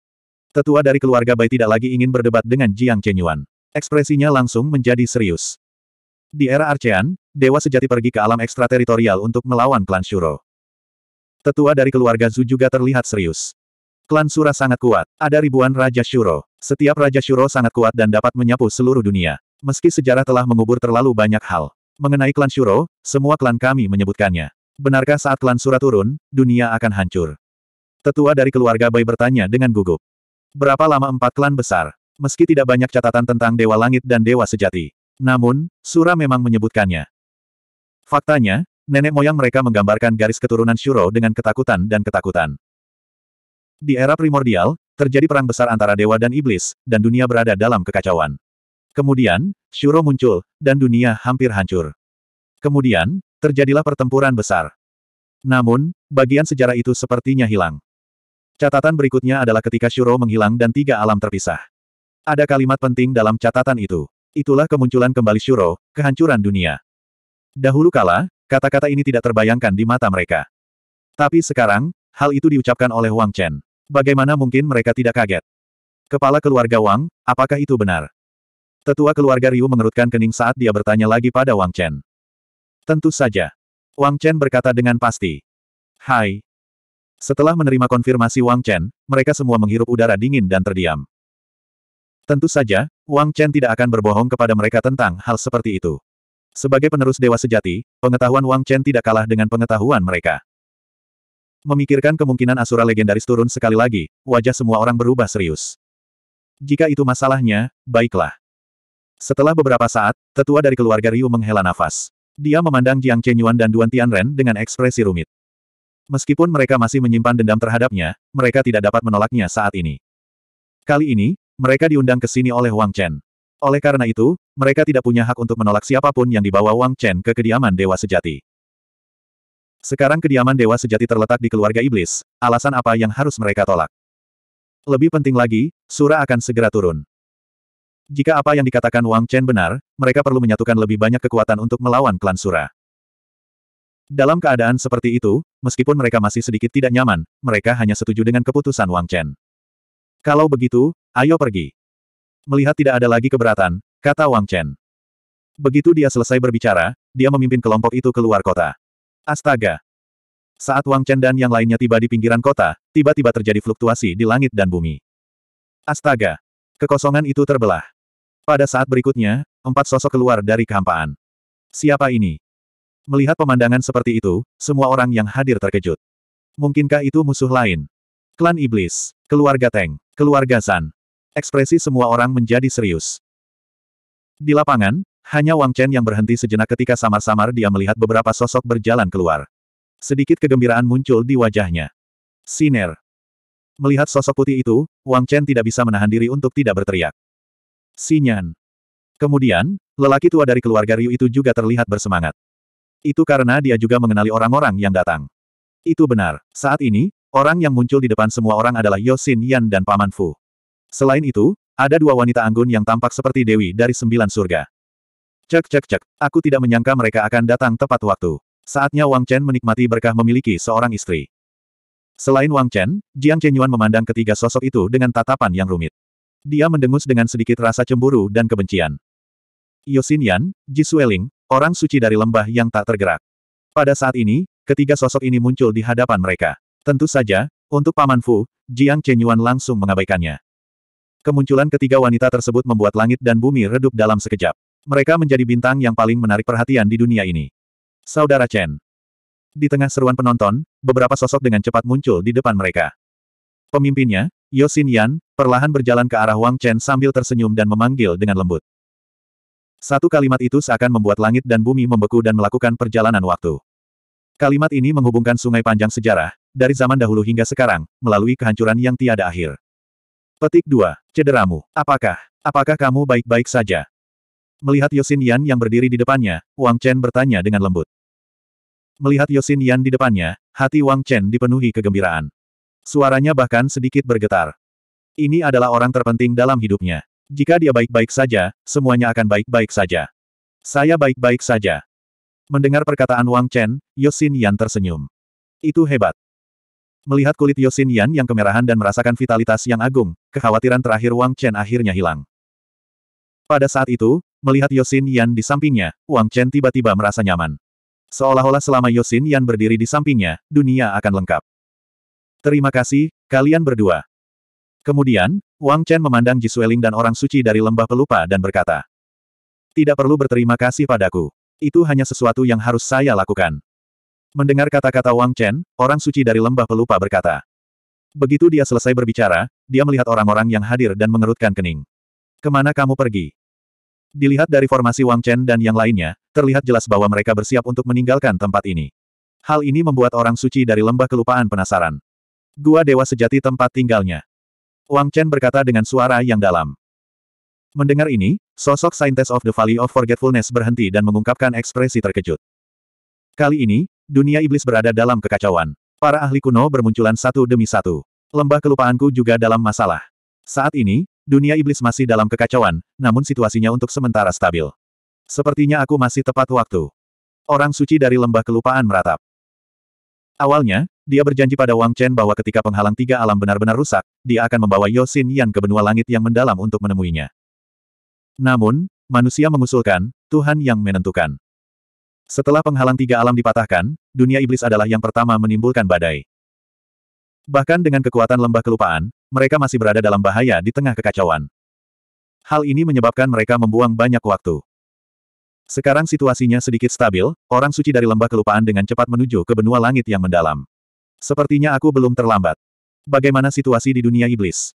Tetua dari keluarga Bai tidak lagi ingin berdebat dengan Jiang Chenyuan. Ekspresinya langsung menjadi serius. Di era Archean, Dewa Sejati pergi ke alam ekstrateritorial untuk melawan klan Shuro. Tetua dari keluarga Zu juga terlihat serius. Klan Sura sangat kuat. Ada ribuan Raja Shuro. Setiap Raja Shuro sangat kuat dan dapat menyapu seluruh dunia. Meski sejarah telah mengubur terlalu banyak hal. Mengenai klan Shuro, semua klan kami menyebutkannya. Benarkah saat klan Sura turun, dunia akan hancur? Tetua dari keluarga Bai bertanya dengan gugup. Berapa lama empat klan besar? Meski tidak banyak catatan tentang Dewa Langit dan Dewa Sejati. Namun, Sura memang menyebutkannya. Faktanya, nenek moyang mereka menggambarkan garis keturunan Shuro dengan ketakutan dan ketakutan. Di era primordial, terjadi perang besar antara dewa dan iblis, dan dunia berada dalam kekacauan. Kemudian, Shuro muncul, dan dunia hampir hancur. Kemudian, terjadilah pertempuran besar. Namun, bagian sejarah itu sepertinya hilang. Catatan berikutnya adalah ketika Shuro menghilang dan tiga alam terpisah. Ada kalimat penting dalam catatan itu. Itulah kemunculan kembali Shuro, kehancuran dunia. Dahulu kala, kata-kata ini tidak terbayangkan di mata mereka. Tapi sekarang, hal itu diucapkan oleh Wang Chen. Bagaimana mungkin mereka tidak kaget? Kepala keluarga Wang, apakah itu benar? Tetua keluarga Ryu mengerutkan kening saat dia bertanya lagi pada Wang Chen. Tentu saja. Wang Chen berkata dengan pasti. Hai, setelah menerima konfirmasi Wang Chen, mereka semua menghirup udara dingin dan terdiam. Tentu saja, Wang Chen tidak akan berbohong kepada mereka tentang hal seperti itu. Sebagai penerus Dewa Sejati, pengetahuan Wang Chen tidak kalah dengan pengetahuan mereka. Memikirkan kemungkinan Asura legendaris turun sekali lagi, wajah semua orang berubah serius. Jika itu masalahnya, baiklah. Setelah beberapa saat, tetua dari keluarga Ryu menghela nafas. Dia memandang Jiang Chenyuan dan Duan Tianren dengan ekspresi rumit. Meskipun mereka masih menyimpan dendam terhadapnya, mereka tidak dapat menolaknya saat ini. Kali ini, mereka diundang ke sini oleh Wang Chen. Oleh karena itu, mereka tidak punya hak untuk menolak siapa pun yang dibawa Wang Chen ke kediaman Dewa Sejati. Sekarang kediaman Dewa Sejati terletak di keluarga iblis, alasan apa yang harus mereka tolak? Lebih penting lagi, Sura akan segera turun. Jika apa yang dikatakan Wang Chen benar, mereka perlu menyatukan lebih banyak kekuatan untuk melawan klan Sura. Dalam keadaan seperti itu, meskipun mereka masih sedikit tidak nyaman, mereka hanya setuju dengan keputusan Wang Chen. Kalau begitu, ayo pergi. Melihat tidak ada lagi keberatan, kata Wang Chen. Begitu dia selesai berbicara, dia memimpin kelompok itu keluar kota. Astaga! Saat Wang Chen dan yang lainnya tiba di pinggiran kota, tiba-tiba terjadi fluktuasi di langit dan bumi. Astaga! Kekosongan itu terbelah. Pada saat berikutnya, empat sosok keluar dari kehampaan. Siapa ini? Melihat pemandangan seperti itu, semua orang yang hadir terkejut. Mungkinkah itu musuh lain? Klan Iblis, keluarga Teng, keluarga San. Ekspresi semua orang menjadi serius. Di lapangan, hanya Wang Chen yang berhenti sejenak ketika samar-samar dia melihat beberapa sosok berjalan keluar. Sedikit kegembiraan muncul di wajahnya. Siner. Melihat sosok putih itu, Wang Chen tidak bisa menahan diri untuk tidak berteriak. Sinyan. Kemudian, lelaki tua dari keluarga Ryu itu juga terlihat bersemangat. Itu karena dia juga mengenali orang-orang yang datang. Itu benar. Saat ini, orang yang muncul di depan semua orang adalah Yosin Yan dan Paman Fu. Selain itu, ada dua wanita anggun yang tampak seperti dewi dari sembilan surga. Cek cek cek, aku tidak menyangka mereka akan datang tepat waktu. Saatnya Wang Chen menikmati berkah memiliki seorang istri. Selain Wang Chen, Jiang Chenyuan memandang ketiga sosok itu dengan tatapan yang rumit. Dia mendengus dengan sedikit rasa cemburu dan kebencian. Yosin Yan, Ji Sueling, Orang suci dari lembah yang tak tergerak. Pada saat ini, ketiga sosok ini muncul di hadapan mereka. Tentu saja, untuk Paman Fu, Jiang Chenyuan langsung mengabaikannya. Kemunculan ketiga wanita tersebut membuat langit dan bumi redup dalam sekejap. Mereka menjadi bintang yang paling menarik perhatian di dunia ini. Saudara Chen. Di tengah seruan penonton, beberapa sosok dengan cepat muncul di depan mereka. Pemimpinnya, Yosin Yan, perlahan berjalan ke arah Wang Chen sambil tersenyum dan memanggil dengan lembut. Satu kalimat itu seakan membuat langit dan bumi membeku dan melakukan perjalanan waktu. Kalimat ini menghubungkan sungai panjang sejarah, dari zaman dahulu hingga sekarang, melalui kehancuran yang tiada akhir. Petik 2. Cederamu. Apakah? Apakah kamu baik-baik saja? Melihat Yosin Yan yang berdiri di depannya, Wang Chen bertanya dengan lembut. Melihat Yosin Yan di depannya, hati Wang Chen dipenuhi kegembiraan. Suaranya bahkan sedikit bergetar. Ini adalah orang terpenting dalam hidupnya. Jika dia baik-baik saja, semuanya akan baik-baik saja. Saya baik-baik saja. Mendengar perkataan Wang Chen, Yosin Yan tersenyum. Itu hebat. Melihat kulit Yosin Yan yang kemerahan dan merasakan vitalitas yang agung, kekhawatiran terakhir Wang Chen akhirnya hilang. Pada saat itu, melihat Yosin Yan di sampingnya, Wang Chen tiba-tiba merasa nyaman. Seolah-olah selama Yosin Yan berdiri di sampingnya, dunia akan lengkap. Terima kasih, kalian berdua. Kemudian, Wang Chen memandang Jisueling dan orang suci dari lembah pelupa dan berkata, Tidak perlu berterima kasih padaku. Itu hanya sesuatu yang harus saya lakukan. Mendengar kata-kata Wang Chen, orang suci dari lembah pelupa berkata. Begitu dia selesai berbicara, dia melihat orang-orang yang hadir dan mengerutkan kening. Ke mana kamu pergi? Dilihat dari formasi Wang Chen dan yang lainnya, terlihat jelas bahwa mereka bersiap untuk meninggalkan tempat ini. Hal ini membuat orang suci dari lembah kelupaan penasaran. Gua dewa sejati tempat tinggalnya. Wang Chen berkata dengan suara yang dalam. Mendengar ini, sosok Scientist of the Valley of Forgetfulness berhenti dan mengungkapkan ekspresi terkejut. Kali ini, dunia iblis berada dalam kekacauan. Para ahli kuno bermunculan satu demi satu. Lembah kelupaanku juga dalam masalah. Saat ini, dunia iblis masih dalam kekacauan, namun situasinya untuk sementara stabil. Sepertinya aku masih tepat waktu. Orang suci dari lembah kelupaan meratap. Awalnya, dia berjanji pada Wang Chen bahwa ketika penghalang tiga alam benar-benar rusak, dia akan membawa Yosin Yan ke benua langit yang mendalam untuk menemuinya. Namun, manusia mengusulkan, Tuhan yang menentukan. Setelah penghalang tiga alam dipatahkan, dunia iblis adalah yang pertama menimbulkan badai. Bahkan dengan kekuatan lembah kelupaan, mereka masih berada dalam bahaya di tengah kekacauan. Hal ini menyebabkan mereka membuang banyak waktu. Sekarang situasinya sedikit stabil, orang suci dari lembah kelupaan dengan cepat menuju ke benua langit yang mendalam. Sepertinya aku belum terlambat. Bagaimana situasi di dunia iblis?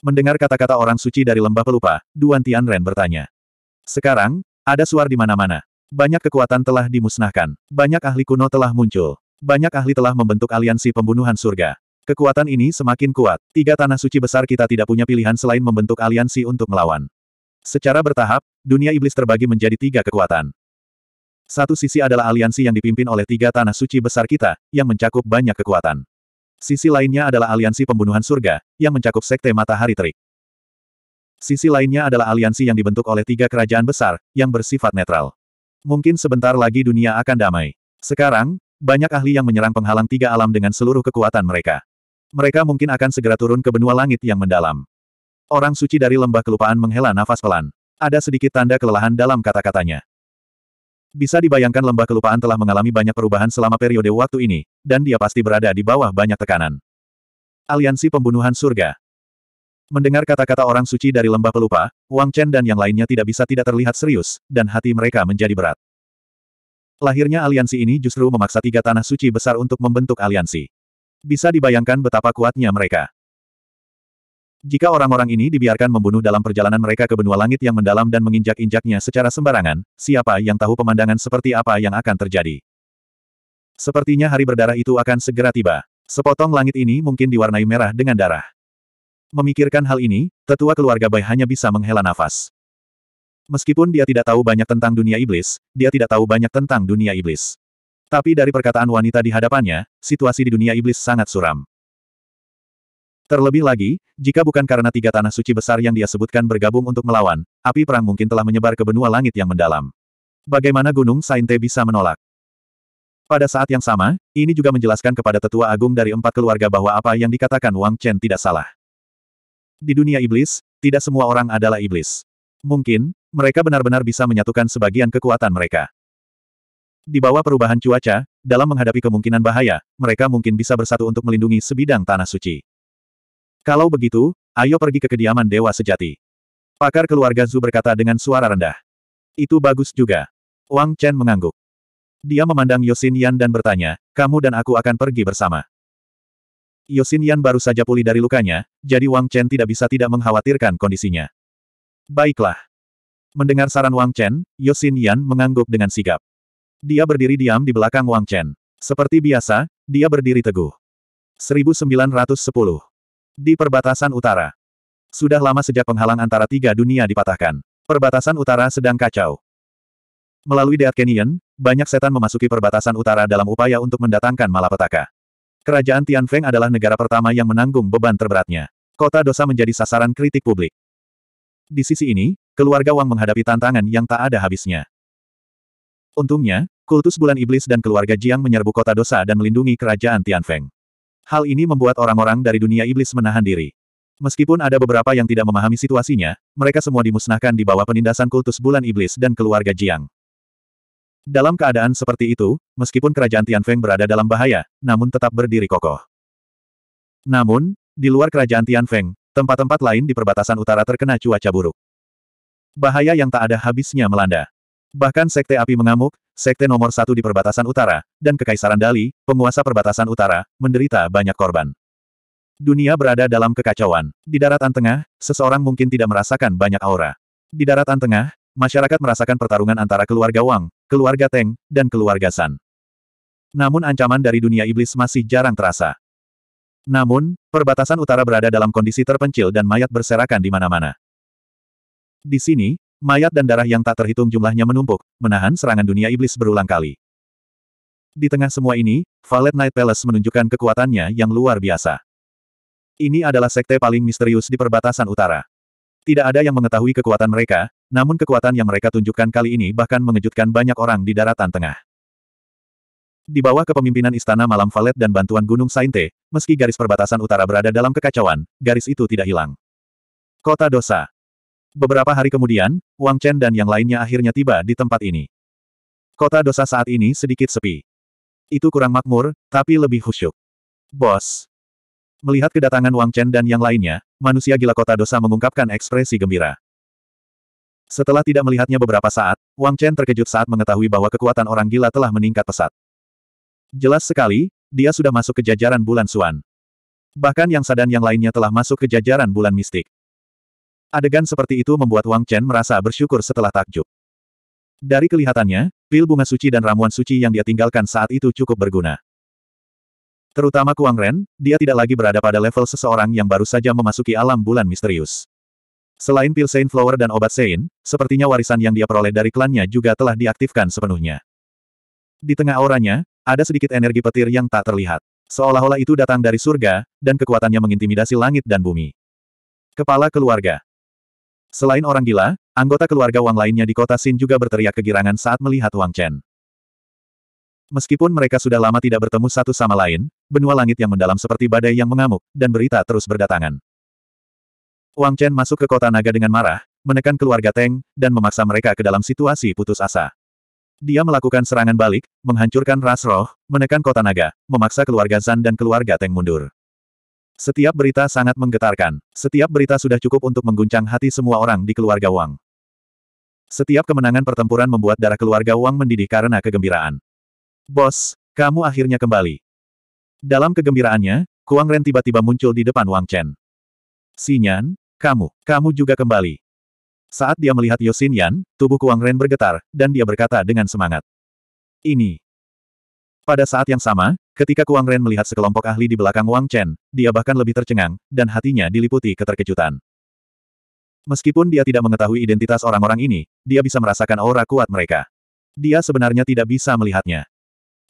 Mendengar kata-kata orang suci dari lembah pelupa, Duan Tianren bertanya. Sekarang, ada suar di mana-mana. Banyak kekuatan telah dimusnahkan. Banyak ahli kuno telah muncul. Banyak ahli telah membentuk aliansi pembunuhan surga. Kekuatan ini semakin kuat. Tiga tanah suci besar kita tidak punya pilihan selain membentuk aliansi untuk melawan. Secara bertahap, dunia iblis terbagi menjadi tiga kekuatan. Satu sisi adalah aliansi yang dipimpin oleh tiga tanah suci besar kita, yang mencakup banyak kekuatan. Sisi lainnya adalah aliansi pembunuhan surga, yang mencakup sekte matahari terik. Sisi lainnya adalah aliansi yang dibentuk oleh tiga kerajaan besar, yang bersifat netral. Mungkin sebentar lagi dunia akan damai. Sekarang, banyak ahli yang menyerang penghalang tiga alam dengan seluruh kekuatan mereka. Mereka mungkin akan segera turun ke benua langit yang mendalam. Orang suci dari lembah kelupaan menghela nafas pelan. Ada sedikit tanda kelelahan dalam kata-katanya. Bisa dibayangkan lembah kelupaan telah mengalami banyak perubahan selama periode waktu ini, dan dia pasti berada di bawah banyak tekanan. Aliansi Pembunuhan Surga Mendengar kata-kata orang suci dari lembah pelupa, Wang Chen dan yang lainnya tidak bisa tidak terlihat serius, dan hati mereka menjadi berat. Lahirnya aliansi ini justru memaksa tiga tanah suci besar untuk membentuk aliansi. Bisa dibayangkan betapa kuatnya mereka. Jika orang-orang ini dibiarkan membunuh dalam perjalanan mereka ke benua langit yang mendalam dan menginjak-injaknya secara sembarangan, siapa yang tahu pemandangan seperti apa yang akan terjadi? Sepertinya hari berdarah itu akan segera tiba. Sepotong langit ini mungkin diwarnai merah dengan darah. Memikirkan hal ini, tetua keluarga Bai hanya bisa menghela nafas. Meskipun dia tidak tahu banyak tentang dunia iblis, dia tidak tahu banyak tentang dunia iblis. Tapi dari perkataan wanita di hadapannya, situasi di dunia iblis sangat suram. Terlebih lagi, jika bukan karena tiga tanah suci besar yang dia sebutkan bergabung untuk melawan, api perang mungkin telah menyebar ke benua langit yang mendalam. Bagaimana Gunung Sainte bisa menolak? Pada saat yang sama, ini juga menjelaskan kepada tetua agung dari empat keluarga bahwa apa yang dikatakan Wang Chen tidak salah. Di dunia iblis, tidak semua orang adalah iblis. Mungkin, mereka benar-benar bisa menyatukan sebagian kekuatan mereka. Di bawah perubahan cuaca, dalam menghadapi kemungkinan bahaya, mereka mungkin bisa bersatu untuk melindungi sebidang tanah suci. Kalau begitu, ayo pergi ke kediaman Dewa Sejati. Pakar keluarga Zhu berkata dengan suara rendah. Itu bagus juga. Wang Chen mengangguk. Dia memandang Yosin Yan dan bertanya, kamu dan aku akan pergi bersama. Yosin Yan baru saja pulih dari lukanya, jadi Wang Chen tidak bisa tidak mengkhawatirkan kondisinya. Baiklah. Mendengar saran Wang Chen, Yosin Yan mengangguk dengan sigap. Dia berdiri diam di belakang Wang Chen. Seperti biasa, dia berdiri teguh. 1910 di perbatasan utara. Sudah lama sejak penghalang antara tiga dunia dipatahkan. Perbatasan utara sedang kacau. Melalui Deat Canyon, banyak setan memasuki perbatasan utara dalam upaya untuk mendatangkan malapetaka. Kerajaan Tianfeng adalah negara pertama yang menanggung beban terberatnya. Kota dosa menjadi sasaran kritik publik. Di sisi ini, keluarga Wang menghadapi tantangan yang tak ada habisnya. Untungnya, kultus bulan iblis dan keluarga Jiang menyerbu kota dosa dan melindungi kerajaan Tianfeng. Hal ini membuat orang-orang dari dunia iblis menahan diri. Meskipun ada beberapa yang tidak memahami situasinya, mereka semua dimusnahkan di bawah penindasan kultus bulan iblis dan keluarga Jiang. Dalam keadaan seperti itu, meskipun kerajaan Tianfeng berada dalam bahaya, namun tetap berdiri kokoh. Namun, di luar kerajaan Tianfeng, tempat-tempat lain di perbatasan utara terkena cuaca buruk. Bahaya yang tak ada habisnya melanda. Bahkan Sekte Api mengamuk, Sekte nomor satu di perbatasan utara, dan Kekaisaran Dali, penguasa perbatasan utara, menderita banyak korban. Dunia berada dalam kekacauan. Di daratan tengah, seseorang mungkin tidak merasakan banyak aura. Di daratan tengah, masyarakat merasakan pertarungan antara keluarga Wang, keluarga Teng, dan keluarga San. Namun ancaman dari dunia iblis masih jarang terasa. Namun, perbatasan utara berada dalam kondisi terpencil dan mayat berserakan di mana-mana. Di sini, Mayat dan darah yang tak terhitung jumlahnya menumpuk, menahan serangan dunia iblis berulang kali. Di tengah semua ini, Valet Night Palace menunjukkan kekuatannya yang luar biasa. Ini adalah sekte paling misterius di perbatasan utara. Tidak ada yang mengetahui kekuatan mereka, namun kekuatan yang mereka tunjukkan kali ini bahkan mengejutkan banyak orang di daratan tengah. Di bawah kepemimpinan Istana Malam Valet dan bantuan Gunung Sainte, meski garis perbatasan utara berada dalam kekacauan, garis itu tidak hilang. Kota Dosa Beberapa hari kemudian, Wang Chen dan yang lainnya akhirnya tiba di tempat ini. Kota Dosa saat ini sedikit sepi. Itu kurang makmur, tapi lebih khusyuk. Bos. Melihat kedatangan Wang Chen dan yang lainnya, manusia gila Kota Dosa mengungkapkan ekspresi gembira. Setelah tidak melihatnya beberapa saat, Wang Chen terkejut saat mengetahui bahwa kekuatan orang gila telah meningkat pesat. Jelas sekali, dia sudah masuk ke jajaran bulan Suan. Bahkan yang sadan yang lainnya telah masuk ke jajaran bulan mistik. Adegan seperti itu membuat Wang Chen merasa bersyukur setelah takjub. Dari kelihatannya, pil bunga suci dan ramuan suci yang dia tinggalkan saat itu cukup berguna. Terutama Kuang Ren, dia tidak lagi berada pada level seseorang yang baru saja memasuki alam bulan misterius. Selain pil Saint Flower dan obat Saint, sepertinya warisan yang dia peroleh dari klannya juga telah diaktifkan sepenuhnya. Di tengah auranya, ada sedikit energi petir yang tak terlihat. Seolah-olah itu datang dari surga, dan kekuatannya mengintimidasi langit dan bumi. Kepala keluarga Selain orang gila, anggota keluarga Wang lainnya di kota Xin juga berteriak kegirangan saat melihat Wang Chen. Meskipun mereka sudah lama tidak bertemu satu sama lain, benua langit yang mendalam seperti badai yang mengamuk, dan berita terus berdatangan. Wang Chen masuk ke kota naga dengan marah, menekan keluarga Teng, dan memaksa mereka ke dalam situasi putus asa. Dia melakukan serangan balik, menghancurkan ras roh, menekan kota naga, memaksa keluarga Zan dan keluarga Teng mundur. Setiap berita sangat menggetarkan. Setiap berita sudah cukup untuk mengguncang hati semua orang di keluarga Wang. Setiap kemenangan pertempuran membuat darah keluarga Wang mendidih karena kegembiraan. Bos, kamu akhirnya kembali. Dalam kegembiraannya, Kuang Ren tiba-tiba muncul di depan Wang Chen. Sinyan, kamu, kamu juga kembali. Saat dia melihat Yosin Yan, tubuh Kuang Ren bergetar, dan dia berkata dengan semangat. Ini. Pada saat yang sama, ketika Kuang Ren melihat sekelompok ahli di belakang Wang Chen, dia bahkan lebih tercengang, dan hatinya diliputi keterkejutan. Meskipun dia tidak mengetahui identitas orang-orang ini, dia bisa merasakan aura kuat mereka. Dia sebenarnya tidak bisa melihatnya.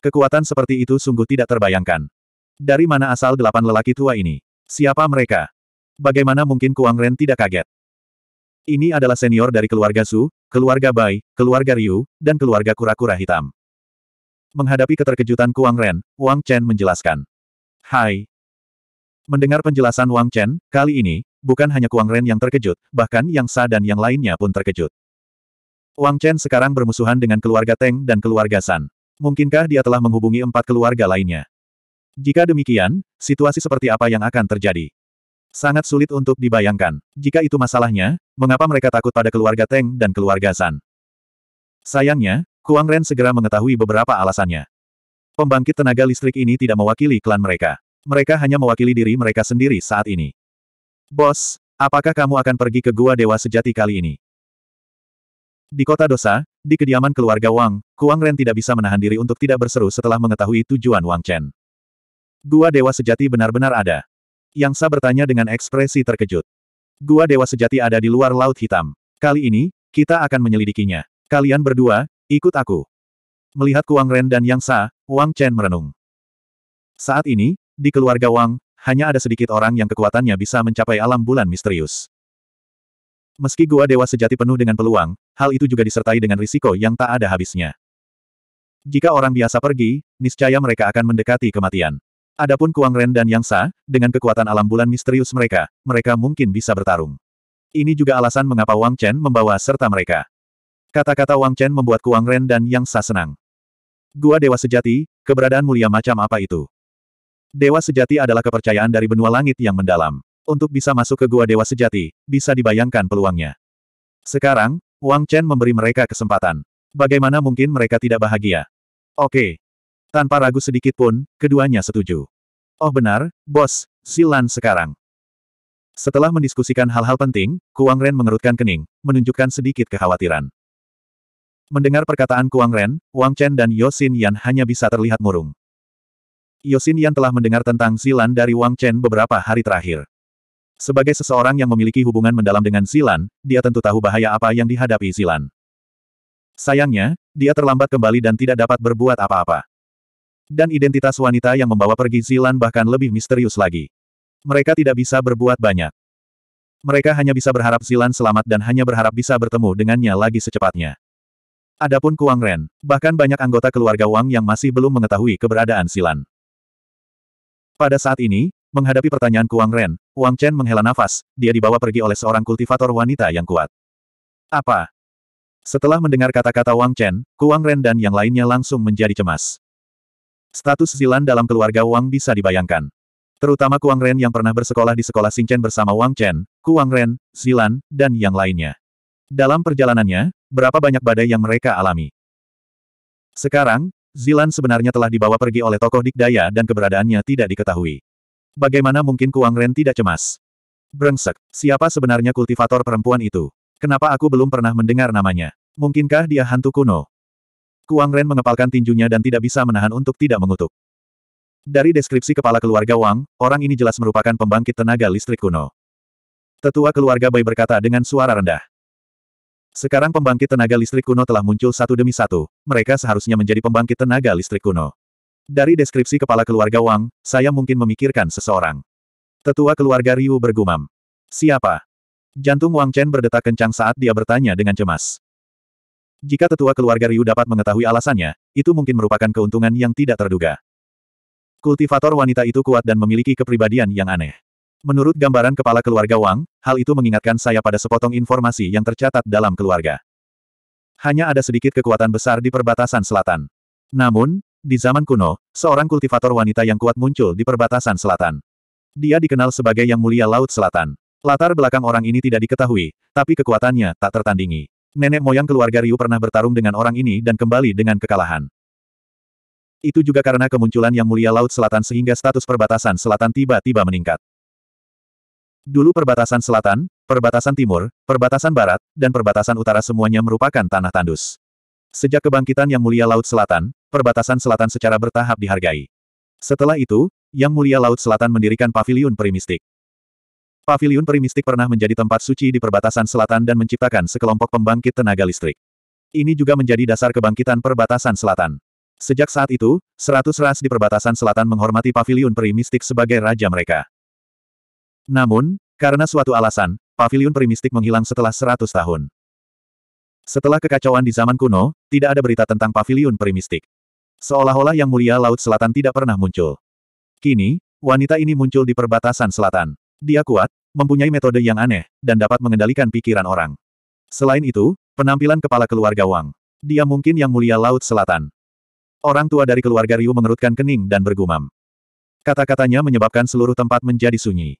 Kekuatan seperti itu sungguh tidak terbayangkan. Dari mana asal delapan lelaki tua ini? Siapa mereka? Bagaimana mungkin Kuang Ren tidak kaget? Ini adalah senior dari keluarga Su, keluarga Bai, keluarga Ryu, dan keluarga kura-kura hitam. Menghadapi keterkejutan Kuang Ren, Wang Chen menjelaskan. Hai. Mendengar penjelasan Wang Chen, kali ini, bukan hanya Kuang Ren yang terkejut, bahkan Yang Sa dan yang lainnya pun terkejut. Wang Chen sekarang bermusuhan dengan keluarga Teng dan keluarga San. Mungkinkah dia telah menghubungi empat keluarga lainnya? Jika demikian, situasi seperti apa yang akan terjadi? Sangat sulit untuk dibayangkan. Jika itu masalahnya, mengapa mereka takut pada keluarga Teng dan keluarga San? Sayangnya, Kuang Ren segera mengetahui beberapa alasannya. Pembangkit tenaga listrik ini tidak mewakili klan mereka. Mereka hanya mewakili diri mereka sendiri saat ini. Bos, apakah kamu akan pergi ke Gua Dewa Sejati kali ini? Di kota Dosa, di kediaman keluarga Wang, Kuang Ren tidak bisa menahan diri untuk tidak berseru setelah mengetahui tujuan Wang Chen. Gua Dewa Sejati benar-benar ada. Yang Sa bertanya dengan ekspresi terkejut. Gua Dewa Sejati ada di luar Laut Hitam. Kali ini, kita akan menyelidikinya. Kalian berdua, ikut aku. Melihat Kuang Ren dan Yang Sa, Wang Chen merenung. Saat ini, di keluarga Wang, hanya ada sedikit orang yang kekuatannya bisa mencapai alam bulan misterius. Meski gua dewa sejati penuh dengan peluang, hal itu juga disertai dengan risiko yang tak ada habisnya. Jika orang biasa pergi, niscaya mereka akan mendekati kematian. Adapun Kuang Ren dan Yang Sa, dengan kekuatan alam bulan misterius mereka, mereka mungkin bisa bertarung. Ini juga alasan mengapa Wang Chen membawa serta mereka. Kata-kata Wang Chen membuat Kuang Ren dan Yang Sa senang. Gua Dewa Sejati, keberadaan mulia macam apa itu? Dewa Sejati adalah kepercayaan dari benua langit yang mendalam. Untuk bisa masuk ke Gua Dewa Sejati, bisa dibayangkan peluangnya. Sekarang, Wang Chen memberi mereka kesempatan. Bagaimana mungkin mereka tidak bahagia? Oke, tanpa ragu sedikit pun, keduanya setuju. Oh benar, bos, Silan sekarang. Setelah mendiskusikan hal-hal penting, Kuang Ren mengerutkan kening, menunjukkan sedikit kekhawatiran. Mendengar perkataan Kuang Ren, Wang Chen dan Yosin Yan hanya bisa terlihat murung. Yosin Yan telah mendengar tentang Zilan dari Wang Chen beberapa hari terakhir. Sebagai seseorang yang memiliki hubungan mendalam dengan Zilan, dia tentu tahu bahaya apa yang dihadapi Zilan. Sayangnya, dia terlambat kembali dan tidak dapat berbuat apa-apa. Dan identitas wanita yang membawa pergi Zilan bahkan lebih misterius lagi. Mereka tidak bisa berbuat banyak. Mereka hanya bisa berharap Zilan selamat dan hanya berharap bisa bertemu dengannya lagi secepatnya. Adapun Kuang Ren, bahkan banyak anggota keluarga Wang yang masih belum mengetahui keberadaan Zilan. Pada saat ini, menghadapi pertanyaan Kuang Ren, Wang Chen menghela nafas, dia dibawa pergi oleh seorang kultivator wanita yang kuat. Apa? Setelah mendengar kata-kata Wang Chen, Kuang Ren dan yang lainnya langsung menjadi cemas. Status Zilan dalam keluarga Wang bisa dibayangkan. Terutama Kuang Ren yang pernah bersekolah di sekolah Xingchen bersama Wang Chen, Kuang Ren, Zilan, dan yang lainnya. Dalam perjalanannya, berapa banyak badai yang mereka alami. Sekarang, Zilan sebenarnya telah dibawa pergi oleh tokoh dikdaya dan keberadaannya tidak diketahui. Bagaimana mungkin Kuang Ren tidak cemas? Brengsek, siapa sebenarnya kultivator perempuan itu? Kenapa aku belum pernah mendengar namanya? Mungkinkah dia hantu kuno? Kuang Ren mengepalkan tinjunya dan tidak bisa menahan untuk tidak mengutuk. Dari deskripsi kepala keluarga Wang, orang ini jelas merupakan pembangkit tenaga listrik kuno. Tetua keluarga Bai berkata dengan suara rendah. Sekarang pembangkit tenaga listrik kuno telah muncul satu demi satu, mereka seharusnya menjadi pembangkit tenaga listrik kuno. Dari deskripsi kepala keluarga Wang, saya mungkin memikirkan seseorang. Tetua keluarga Ryu bergumam. Siapa? Jantung Wang Chen berdetak kencang saat dia bertanya dengan cemas. Jika tetua keluarga Ryu dapat mengetahui alasannya, itu mungkin merupakan keuntungan yang tidak terduga. Kultivator wanita itu kuat dan memiliki kepribadian yang aneh. Menurut gambaran kepala keluarga Wang, hal itu mengingatkan saya pada sepotong informasi yang tercatat dalam keluarga. Hanya ada sedikit kekuatan besar di perbatasan selatan. Namun, di zaman kuno, seorang kultivator wanita yang kuat muncul di perbatasan selatan. Dia dikenal sebagai Yang Mulia Laut Selatan. Latar belakang orang ini tidak diketahui, tapi kekuatannya tak tertandingi. Nenek moyang keluarga Ryu pernah bertarung dengan orang ini dan kembali dengan kekalahan. Itu juga karena kemunculan Yang Mulia Laut Selatan sehingga status perbatasan selatan tiba-tiba meningkat. Dulu perbatasan selatan, perbatasan timur, perbatasan barat, dan perbatasan utara semuanya merupakan tanah tandus. Sejak kebangkitan Yang Mulia Laut Selatan, perbatasan selatan secara bertahap dihargai. Setelah itu, Yang Mulia Laut Selatan mendirikan paviliun perimistik. Paviliun Primistik pernah menjadi tempat suci di perbatasan selatan dan menciptakan sekelompok pembangkit tenaga listrik. Ini juga menjadi dasar kebangkitan perbatasan selatan. Sejak saat itu, seratus ras di perbatasan selatan menghormati Paviliun Primistik sebagai raja mereka. Namun, karena suatu alasan, Paviliun Primistik menghilang setelah seratus tahun. Setelah kekacauan di zaman kuno, tidak ada berita tentang Paviliun Primistik. Seolah-olah Yang Mulia Laut Selatan tidak pernah muncul. Kini, wanita ini muncul di perbatasan selatan. Dia kuat, mempunyai metode yang aneh, dan dapat mengendalikan pikiran orang. Selain itu, penampilan kepala keluarga Wang. Dia mungkin yang mulia Laut Selatan. Orang tua dari keluarga Ryu mengerutkan kening dan bergumam. Kata-katanya menyebabkan seluruh tempat menjadi sunyi.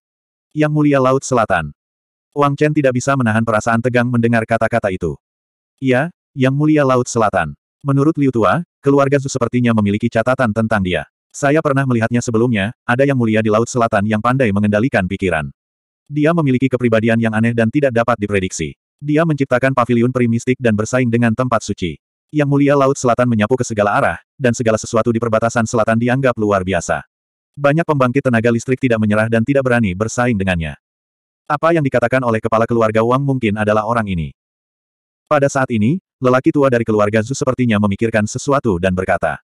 Yang mulia Laut Selatan. Wang Chen tidak bisa menahan perasaan tegang mendengar kata-kata itu. Ya, Yang mulia Laut Selatan. Menurut Liu Tua, keluarga Zhu sepertinya memiliki catatan tentang dia. Saya pernah melihatnya sebelumnya, ada yang mulia di Laut Selatan yang pandai mengendalikan pikiran. Dia memiliki kepribadian yang aneh dan tidak dapat diprediksi. Dia menciptakan paviliun primistik dan bersaing dengan tempat suci. Yang mulia Laut Selatan menyapu ke segala arah, dan segala sesuatu di perbatasan selatan dianggap luar biasa. Banyak pembangkit tenaga listrik tidak menyerah dan tidak berani bersaing dengannya. Apa yang dikatakan oleh kepala keluarga Wang mungkin adalah orang ini. Pada saat ini, lelaki tua dari keluarga Zhu sepertinya memikirkan sesuatu dan berkata,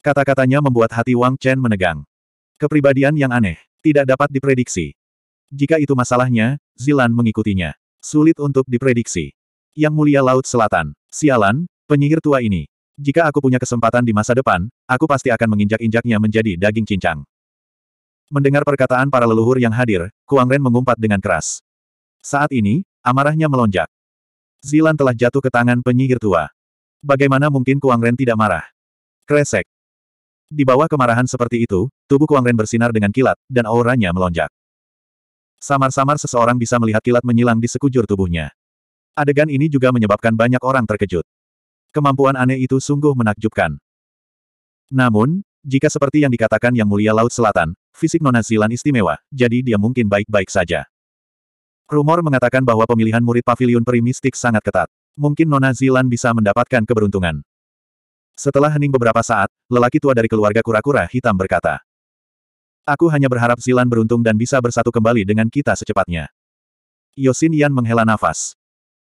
Kata-katanya membuat hati Wang Chen menegang. Kepribadian yang aneh, tidak dapat diprediksi. Jika itu masalahnya, Zilan mengikutinya. Sulit untuk diprediksi. Yang mulia Laut Selatan, sialan, penyihir tua ini. Jika aku punya kesempatan di masa depan, aku pasti akan menginjak-injaknya menjadi daging cincang. Mendengar perkataan para leluhur yang hadir, Kuang Ren mengumpat dengan keras. Saat ini, amarahnya melonjak. Zilan telah jatuh ke tangan penyihir tua. Bagaimana mungkin Kuang Ren tidak marah? Kresek. Di bawah kemarahan seperti itu, tubuh Kuang Ren bersinar dengan kilat, dan auranya melonjak. Samar-samar seseorang bisa melihat kilat menyilang di sekujur tubuhnya. Adegan ini juga menyebabkan banyak orang terkejut. Kemampuan aneh itu sungguh menakjubkan. Namun, jika seperti yang dikatakan Yang Mulia Laut Selatan, fisik Nona Zilan istimewa, jadi dia mungkin baik-baik saja. Rumor mengatakan bahwa pemilihan murid pavilion peri mistik sangat ketat. Mungkin Nona Zilan bisa mendapatkan keberuntungan. Setelah hening beberapa saat, lelaki tua dari keluarga kura-kura hitam berkata. Aku hanya berharap Zilan beruntung dan bisa bersatu kembali dengan kita secepatnya. Yosin Yan menghela nafas.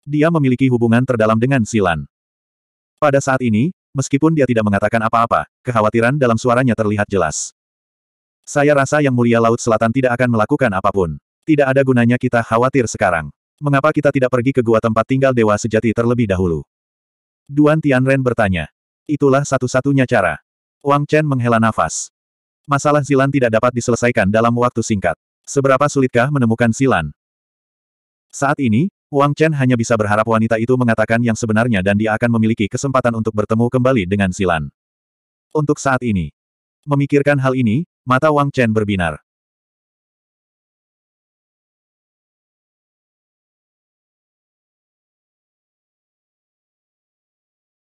Dia memiliki hubungan terdalam dengan Zilan. Pada saat ini, Meskipun dia tidak mengatakan apa-apa, kekhawatiran dalam suaranya terlihat jelas. Saya rasa Yang Mulia Laut Selatan tidak akan melakukan apa pun. Tidak ada gunanya kita khawatir sekarang. Mengapa kita tidak pergi ke gua tempat tinggal Dewa Sejati terlebih dahulu? Duan Tianren bertanya. Itulah satu-satunya cara. Wang Chen menghela nafas. Masalah Zilan tidak dapat diselesaikan dalam waktu singkat. Seberapa sulitkah menemukan Zilan? Saat ini, Wang Chen hanya bisa berharap wanita itu mengatakan yang sebenarnya dan dia akan memiliki kesempatan untuk bertemu kembali dengan Silan. Untuk saat ini. Memikirkan hal ini, mata Wang Chen berbinar.